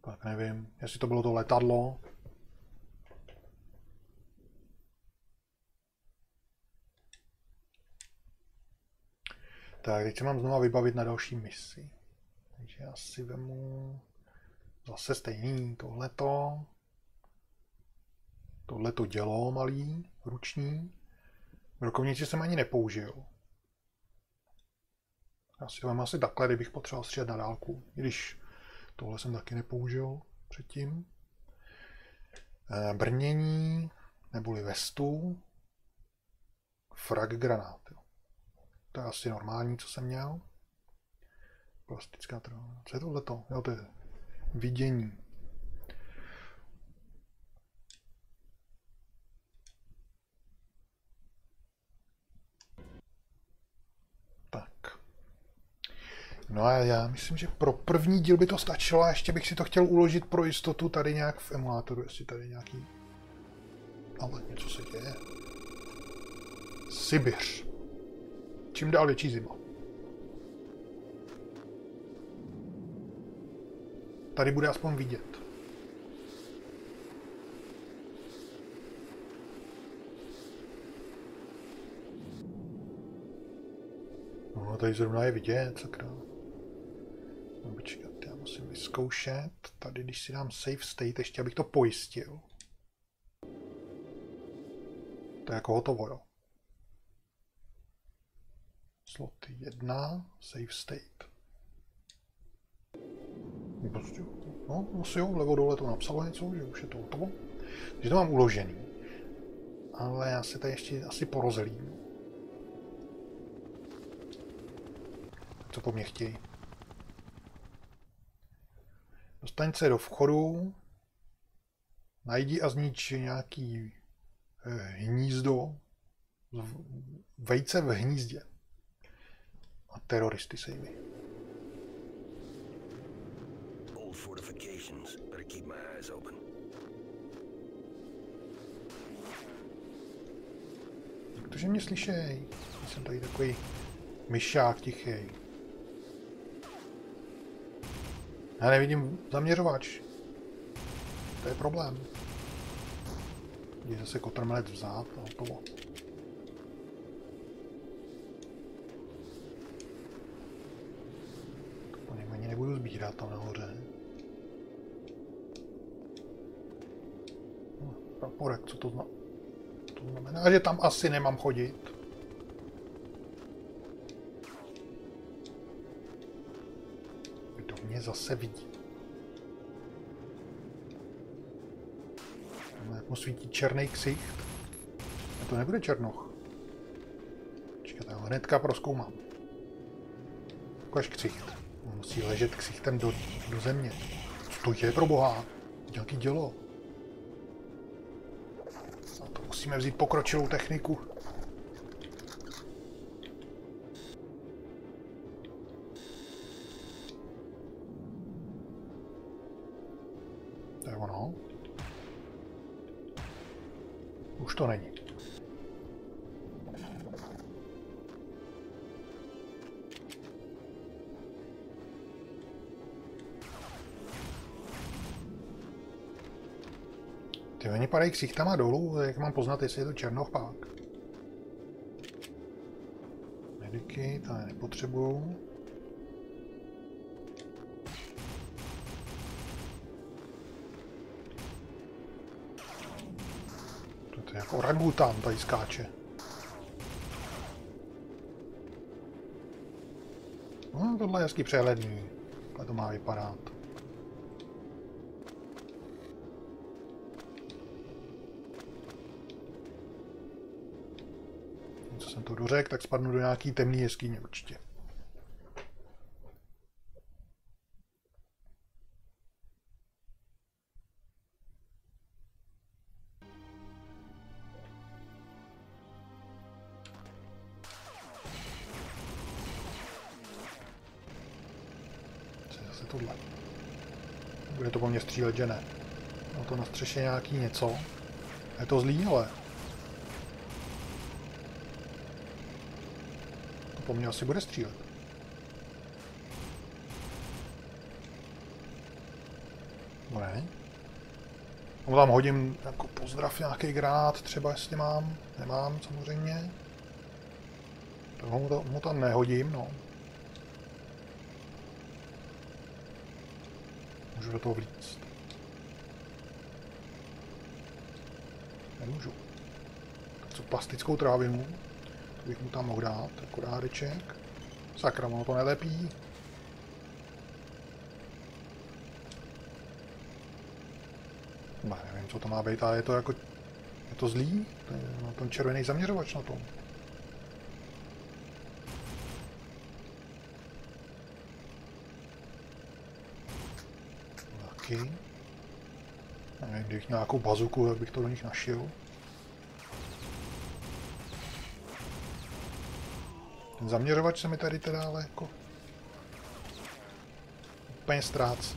Tak nevím, jestli to bylo to letadlo. Tak, teď se mám znova vybavit na další misi. Takže já si vemu zase stejný tohleto. Tohleto dělo malý, ruční. Brokovnici jsem ani nepoužil. Já si vemu asi takhle, kdybych potřeboval střílet na dálku. I když tohle jsem taky nepoužil předtím. Eh, brnění, neboli vestu. Frag granát. Jo. To je asi normální, co jsem měl. Plastická trava. Co je tohleto? Jo, to je vidění. Tak. No a já myslím, že pro první díl by to stačilo a ještě bych si to chtěl uložit pro jistotu tady nějak v emulátoru, jestli tady nějaký... Ale něco se děje. Sibiř. Čím dál větší zima. Tady bude aspoň vidět. No, tady zrovna je vidět, sakra. No, počkat, já musím vyzkoušet. Tady, když si dám save state, ještě abych to pojistil. To je jako hotovo, jo. Slot 1, save state. Prostě, no, asi jo, levo dole to napsalo něco, že už je to hotovo. Takže to mám uložený. Ale já se tady ještě asi porozlím. Co po mně chtějí? Dostaň se do vchodu, najdi a znič nějaký eh, hnízdo, vejce v hnízdě. A teroristy sejmy. Old fortifications. Better keep my eyes open. Protože mě slyšej. Jsem tady takový myšák tichý. Já nevidím zaměřovač. To je problém. Jde zase kotrmelec vzát a hotovo. To po něm ani nebudu sbírat tam nahoře. No, praporek, co to znamená? To znamená, že tam asi nemám chodit. Zase vidí? Tam mu svítí černý ksicht. A to nebude černoch. Počkejte, ho hnedka proskoumám. Ukaž ksicht. On musí ležet ksichtem do, do země. Co to je pro boha? Nějaký dělo. A to musíme vzít pokročilou techniku. Ksichtama dolů, jak mám poznat, jestli je to černoch pak. Mediky, tady nepotřebuju. To je jako orangutan tady skáče. No, tohle je hezky přehledný. Takhle to má vypadat. Dořekl, tak spadnu do nějaký temný jeskyně určitě. Co je tohle? Bude to po mně střílet, že ne? No to na střeše nějaký něco. Je to zlý, ale... po mně asi bude střílet. No ne. No tam hodím jako pozdrav nějaký granát třeba, jestli mám. Nemám samozřejmě. Ho mu, to, mu tam nehodím, no. Můžu do toho vlíct. Nemůžu. Tak co plastickou trávinu, to bych mu tam mohl dát, jako dáreček. Sakra, ono to nelepí. No, nevím, co to má být, ale je to jako... Je to zlý? To je na tom červený zaměřovač na tom. Taky. Nevím, kdybych nějakou bazuku, tak bych to do nich našel. Ten zaměřovač se mi tady teda ale jako... Úplně ztrác.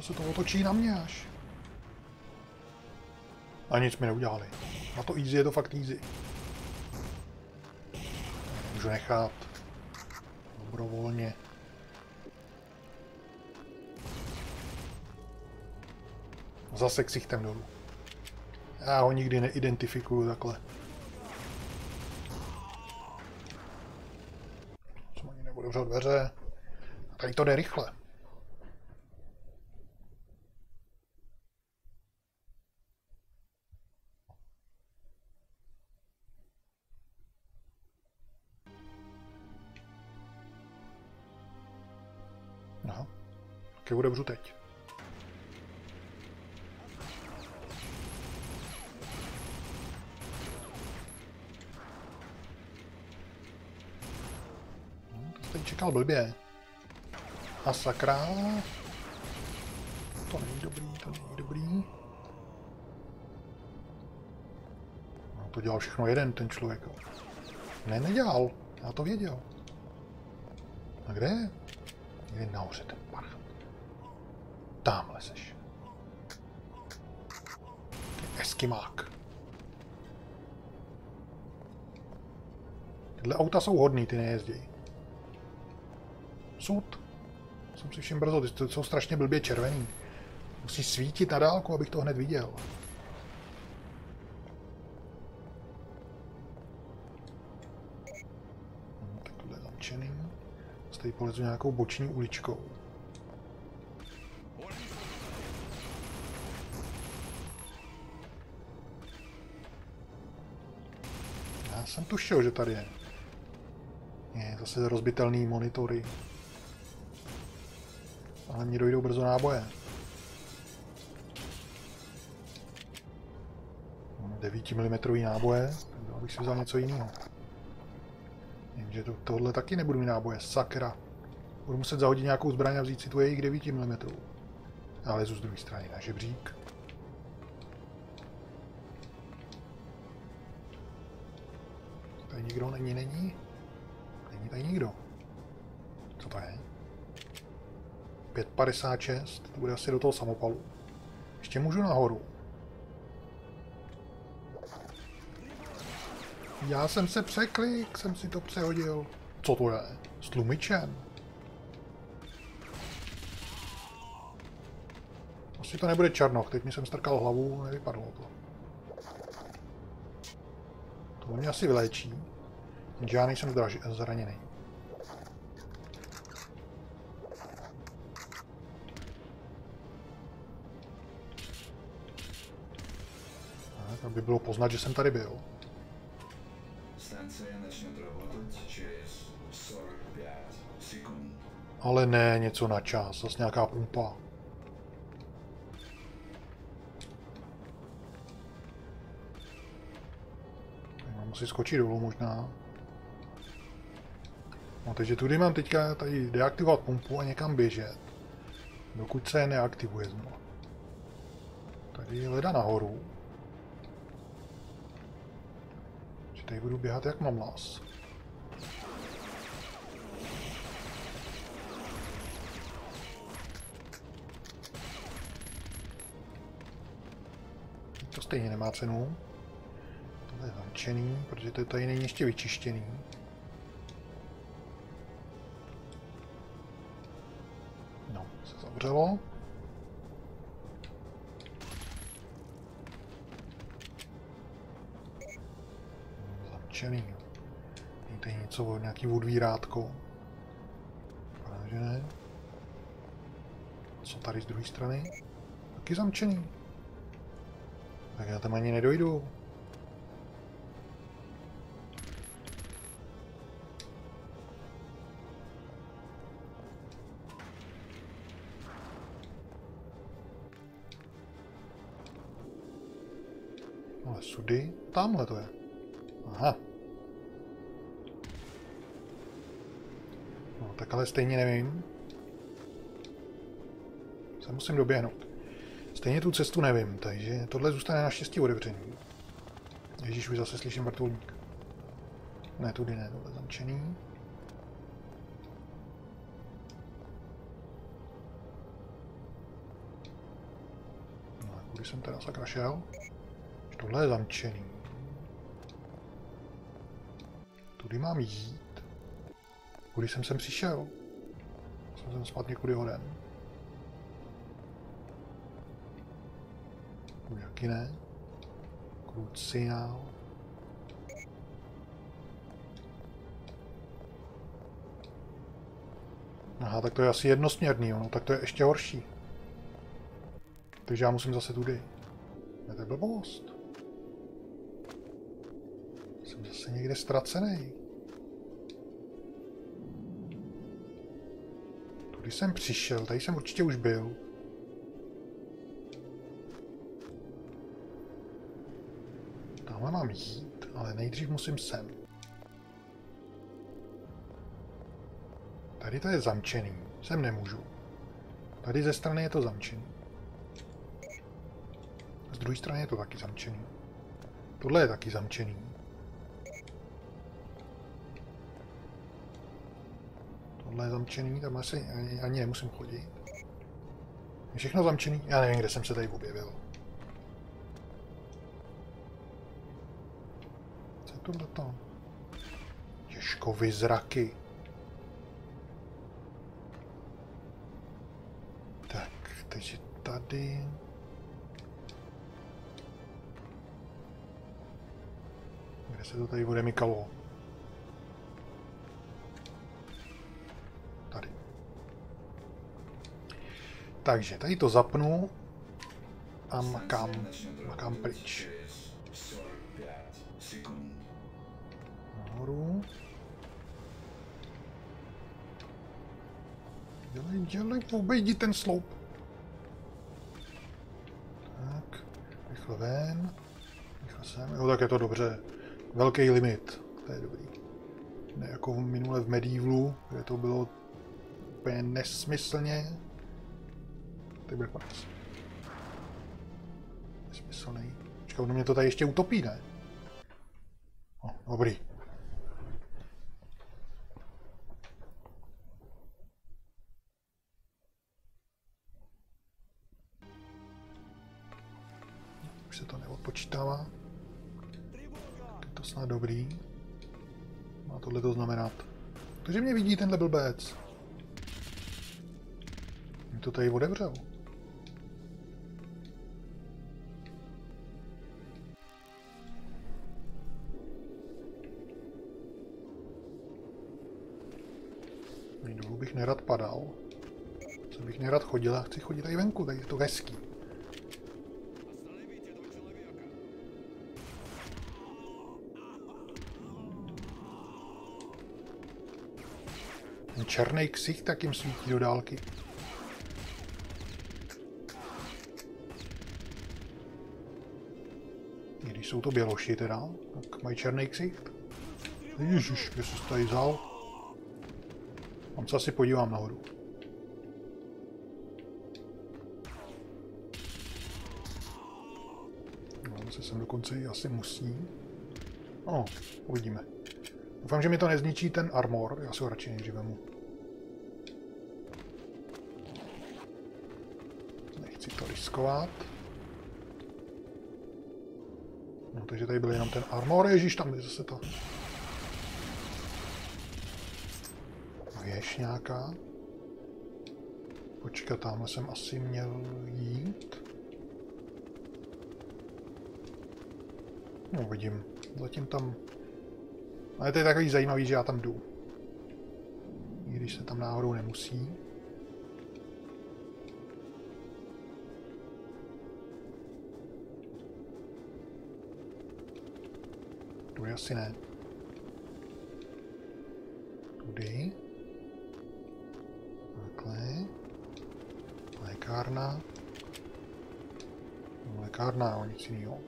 Se to otočí na mě až. A nic mi neudělali. Na to easy je to fakt easy. Můžu nechat. Dobrovolně. Zase ksichtem dolů. Já ho nikdy neidentifikuju takhle. Jsem ani nebudu dveře. A tady to jde rychle. Otevřu teď. No, to tady čekal blbě. A sakra. To není dobrý, to není dobrý. No, to dělal všechno jeden, ten člověk. Ne, nedělal. Já to věděl. A kde je? Někde nahoře ten parchat. Tamhle seš. Eskimák. Tyhle auta jsou hodný, ty nejezdějí. Sud. Jsem si všim brzo, ty jsou strašně blbě červený. Musí svítit na dálku, abych to hned viděl. Hm, tak tohle je zamčený. Tady polezu nějakou boční uličkou. Tušil, že tady je. Je, zase rozbitelný monitory. Ale mi dojdou brzo náboje. 9 mm náboje, tak bych si vzal něco jiného. Jenže to, tohle taky nebudu mít náboje, sakra. Budu muset zahodit nějakou zbraň a vzít si tu jejich 9 mm. Lezu z druhé strany na žebřík. Nikdo není, není? Není tady nikdo. Co to je? 5,56, to bude asi do toho samopalu. Ještě můžu nahoru. Já jsem se překlik, jsem si to přehodil. Co to je? S tlumičem? Asi to nebude čarnoch, teď mi jsem strkal hlavu, nevypadlo to. To mě asi vyléčí. Jenže já nejsem zdraži, zraněný. Tak by bylo poznat, že jsem tady byl. Станция начнет работать через 45 секунд. Ale ne něco na čas, zase nějaká pumpa. Tady Mám asi skočit dolů možná. No takže tudy mám teďka tady deaktivovat pumpu a někam běžet. Dokud se neaktivuje znovu. Tady je leda nahoru. Že tady budu běhat jak mamlas. To stejně nemá cenu. Tohle je zamčený, protože to tady není ještě vyčištěný. Zavřelo. Zamčený. Tady něco, nějaký odvírátko. Vypadá, ne. Co tady z druhé strany? Taky zamčený. Tak já tam ani nedojdu. Sudy? Tamhle to je. Aha. No, tak ale stejně nevím. Se musím doběhnout. Stejně tu cestu nevím, takže tohle zůstane naštěstí otevřený. Ježíš, už zase slyším vrtulník. Ne, tudy ne, tohle zamčený. No, a kudy jsem teda sakra šel? Tohle je zamčený. Tudy mám jít. Kudy jsem sem přišel? Jsem sem spát někudy hoden. Jaký ne? Kruciál. Aha, tak to je asi jednosměrný, no, tak to je ještě horší. Takže já musím zase tudy. Je to blbost. Zase někde ztracený. Tudy jsem přišel, tady jsem určitě už byl. Tamhle mám jít, ale nejdřív musím sem. Tady to je zamčený, sem nemůžu. Tady ze strany je to zamčený. Z druhé strany je to taky zamčený. Tohle je taky zamčený. Tohle je zamčený, tam asi ani, ani nemusím chodit. Všechno zamčený? Já nevím, kde jsem se tady objevil. Co je tohle to? Ježkovy zraky. Tak, takže tady... Kde se to tady odemykalo? Takže tady to zapnu a makám, makám pryč. Nahoru. Dělej, dělej, obejdi ten sloup. Tak, rychle ven. Rychle sem. Jo, tak je to dobře. Velký limit. To je dobrý. Ne jako minule v medívlu, kde to bylo úplně nesmyslně. Bude konec. Nesmyslný. Počkej, ono mě to tady ještě utopí, ne? O, dobrý. Už se to neodpočítává. Je to snad dobrý. Má tohle to znamenat. Takže mě vidí tenhle blbec. Mě to tady odevřel. nerad padal. Co bych nerad chodil, a chci chodit tady venku, tady je to hezký. Černý ksich tak jim svítí do dálky. I když jsou to běloši teda, tak mají černý ksicht. Ježiš, kde se tady vzal? Tam se asi podívám nahoru. No, se sem dokonce asi musí. No, uvidíme. Doufám, že mi to nezničí ten armor, já si ho radši nejdřív vemu. Nechci to riskovat. No, takže tady byl jenom ten armor, ježíš, tam je zase to. Nějaká. Počkat, tamhle jsem asi měl jít. No, vidím. Zatím tam... Ale to je takový zajímavý, že já tam jdu. I když se tam náhodou nemusí. Tudy asi ne. Lékárna, jo, nic jiného.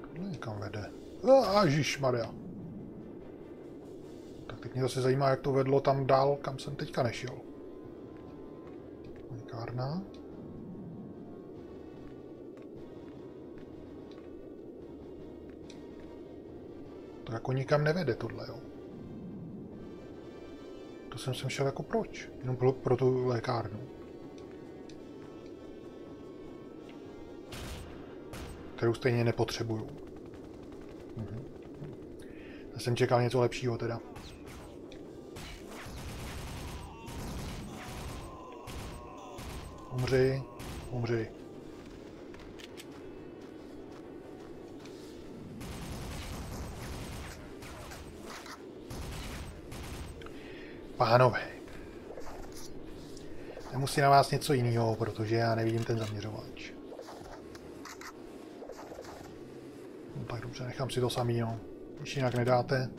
Tohle někam vede. A Maria. Tak teď mě zase zajímá, jak to vedlo tam dál, kam jsem teďka nešel. Lékárna. To jako nikam nevede tohle, jo. To jsem sem šel jako proč? Jenom pro, pro tu lékárnu. Kterou stejně nepotřebuju. Mhm. Já jsem čekal něco lepšího teda. Umři, umři. Pánové. Nemusí na vás něco jiného, protože já nevidím ten zaměřovač. No tak dobře, nechám si to samý, no. Když jinak nedáte.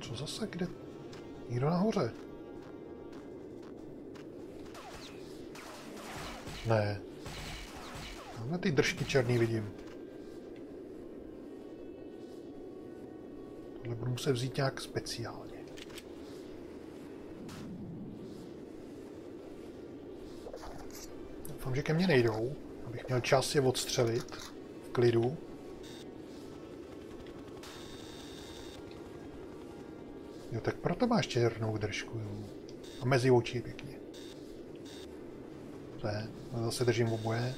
Co zase, kde? Nikdo nahoře. Ne. Tamhle ty držky černý vidím. Tohle budu muset vzít nějak speciálně. Doufám, že ke mně nejdou, abych měl čas je odstřelit v klidu. Jo, tak proto máš černou držku, jo. A mezi oči pěkně. Dobře, zase držím oboje.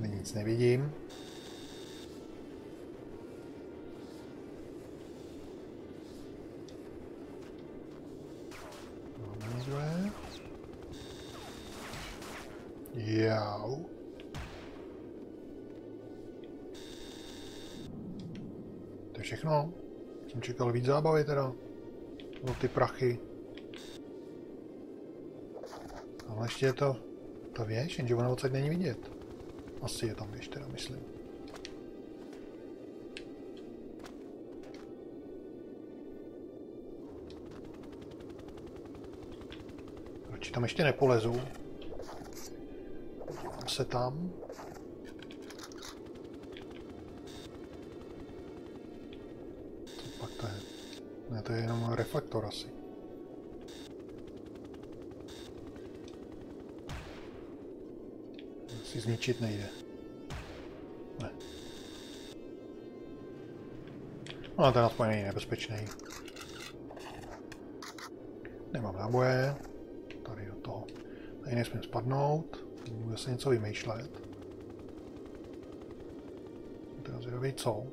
Nic nevidím. Čekal víc zábavy teda. No ty prachy. Ale ještě je to ta věž, jenže ona odsaď není vidět. Asi je tam věž teda, myslím. Proč tam ještě nepolezu? Podívám se tam. To je jenom reflektor asi. si zničit nejde. Ne. No, ten aspoň není nebezpečný. Nemám náboje. Tady do toho. Tady nesmím spadnout. Může se něco vymýšlet. Teda zvědavý co.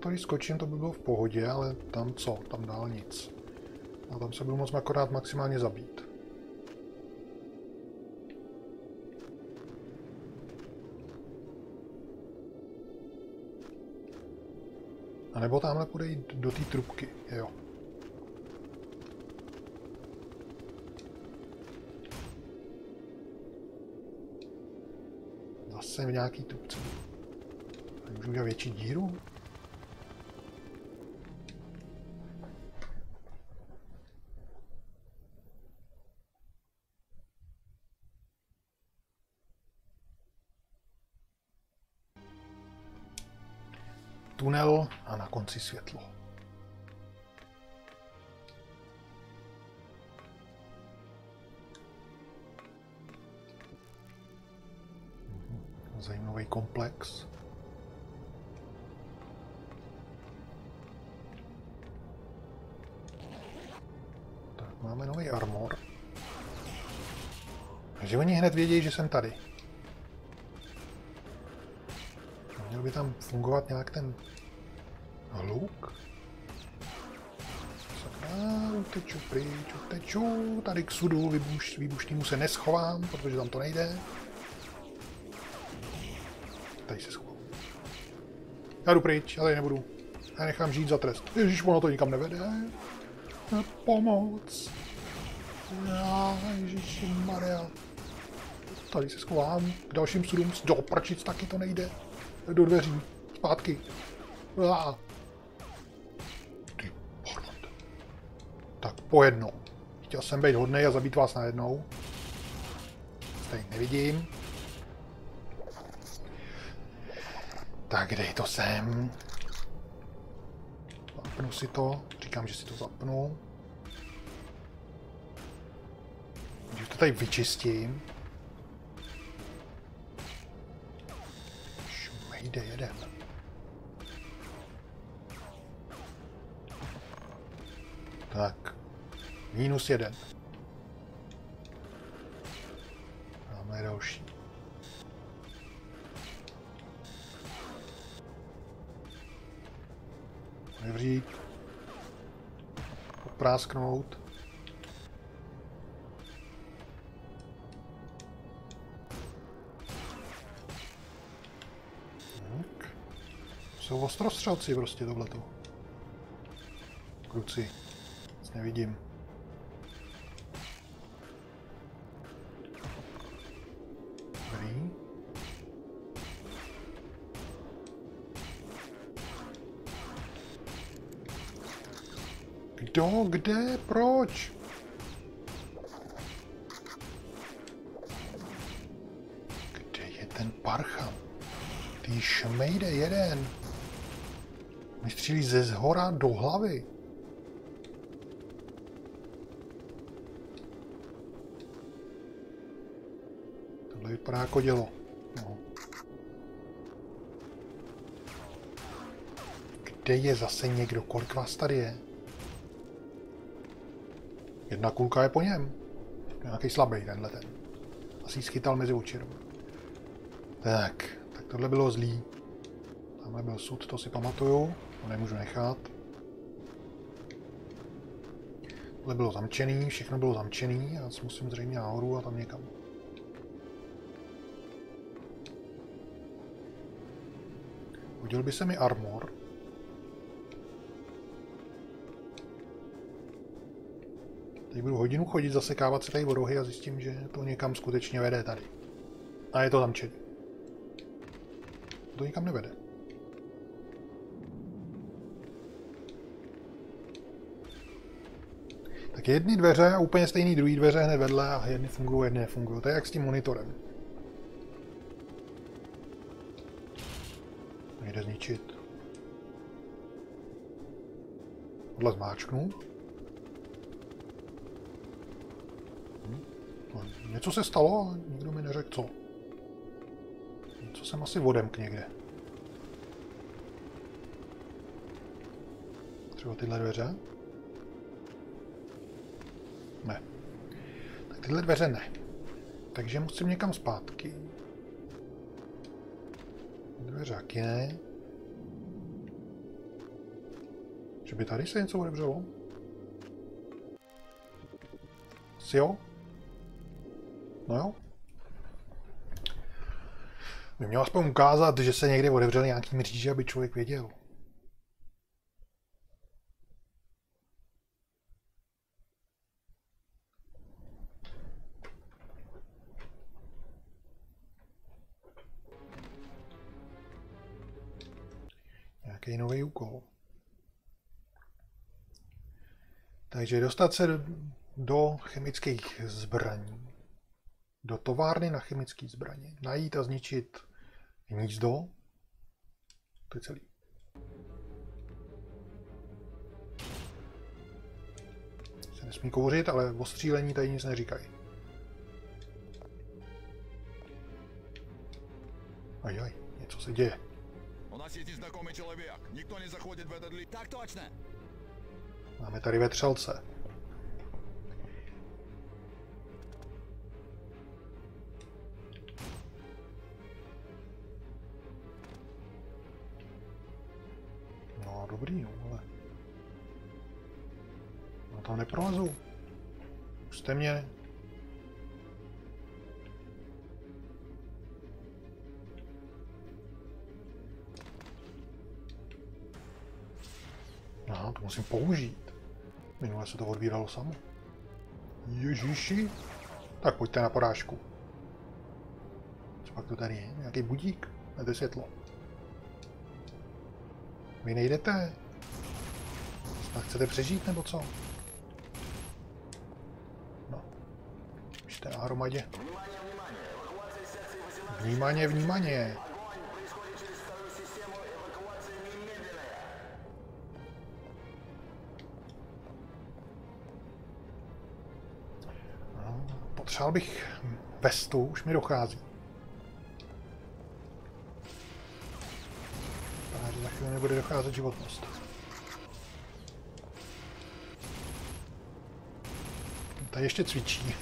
to, když skočím, to by bylo v pohodě, ale tam co? Tam dál nic. A tam se budu moct akorát maximálně zabít. A nebo tamhle půjde jít do té trubky, jo. Zase v nějaký trubce. Můžu udělat větší díru? Konci světlo. Zajímavý komplex. Tak, máme nový armor. Takže oni hned vědějí, že jsem tady. Měl by tam fungovat nějak ten hluk. Sakra, uteču pryč, uteču. Tady k sudu výbuš, výbušnýmu se neschovám, protože tam to nejde. Tady se schovám. Já jdu pryč, já tady nebudu. Já nechám žít za trest. Ježíš, ono to nikam nevede. Pomoc. Já, Ježíši Maria. Tady se schovám k dalším sudům. Do prčic taky to nejde do dveří. Zpátky. Po jednou. Chtěl jsem být hodnej a zabít vás najednou. Tady nevidím. Tak dej to sem. Zapnu si to. Říkám, že si to zapnu. Když to tady vyčistím. jde jeden. Minus jeden. Máme další. Nevřít. Poprásknout. Jsou ostrostřelci prostě tohleto. Kruci. Nic nevidím. Kdo, kde, proč? Kde je ten parcham? Ty šmejde jeden. Mi střílí ze zhora do hlavy. Tohle vypadá jako dělo. No. Kde je zase někdo? Kolik vás tady je? Jedna kulka je po něm. Nějaký slabý tenhle ten. Asi schytal mezi očima. Tak, tak tohle bylo zlý. Tamhle byl sud, to si pamatuju. To nemůžu nechat. Tohle bylo zamčený, všechno bylo zamčený. Já musím zřejmě nahoru a tam někam. Hodil by se mi armor. Teď budu hodinu chodit, zasekávat se tady vodohy a zjistím, že to někam skutečně vede tady. A je to zamčený. To nikam nevede. Tak jedny dveře a úplně stejný druhý dveře hned vedle a jedny fungují, jedny nefungují. To je jak s tím monitorem. Nejde zničit. Tohle zmáčknu. Něco se stalo, ale nikdo mi neřekl co. Něco jsem asi vodemk někde. Třeba tyhle dveře. Ne. Tak tyhle dveře ne. Takže musím někam zpátky. Dveřáky ne. Že by tady se něco odevřelo? Si jo? No jo. By měl aspoň ukázat, že se někdy odevřel nějaký mříže, aby člověk věděl. Nějaký nový úkol. Takže dostat se do chemických zbraní do továrny na chemické zbraně, najít a zničit hnízdo. To je celý. Se nesmí kouřit, ale o střílení tady nic neříkají. Ajaj, něco se děje. U nás je známý člověk, nikdo nezachodí v Tak točně. Máme tady vetřelce. Dobrý, no, ale... No to neprolezu. Puste mě. Aha, to musím použít. Minule se to odbíralo samo. Ježiši. Tak pojďte na porážku. Co pak to tady je? Nějaký budík? Máte světlo. Vy nejdete? Snad chcete přežít, nebo co? No. Jste na hromadě. Vnímaně, vnímaně. No, Potřeboval bych vestu, už mi dochází. Nebude docházet životnost. Tady ještě cvičí.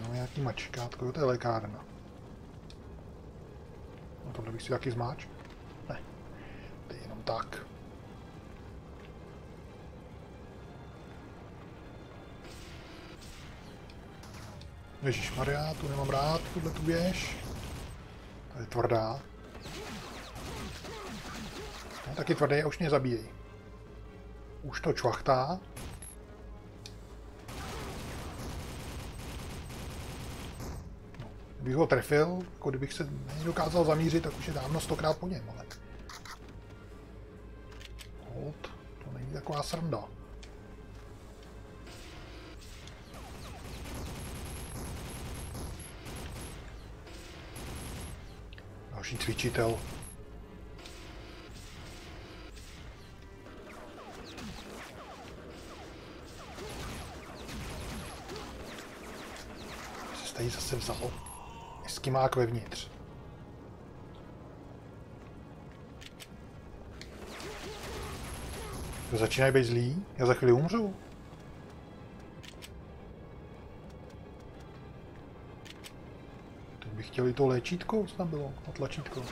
No, nějaký mačkátko, to je lékárna. No tohle bych si taky zmáč. Ne, to je jenom tak. Ježíš Maria, tu nemám rád, tuhle tu běž. Je tvrdá. No, taky tvrdý a už mě zabíjejí. Už to čvachtá. No, kdybych ho trefil, jako kdybych se nedokázal zamířit, tak už je dávno stokrát po něm, ale... Hold, to není taková sranda. Další cvičitel. Se tady zase vzal. Eskimák vevnitř. Začínají být zlí? Já za chvíli umřu? Teď bych chtěl i to léčítko, co tam bylo, a tlačítko.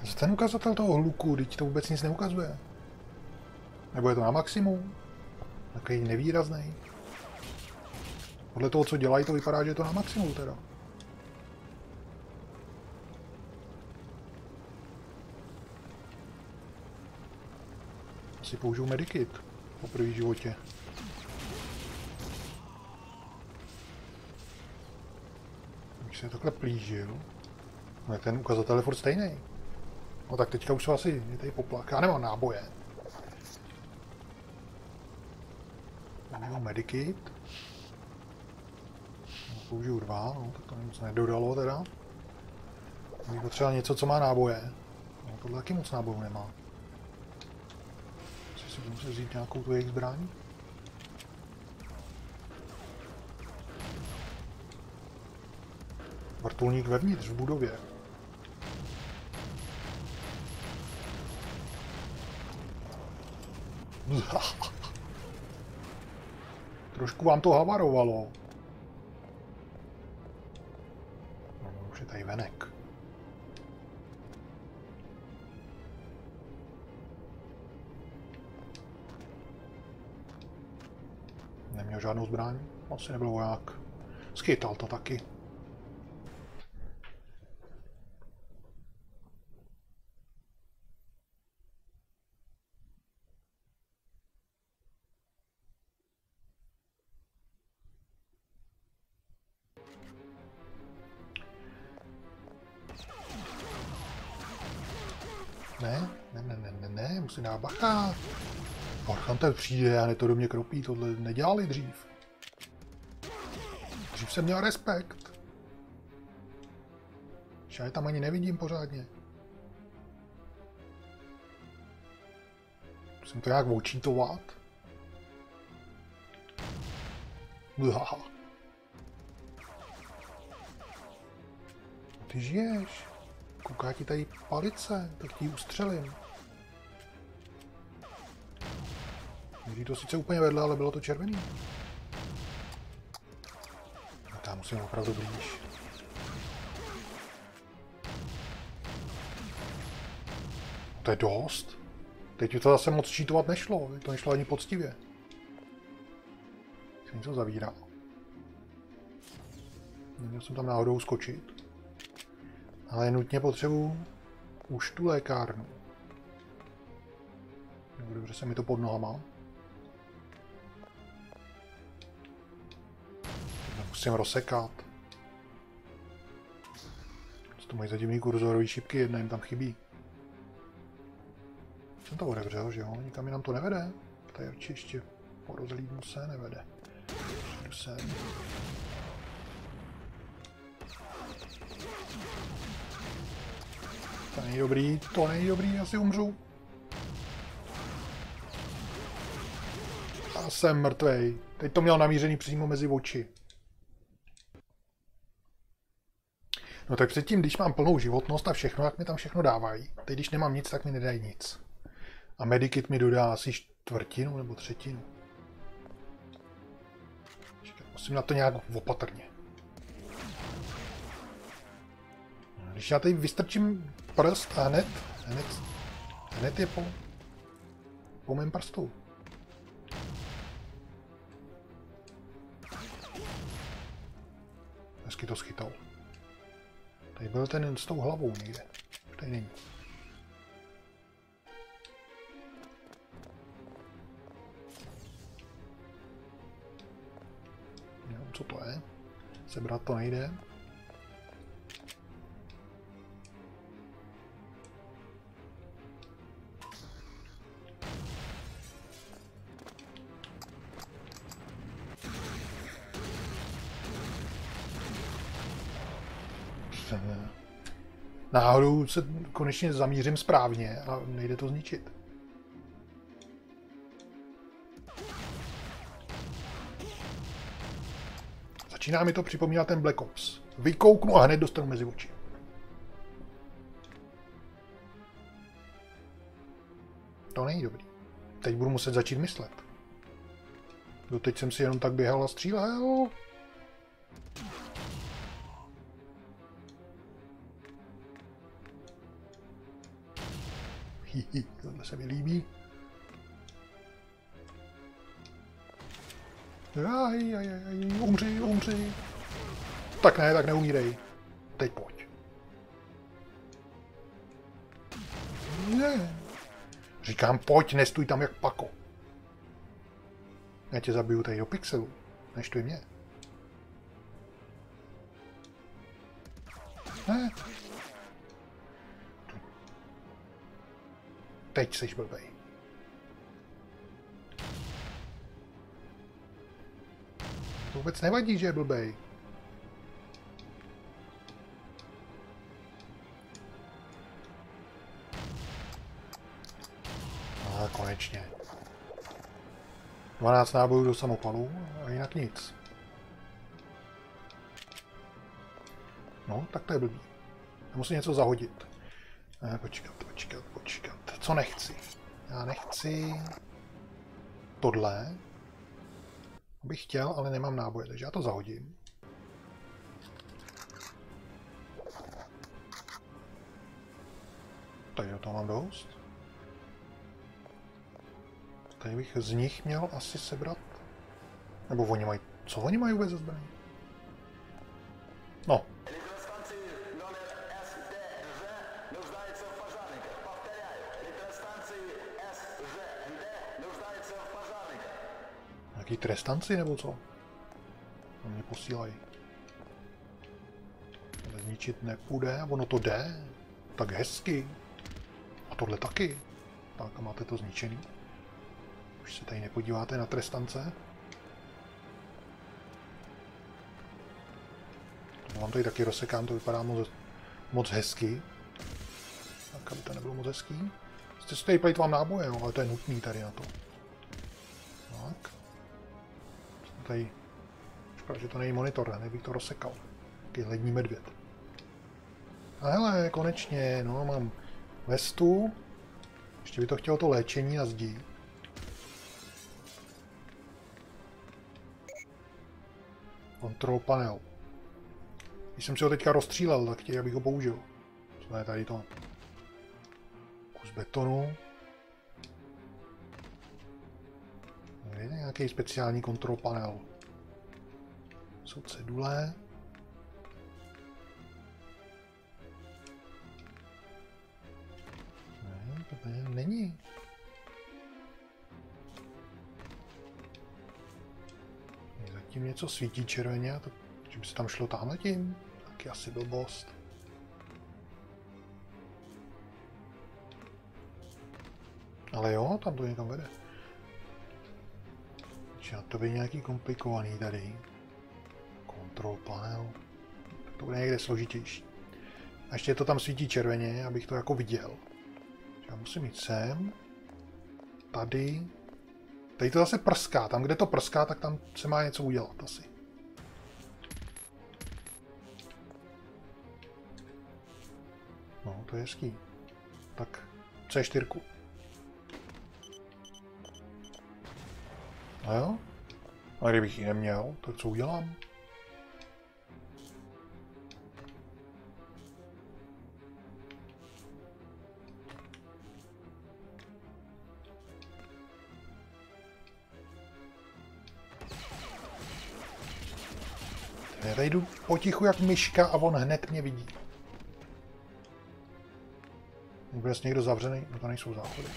Zase ten ukazatel toho hluku, teď to vůbec nic neukazuje. Nebo je to na maximum? Takový nevýrazný. Podle toho, co dělají, to vypadá, že je to na maximum teda. Asi použiju medikit po první životě. Se takhle plížil, no ten ukazatel je furt stejný. No tak teďka už jsou asi, je tady poplach. Já nemám náboje. Já nemám medikit. Použiju dva, no, tak to moc nedodalo teda. Bych potřeboval něco, co má náboje. No, tohle taky moc nábojů nemá. Asi si budu muset vzít nějakou tu jejich zbraň. Vrtulník vevnitř v budově. Trošku vám to havarovalo. No, už je tady venek. Neměl žádnou zbraň, asi nebyl voják. Schytal to taky. Archantel přijde a ne to do mě kropí, tohle nedělali dřív. Dřív jsem měl respekt. Já je tam ani nevidím pořádně. Musím to nějak očítovat. Blaha. Ty žiješ. Kouká ti tady palice, tak ti ustřelím. Míří to sice úplně vedle, ale bylo to červený. No tam musím opravdu blíž. To je dost. Teď to zase moc čítovat nešlo, to nešlo ani poctivě. Jsem něco zavíral. Neměl jsem tam náhodou skočit. Ale nutně potřebuji už tu lékárnu. Nebo dobře se mi to pod nohama. Musím rozsekat. Co to mají za divný kurzorový šipky, jedna jim tam chybí. Jsem to odevřel, že jo? Nikam nám to nevede. Tady ještě po rozhlídnu se nevede. Sem. To není dobrý, to není dobrý, asi umřu. A jsem mrtvej. Teď to měl namířený přímo mezi oči. No tak předtím, když mám plnou životnost a všechno, tak mi tam všechno dávají. Teď, když nemám nic, tak mi nedají nic. A Medikit mi dodá asi čtvrtinu nebo třetinu. Musím na to nějak opatrně. Když já tady vystrčím prst a hned, hned, hned je po, po mém prstu. Hezky to schytal. Tady byl ten s tou hlavou někde. Tady není. Co to je. Sebrat to nejde. Náhodou se konečně zamířím správně a nejde to zničit. Začíná mi to připomínat ten Black Ops. Vykouknu a hned dostanu mezi oči. To není dobrý. Teď budu muset začít myslet. Doteď jsem si jenom tak běhal a střílel. tohle se mi líbí. Aj, aj, aj, umři, umři. Tak ne, tak neumírej. Teď pojď. Ne. Říkám, pojď, nestůj tam jak pako. Já tě zabiju tady do pixelu. Neštoj mě. Ne, Teď jsi blbej. To vůbec nevadí, že je blbej. No, konečně. 12 nábojů do samopalu a jinak nic. No, tak to je blbý. Já musím něco zahodit. Ne, počkat, počkat, počkat co nechci. Já nechci tohle. Bych chtěl, ale nemám náboje, takže já to zahodím. Takže to mám dost. Tady bych z nich měl asi sebrat. Nebo oni mají... Co oni mají vůbec zbraní? No, Nějaký trestanci nebo co? To mě posílají. Ale zničit nepůjde, ono to jde. Tak hezky. A tohle taky. Tak a máte to zničený. Už se tady nepodíváte na trestance. To mám tady taky rozsekám, to vypadá moc, moc hezky. Tak, aby to nebylo moc hezký. Jste si tady plejtvám náboje, no, ale to je nutný tady na to. Tady... Škoda, že to není monitor, ne bych to rozsekal. Taký lední medvěd. A hele, konečně, no, mám vestu. Ještě by to chtělo to léčení na zdi. Control panel. Když jsem si ho teďka rozstřílel, tak chtěl, abych ho použil. Co je tady to? Kus betonu. Nějaký speciální kontrol panel. Jsou cedule. Ne, to ne, není. Zatím něco svítí červeně, a to, že by se tam šlo tamhle tím, taky asi blbost. Ale jo, tam to někam vede. Že to bude nějaký komplikovaný tady. Control panel. Tak to bude někde složitější. A ještě to tam svítí červeně, abych to jako viděl. Já musím jít sem. Tady. Tady to zase prská. Tam, kde to prská, tak tam se má něco udělat asi. No, to je hezký. Tak C4. Jo? A kdybych ji neměl, tak co udělám? Já jdu potichu jak myška a on hned mě vidí. Bude někdo zavřený? No to nejsou záchody.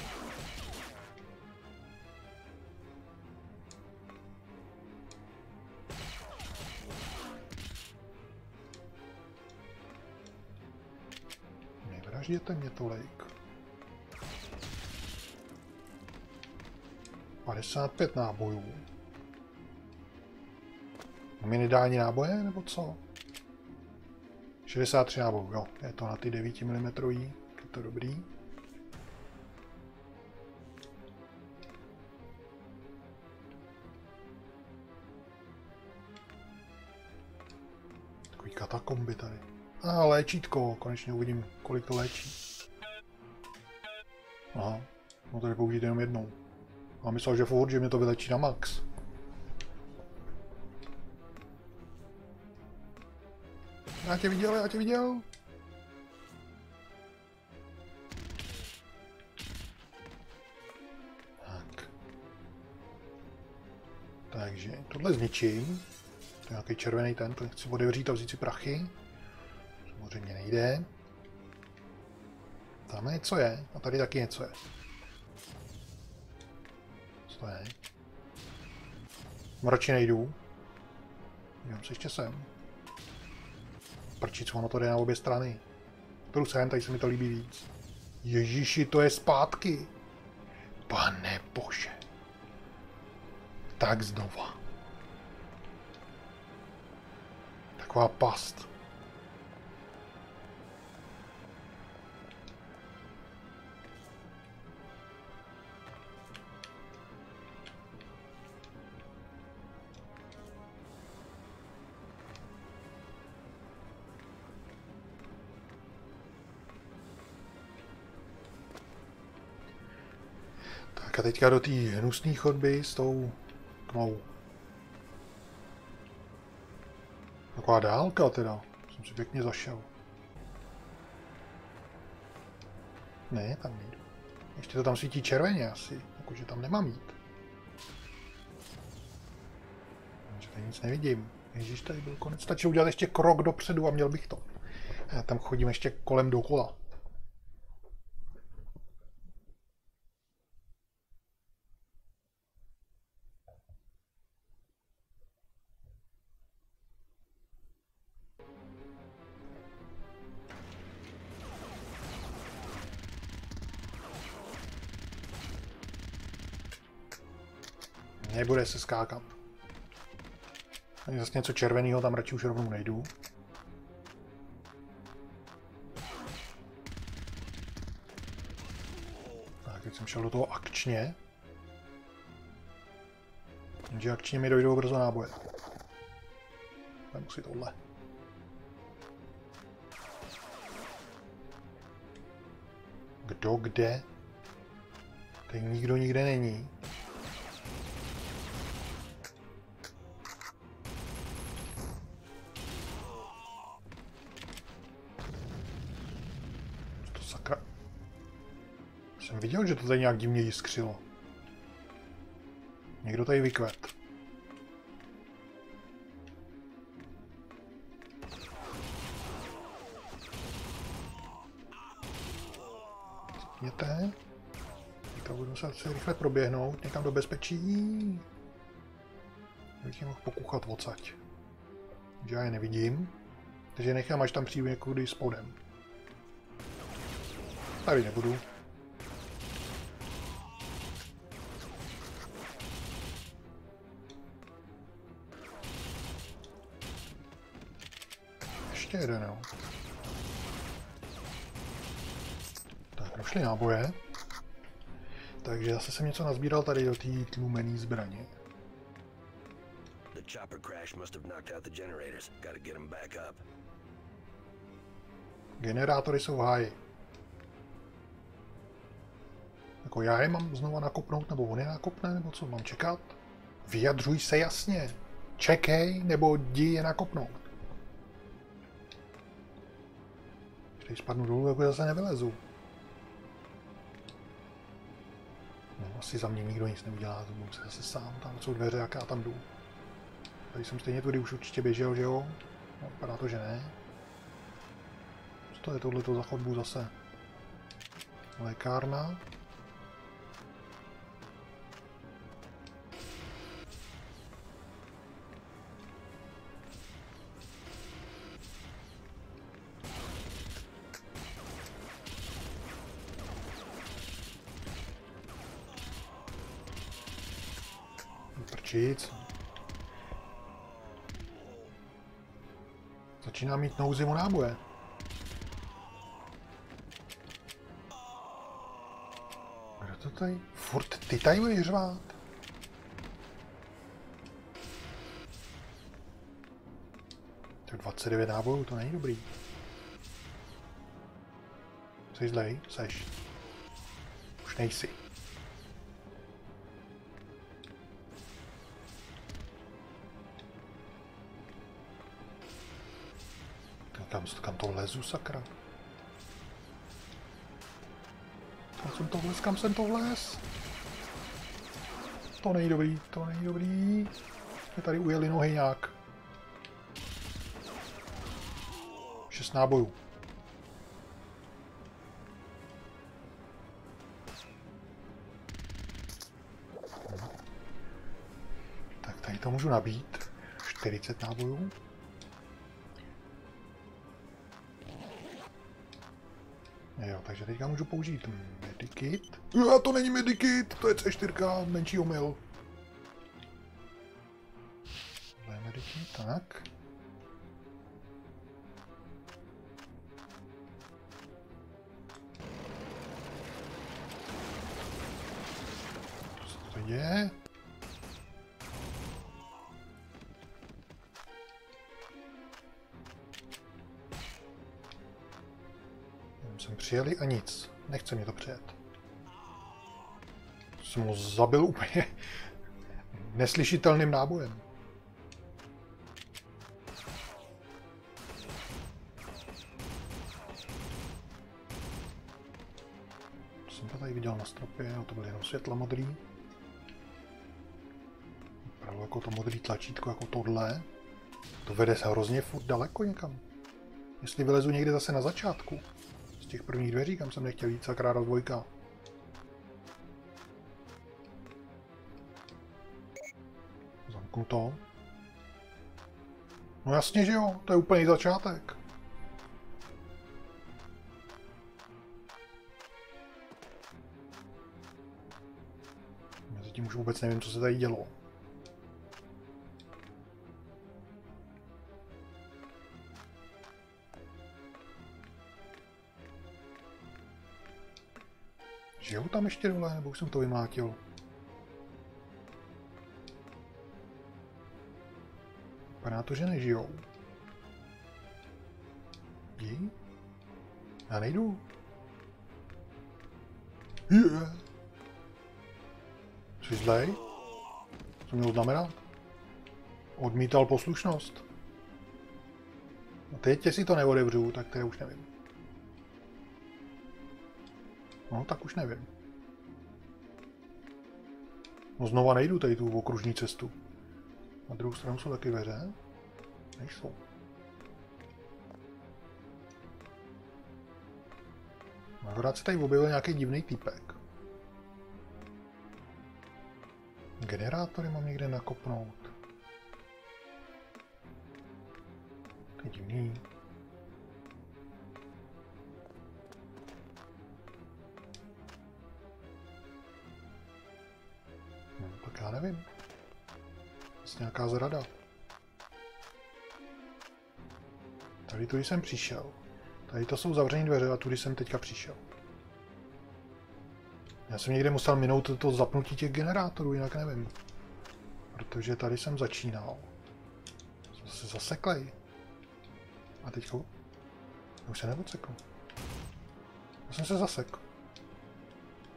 Nevražděte mě tolik. 55 nábojů. A mi nedá ani náboje, nebo co? 63 nábojů, jo. Je to na ty 9 mm. Je to dobrý. Takový katakomby tady. A léčítko, konečně uvidím, kolik to léčí. Aha, no to je použít jenom jednou. A myslel, že furt, že mě to vylečí na max. Já tě viděl, já tě viděl. Tak. Takže tohle zničím. To je nějaký červený ten, to chci otevřít a vzít si prachy. Samozřejmě nejde. Tam něco je. A tady taky něco je. Co to je? Mrači nejdu. Dívám se ještě sem. Prčic, ono to jde na obě strany. Jdu sem, tady se mi to líbí víc. Ježíši, to je zpátky. Pane bože. Tak znova. Taková past. Tak a teďka do té hnusné chodby s tou tmou. Taková dálka teda. Jsem si pěkně zašel. Ne, tam nejdu. Ještě to tam svítí červeně asi. Jakože tam nemám jít. Takže tady nic nevidím. Ježíš, tady byl konec. Stačí udělat ještě krok dopředu a měl bych to. Já tam chodím ještě kolem dokola. Nebude se skákat. Ani zase něco červeného, tam radši už rovnou nejdu. Tak, teď jsem šel do toho akčně. Jenže akčně mi dojdou brzo náboje. Nemusí tohle. Kdo kde? Tady nikdo nikde není. Že to tady nějak divně jiskřilo. Někdo tady vykvet. Měte. To budu muset si rychle proběhnout někam do bezpečí. Abych je mohl pokuchat odsaď. Já je nevidím. Takže nechám, až tam přijdu někudy spodem. Tady nebudu. Ještě jeden, jo. Tak, došly náboje. Takže zase jsem něco nazbíral tady do té tlumený zbraně. The chopper crash must have knocked out the generators. Gotta get them back up. Generátory jsou v háji. Jako já je mám znova nakopnout, nebo on je nakopne, nebo co mám čekat? Vyjadřuj se jasně. Čekej, nebo jdi je nakopnout. Když spadnu dolů, jako zase nevylezu. No, asi za mě nikdo nic neudělá, to budu se zase sám, tam jsou dveře, jak já tam jdu. Tady jsem stejně tudy už určitě běžel, že jo? No, vypadá to, že ne. Co to je tohleto za chodbu zase? Lékárna. Prčic. Začíná mít nouzi o náboje. Kdo to tady? Furt ty tady budeš řvát? Tak 29 nábojů, to není dobrý. Jsi zlej? Seš. Už nejsi. Kam, kam to lezu, sakra? Kam jsem to vlez, kam jsem to vlez? To není dobrý, to není dobrý. Mě tady ujeli nohy nějak. Šest nábojů. Tak tady to můžu nabít. 40 nábojů. Jo, takže teďka můžu použít medikit. A to není medikit, to je C4, menší omyl. Zabil úplně neslyšitelným nábojem. Jsem to tady viděl na stropě, a to byly jenom světla modrý. Opravdu jako to modrý tlačítko, jako tohle. To vede se hrozně furt daleko někam. Jestli vylezu někde zase na začátku, z těch prvních dveří, kam jsem nechtěl jít, sakra dvojka. To. No jasně, že jo, to je úplný začátek. Zatím už vůbec nevím, co se tady dělo. Žijou tam ještě dole, nebo už jsem to vymlátil? Vypadá to, že nežijou. Jí? Já nejdu. Je. Jsi zlej? Co mělo znamenat? Odmítal poslušnost. A teď, jestli to neodevřu, tak to už nevím. No, tak už nevím. No znova nejdu tady tu okružní cestu. Na druhou stranu jsou taky dveře. Nejsou. Akorát se tady objevil nějaký divný týpek. Generátory mám někde nakopnout. To je divný. No, tak já nevím. Jest nějaká zrada. Tady tudy jsem přišel. Tady to jsou zavřené dveře a tudy jsem teďka přišel. Já jsem někde musel minout to zapnutí těch generátorů, jinak nevím. Protože tady jsem začínal. Jsem se zaseklej. A teďka... Už se neodsekl. Já jsem se zasekl.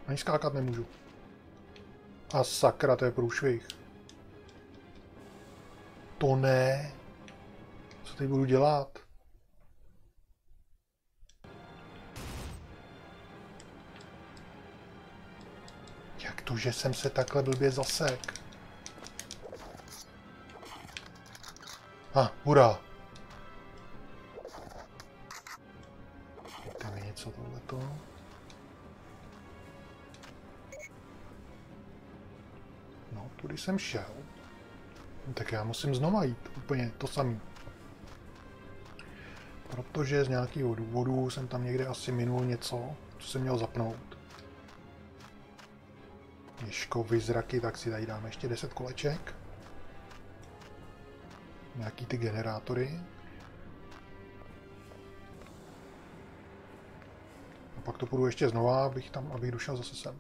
Ani skákat nemůžu. A sakra, to je průšvih. To ne. Co teď budu dělat? Že jsem se takhle blbě zasek? A, ah, hurá. Dejte mi něco tohleto. No, tudy jsem šel. No, tak já musím znova jít, úplně to samý. Protože z nějakého důvodu jsem tam někde asi minul něco, co jsem měl zapnout. Ježkovy zraky, tak si tady dáme ještě 10 koleček. Nějaký ty generátory. A pak to půjdu ještě znova, abych tam, abych došel zase sem.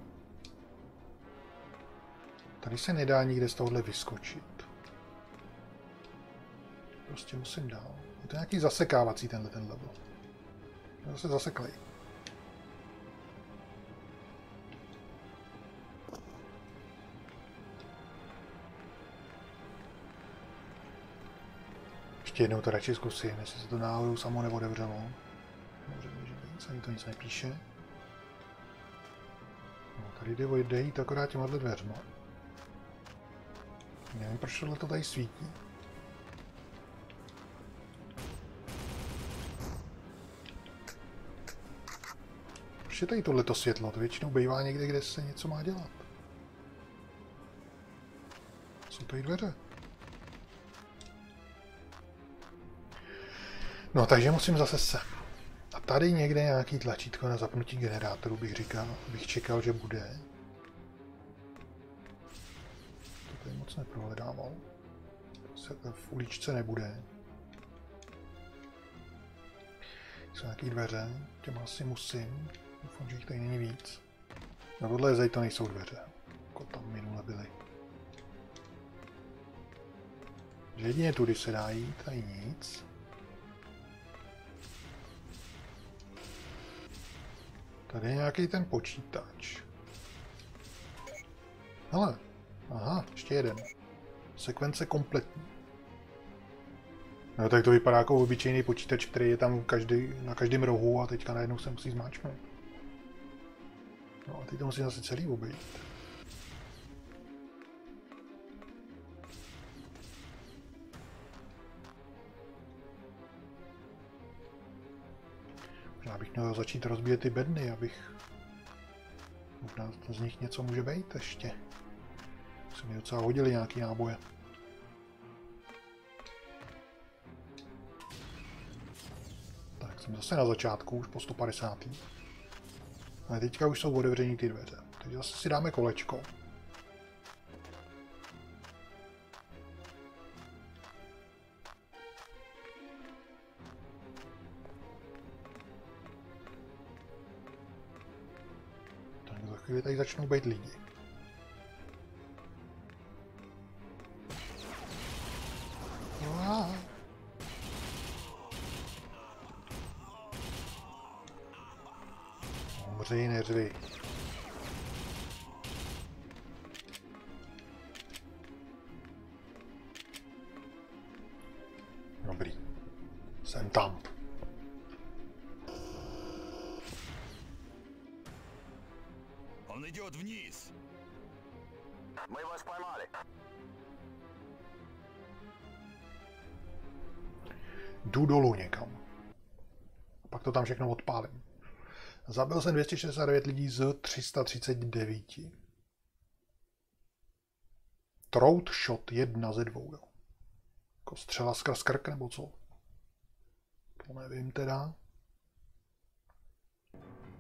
Tady se nedá nikde z tohohle vyskočit. Prostě musím dál. Je to nějaký zasekávací tenhle ten level. Zase zaseklej. Ještě jednou to radši zkusím, jestli se to náhodou samo neodevřelo. Dobře, že nic, ani to nic nepíše. No, tady jde o jít akorát těma dveřma. Nevím, proč tohle to tady svítí. Proč je tady tohleto světlo? To většinou bývá někde, kde se něco má dělat. Jsou tady dveře. No, takže musím zase sem. A tady někde nějaký tlačítko na zapnutí generátoru bych říkal, bych čekal, že bude. To tady moc neprohledával. Se v uličce nebude. Jsou nějaký dveře, těm asi musím. Doufám, že jich tady není víc. Na tohle zej to nejsou dveře, jako tam minule byly. Že jedině tudy se dá jít, tady nic. Tady je nějaký ten počítač. Hele, aha, ještě jeden. Sekvence kompletní. No tak to vypadá jako obyčejný počítač, který je tam každý, na každém rohu a teďka najednou se musí zmáčknout. No a teď to musí zase celý obejít. Možná bych měl začít rozbíjet ty bedny, abych... Možná z nich něco může být ještě. Se mi docela hodili nějaký náboje. Tak, jsem zase na začátku, už po 150. Ale teďka už jsou otevření ty dveře. Takže zase si dáme kolečko. Chvíli tady začnou být lidi. Uá. Všechno odpálím. Zabil jsem 269 lidí z 339. Throat shot jedna ze dvou, jo. Jako střela skrz krk nebo co? To nevím teda.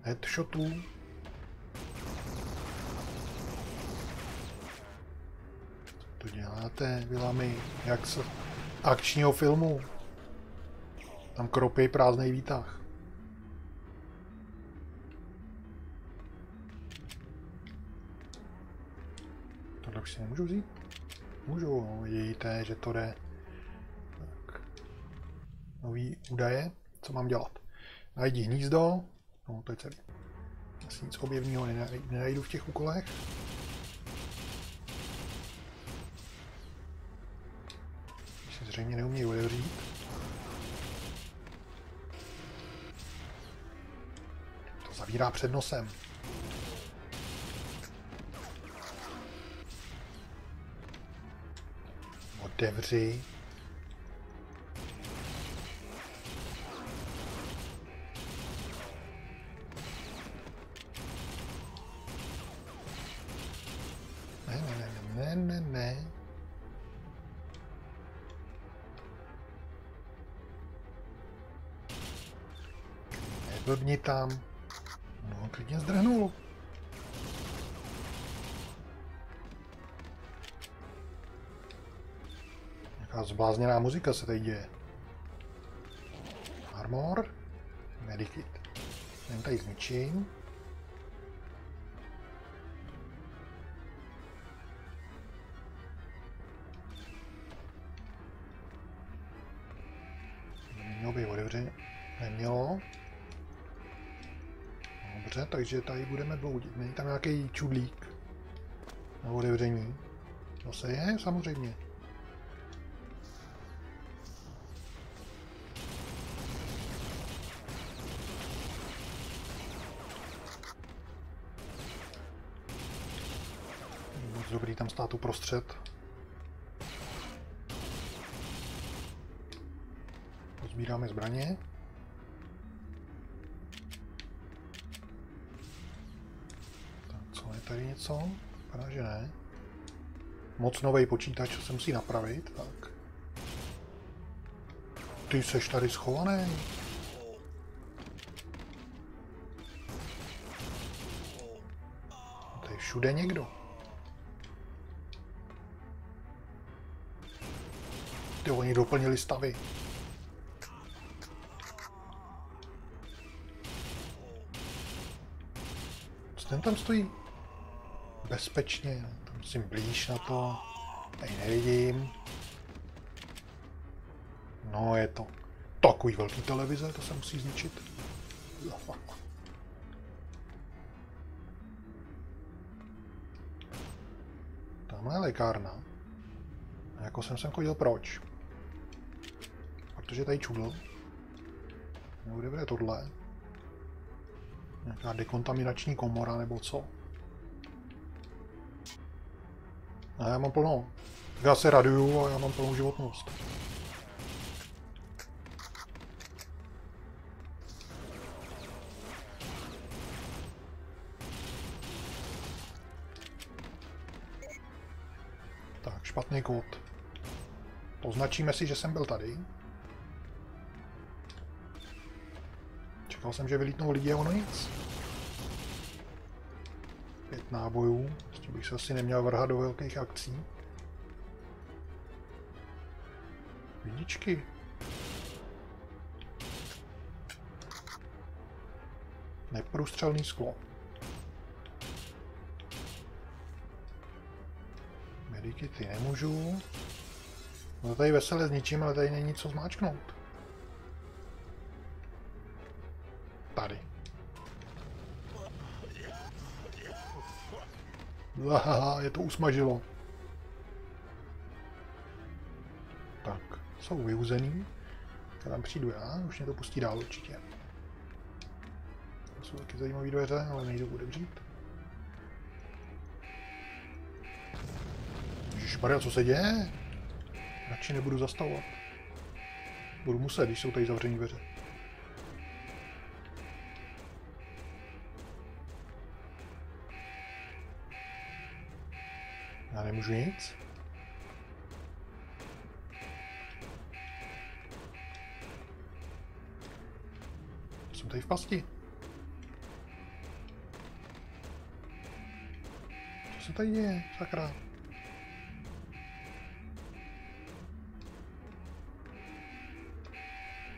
Headshotů. Co to děláte, Vilami? Jak z akčního filmu? Tam kropěj prázdnej výtah. Už si nemůžu vzít? Můžu, vidíte, že to jde. Tak. Nový údaje, co mám dělat? Najdi hnízdo, no to je celý. Asi nic objevního nenaj- nenajdu v těch úkolech. Si zřejmě neumí otevřít. To zavírá před nosem. Otevři. Ne, ne, ne, ne, ne, tam. Zblázněná muzika se tady děje. Armor. Medikit. Jen tady zničím. Mělo by otevřeně. Nemělo. Dobře, takže tady budeme bloudit. Není tam nějaký čudlík na otevření. Zase je, samozřejmě. Uprostřed. Pozbíráme zbraně. Tak, co je tady něco? Vypadá, že ne. Moc nový počítač, co se musí napravit, tak. Ty seš tady schovaný. Tady všude někdo. Ty oni doplnili stavy. Co ten tam stojí? Bezpečně, tam musím blíž na to. Tady nevidím. No je to takový velký televize, to se musí zničit. Tamhle je lékárna. A jako jsem sem chodil proč? Protože tady čudl. Nebo kde bude tohle? Nějaká dekontaminační komora nebo co? A já mám plno. Já se raduju a já mám plnou životnost. Tak, špatný kód. Označíme si, že jsem byl tady. Čekal jsem, že vylítnou lidi a ono nic. Pět nábojů, s tím bych se asi neměl vrhat do velkých akcí. Vidičky. Neprůstřelný sklo. Medikity nemůžu. No tady veselé zničím, ale tady není co zmáčknout. Aha, je to usmažilo. Tak, jsou vyuzený. Já tam přijdu já, už mě to pustí dál určitě. To jsou taky zajímavé dveře, ale nejdu otevřít. Ježišmarja, co se děje? Radši nebudu zastavovat. Budu muset, když jsou tady zavřené dveře. Nemůžu nic. Jsem tady v pasti. Co se tady děje, sakra?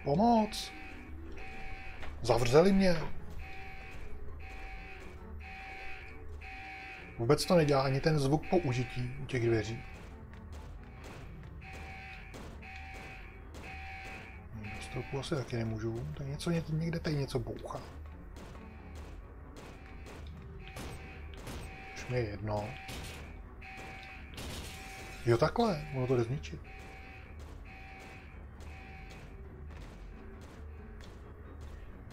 Pomoc! Zavřeli mě. Vůbec to nedělá ani ten zvuk po užití u těch dveří. Hm, Do stropu asi taky nemůžu. To něco, někde tady něco bouchá. Už mi je jedno. Jo takhle, ono to jde zničit.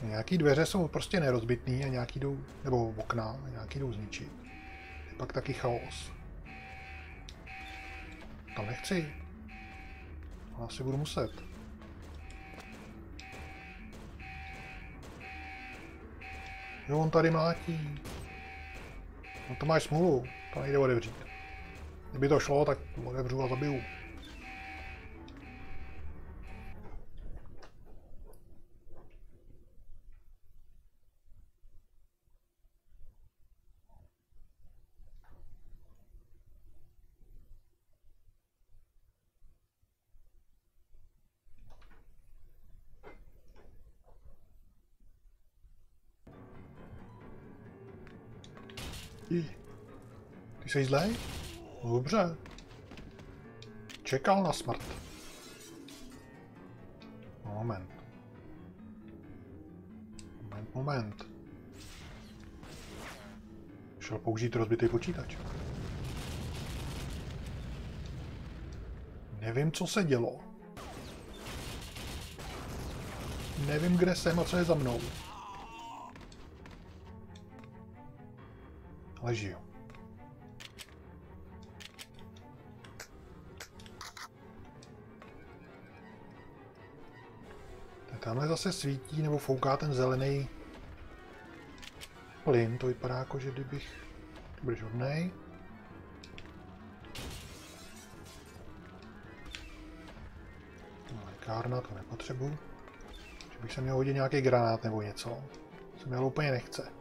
Nějaký dveře jsou prostě nerozbitný a nějaký jdou, nebo okna, a nějaký jdou zničit. Pak taky chaos. To nechci. Ale asi budu muset. Jo, on tady mlátí. No to máš smůlu, to nejde odevřít. Kdyby to šlo, tak odevřu a zabiju. Jsi zlej? Dobře. Čekal na smrt. Moment. Moment, moment. Šel použít rozbitý počítač. Nevím, co se dělo. Nevím, kde jsem a co je za mnou. Ale žiju. Tamhle zase svítí nebo fouká ten zelený plyn. To vypadá jako, že kdybych... Ty budeš hodnej. To nepotřebuji. Že bych se měl hodit nějaký granát nebo něco. Se mi ale úplně nechce.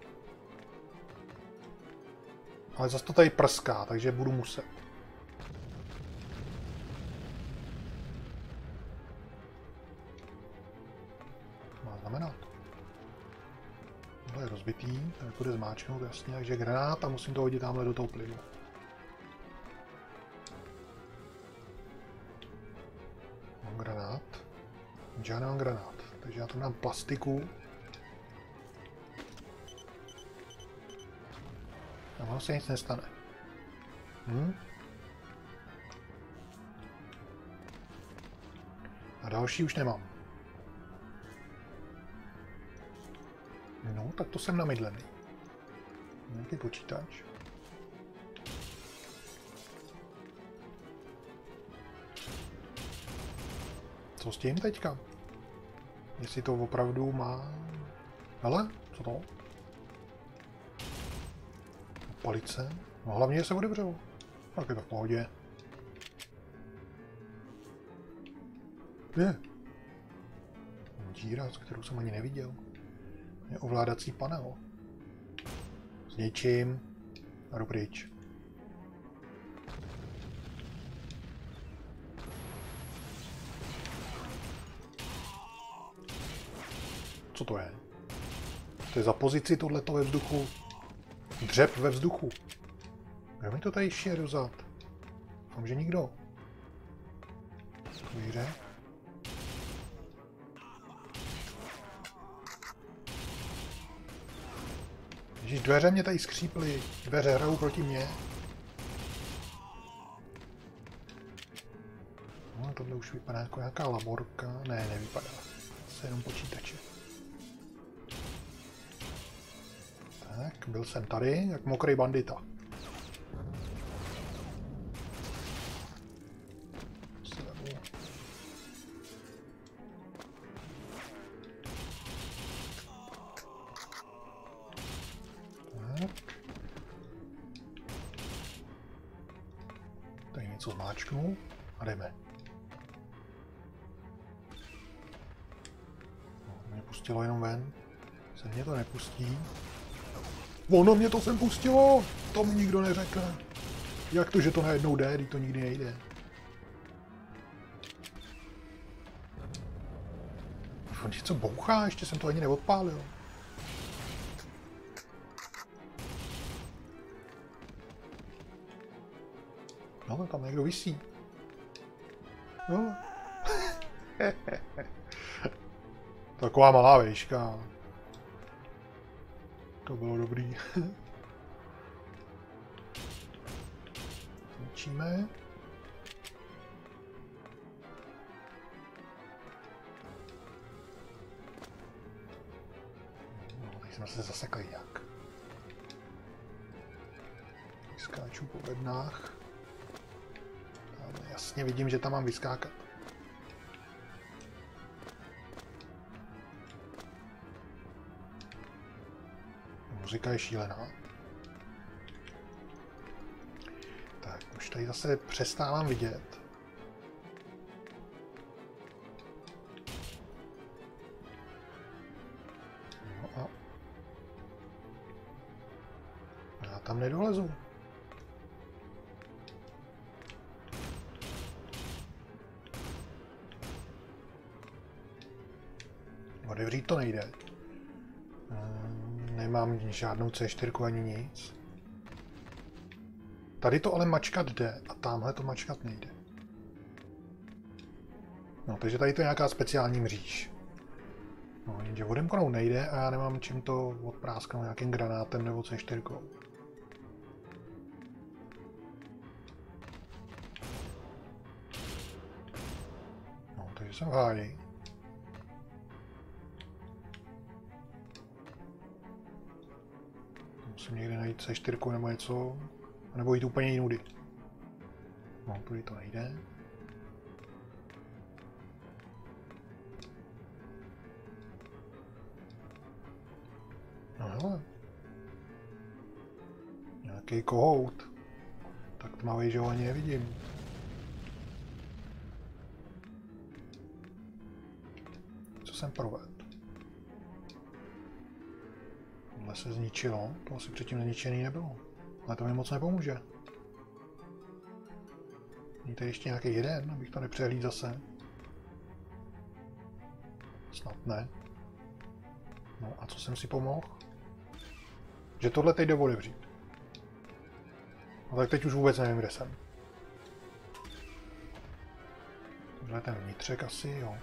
Ale zase to tady prská, takže budu muset. Tady bude zmáčknout jasně, takže granát a musím to hodit tamhle do toho plynu. Mám granát. Já nemám granát, takže já tam dám plastiku. A ono se nic nestane. Hm? A další už nemám. No, tak to jsem namydlený. Nějaký počítač. Co s tím teďka? Jestli to opravdu má... Hele, co to? Palice? No hlavně, se odevřelo. Tak je to v pohodě. Je. Díra, kterou jsem ani neviděl. Je ovládací panel. S něčím. A jdu pryč. Co to je? To je za pozici tohleto ve vzduchu. Dřep ve vzduchu. Kdo mi to tady šije do zad? Doufám, že nikdo. Dvíře. Ježíš, dveře mě tady skříply. Dveře hrajou proti mně. No, tohle už vypadá jako nějaká laborka. Ne, nevypadá. Se jenom počítače. Tak, byl jsem tady, jak mokrý bandita. Ono mě to sem pustilo! To mi nikdo neřekl. Jak to, že to najednou jde, když to nikdy nejde? On něco bouchá, ještě jsem to ani neodpálil. No, tam někdo visí. No. Taková malá výška. To bylo dobrý. Zničíme. No, teď jsme se zasekli nějak. Skáču po bednách. Jasně vidím, že tam mám vyskákat. Muzika je šílená. Tak, už tady zase přestávám vidět. No a... Já tam nedolezu. Otevřít to nejde. Žádnou C4 ani nic. Tady to ale mačkat jde a tamhle to mačkat nejde. No, takže tady to je nějaká speciální mříž. No, jenže odemknout nejde a já nemám čím to odprásknout nějakým granátem nebo C4. No, takže jsem v háji. Musím někde najít C4 nebo něco, nebo jít úplně jinudy. No, tudy to nejde. No hele. Nějaký kohout. Tak tmavý, že ho ani nevidím. Co jsem provedl? Se zničilo, to asi předtím zničený nebylo. Ale to mi moc nepomůže. Tady ještě nějaký jeden, abych to nepřehlíd zase. Snad ne. No a co jsem si pomohl? Že tohle teď jde otevřít. No tak teď už vůbec nevím, kde jsem. Tohle je ten vnitřek asi, jo.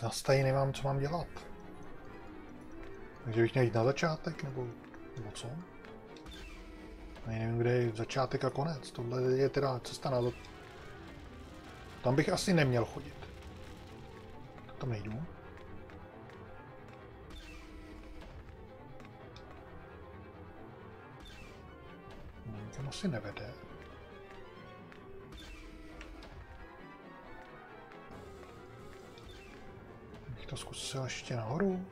Zase tady nemám, co mám dělat. Takže bych měl jít na začátek, nebo, nebo co? Ani nevím, kde je začátek a konec. Tohle je teda cesta na... Tam bych asi neměl chodit. Tam nejdu. Nikam asi nevede. To zkusil ještě nahoru.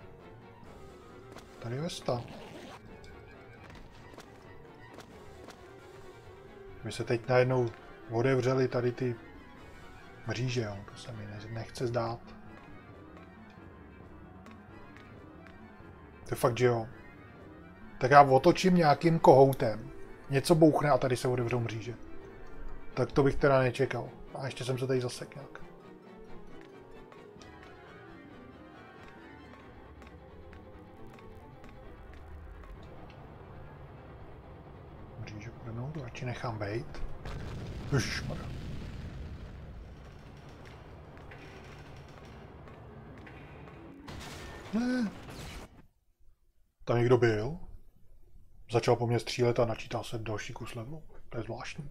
Tady je Vesta. By se teď najednou otevřely tady ty mříže, jo. to se mi ne- nechce zdát. To je fakt, že jo. Tak já otočím nějakým kohoutem. Něco bouchne a tady se otevřou mříže. Tak to bych teda nečekal. A ještě jsem se tady zasek nějak. Radši nechám bejt. Ježišmarja. Ne. Tam někdo byl. Začal po mně střílet a načítal se další kus levelu. To je zvláštní.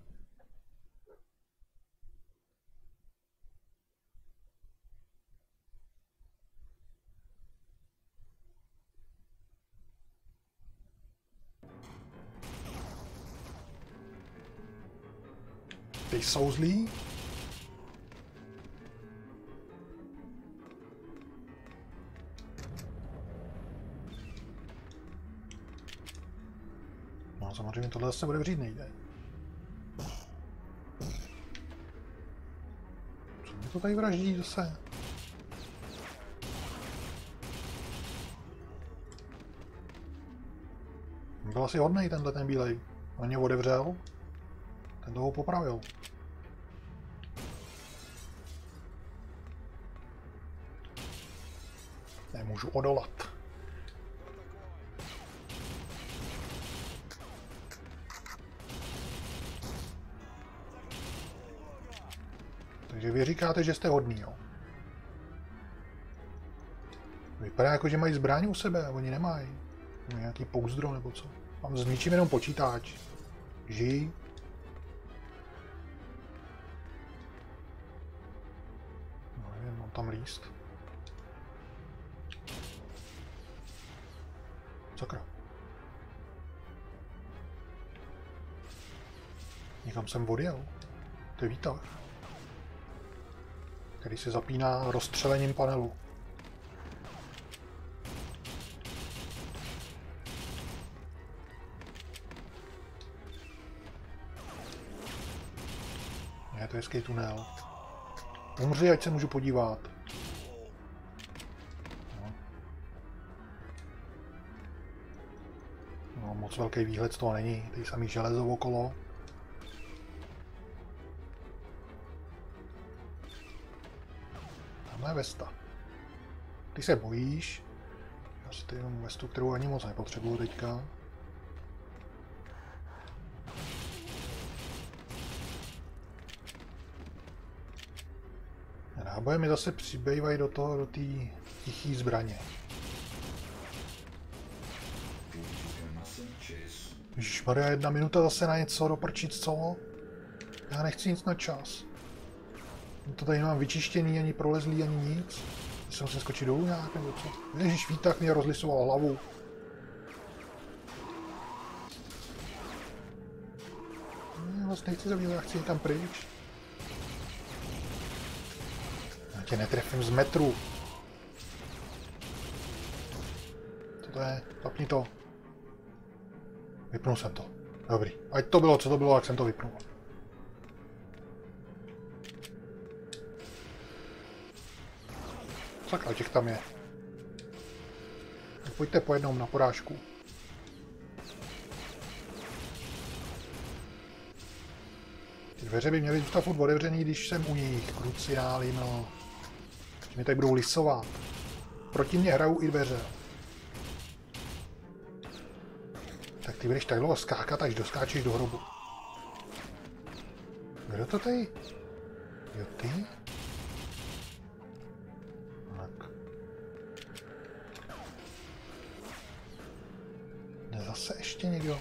Ty jsou zlí. No samozřejmě tohle zase bude vřít nejde. Co mě to tady vraždí zase? Byl asi hodnej tenhle ten bílej. On mě odevřel. Ten toho popravil. Nemůžu odolat. Takže vy říkáte, že jste hodný, jo? Vypadá jako, že mají zbraň u sebe, a oni nemají. Nějaký pouzdro nebo co. Mám zničím jenom počítač. Žij. No tam líst. Sakra. Někam jsem odjel. To je výtah. Který se zapíná rozstřelením panelu. Ne, to je hezký tunel. Umři, ať se můžu podívat. Velký výhled z toho není. Tady samý železo okolo. Tamhle je Vesta. Ty se bojíš. Já si tady jenom Vestu, kterou ani moc nepotřebuju teďka. Náboje mi zase přibývají do toho, do té tichý zbraně. Maria, jedna minuta zase na něco doprčit, co? Já nechci nic na čas. To tady nemám vyčištěný, ani prolezlý, ani nic. Jsem se skočit dolů nějak, nebo co? Ježíš, výtah mě rozlisoval hlavu. Já vlastně nechci zabývat, já chci tam pryč. Já tě netrefím z metru. Co to je? Zapni to. Vypnul jsem to. Dobrý. Ať to bylo, co to bylo, jak jsem to vypnul. Sakra, těch tam je. Tak pojďte po jednom na porážku. Ty dveře by měly zůstat furt otevřený, když jsem u nich. Kruciály, no. Mě tady budou lisovat. Proti mě hrajou i dveře. Ty budeš tak dlouho skákat, až doskáčeš do hrobu. Kdo to tady? Jo, ty? Tak. Ne, zase ještě někdo.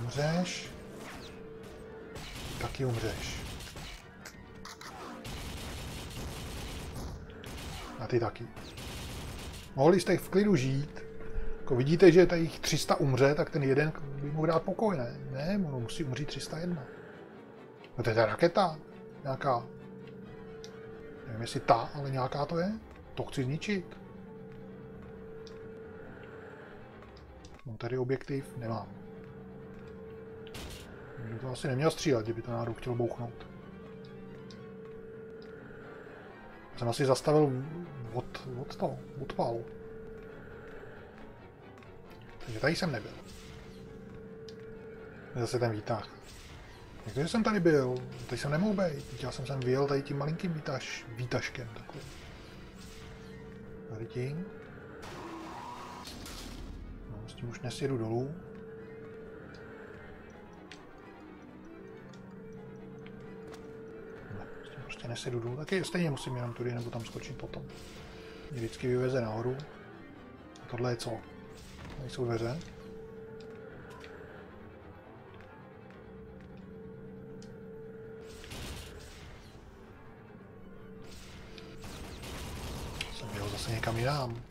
Umřeš. Taky umřeš. A ty taky. Mohli jste v klidu žít, jako vidíte, že tady jich 300 umře, tak ten jeden by mohl dát pokoj, ne? Ne, ono musí umřít 301. No to je ta raketa. Nějaká. Nevím, jestli ta, ale nějaká to je. To chci zničit. Mám tady objektiv? Nemám. Někdo to asi neměl střílet, kdyby to náhodou chtěl bouchnout. Jsem asi zastavil od, od toho, od. Takže tady jsem nebyl. Zase ten výtah. Takže jsem tady byl, tady jsem nemohl být. Já jsem sem vyjel tady tím malinkým výtaž, výtažkem takovým. Tady tím. No, s tím už nesjedu dolů. Ne, s tím prostě nesjedu dolů, taky stejně musím jenom tudy nebo tam skočit potom. Mě vždycky vyveze nahoru. A tohle je co? Tady jsou dveře. Jsem jel zase někam jinam.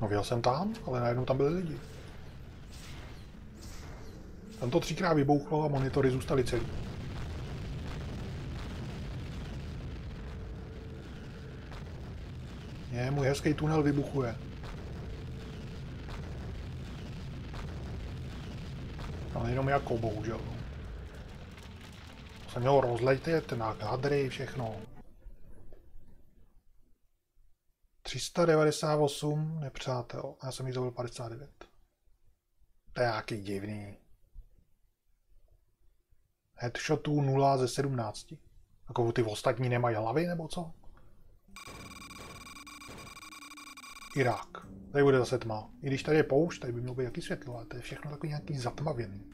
No věl jsem tam, ale najednou tam byli lidi. Tam to třikrát vybouchlo a monitory zůstaly celý. Je, můj hezký tunel vybuchuje. Ale jenom jako, bohužel. Jsem měl rozletět na kadry, všechno. 398 nepřátel. Já jsem jich zabil 59. To je nějaký divný. Headshotů 0 ze 17. Jako ty ostatní nemají hlavy, nebo co? Irák. Tady bude zase tma. I když tady je poušť, tady by mělo být jaký světlo, ale to je všechno takový nějaký zatmavěný.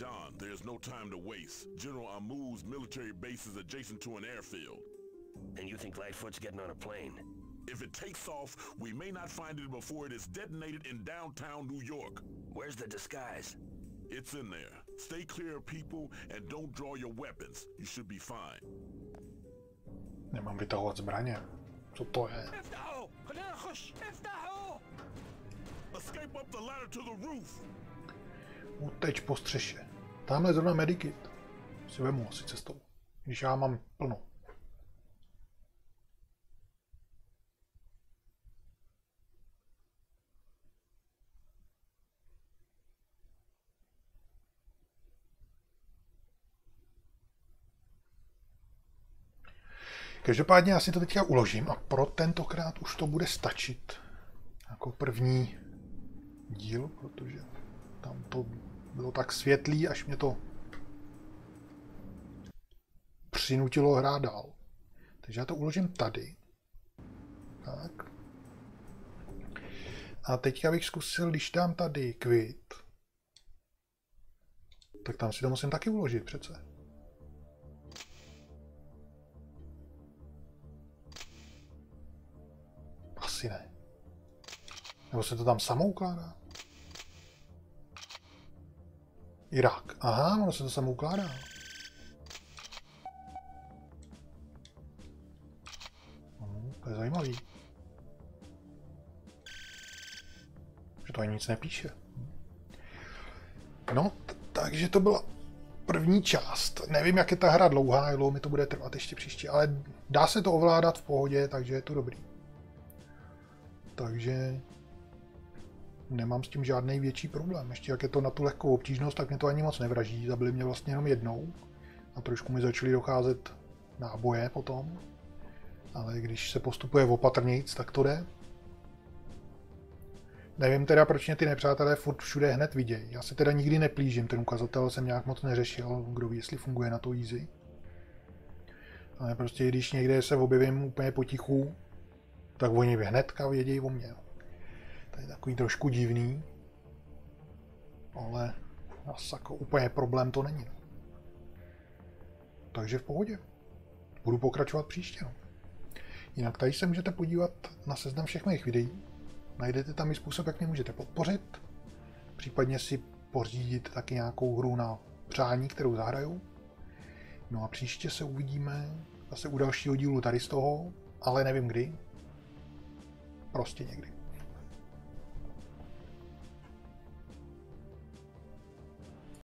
John, there's no time to waste. General Amu's military base is adjacent to an airfield. And you think Lightfoot's getting on a plane? If it takes off, we may not find it before it is detonated in downtown New York. Where's the disguise? It's in there. Stay clear of people and don't draw your weapons. You should be fine. Nemám vytahovat zbraně. Co to je? Escape up the ladder to the roof. Uteč po střeše. Tamhle zrovna medikit. Si vemu asi cestou. Když já mám plno. Každopádně já si to teďka uložím a pro tentokrát už to bude stačit. Jako první díl, protože tam to bylo tak světlý, až mě to přinutilo hrát dál. Takže já to uložím tady. Tak. A teďka bych zkusil, když dám tady quit, tak tam si to musím taky uložit přece. Asi ne. Nebo se to tam samo ukládá? Irák. Aha, ono se to samo ukládá. No, to je zajímavý. Že to ani nic nepíše. No, takže to byla první část. Nevím, jak je ta hra dlouhá, dlouho mi to bude trvat ještě příště, ale dá se to ovládat v pohodě, takže je to dobrý. Takže nemám s tím žádný větší problém. Ještě jak je to na tu lehkou obtížnost, tak mě to ani moc nevraží. Zabili mě vlastně jenom jednou a trošku mi začaly docházet náboje potom. Ale když se postupuje opatrnějc, tak to jde. Nevím teda, proč mě ty nepřátelé furt všude hned vidějí. Já se teda nikdy neplížím, ten ukazatel jsem nějak moc neřešil, kdo ví, jestli funguje na to easy. Ale prostě když někde se objevím úplně potichu, tak oni hnedka vědějí o mě. To je takový trošku divný, ale asi jako úplně problém to není. Takže v pohodě. Budu pokračovat příště. No. Jinak tady se můžete podívat na seznam všech mých videí. Najdete tam i způsob, jak mě můžete podpořit. Případně si pořídit taky nějakou hru na přání, kterou zahraju. No a příště se uvidíme zase u dalšího dílu tady z toho, ale nevím kdy. Prostě někdy.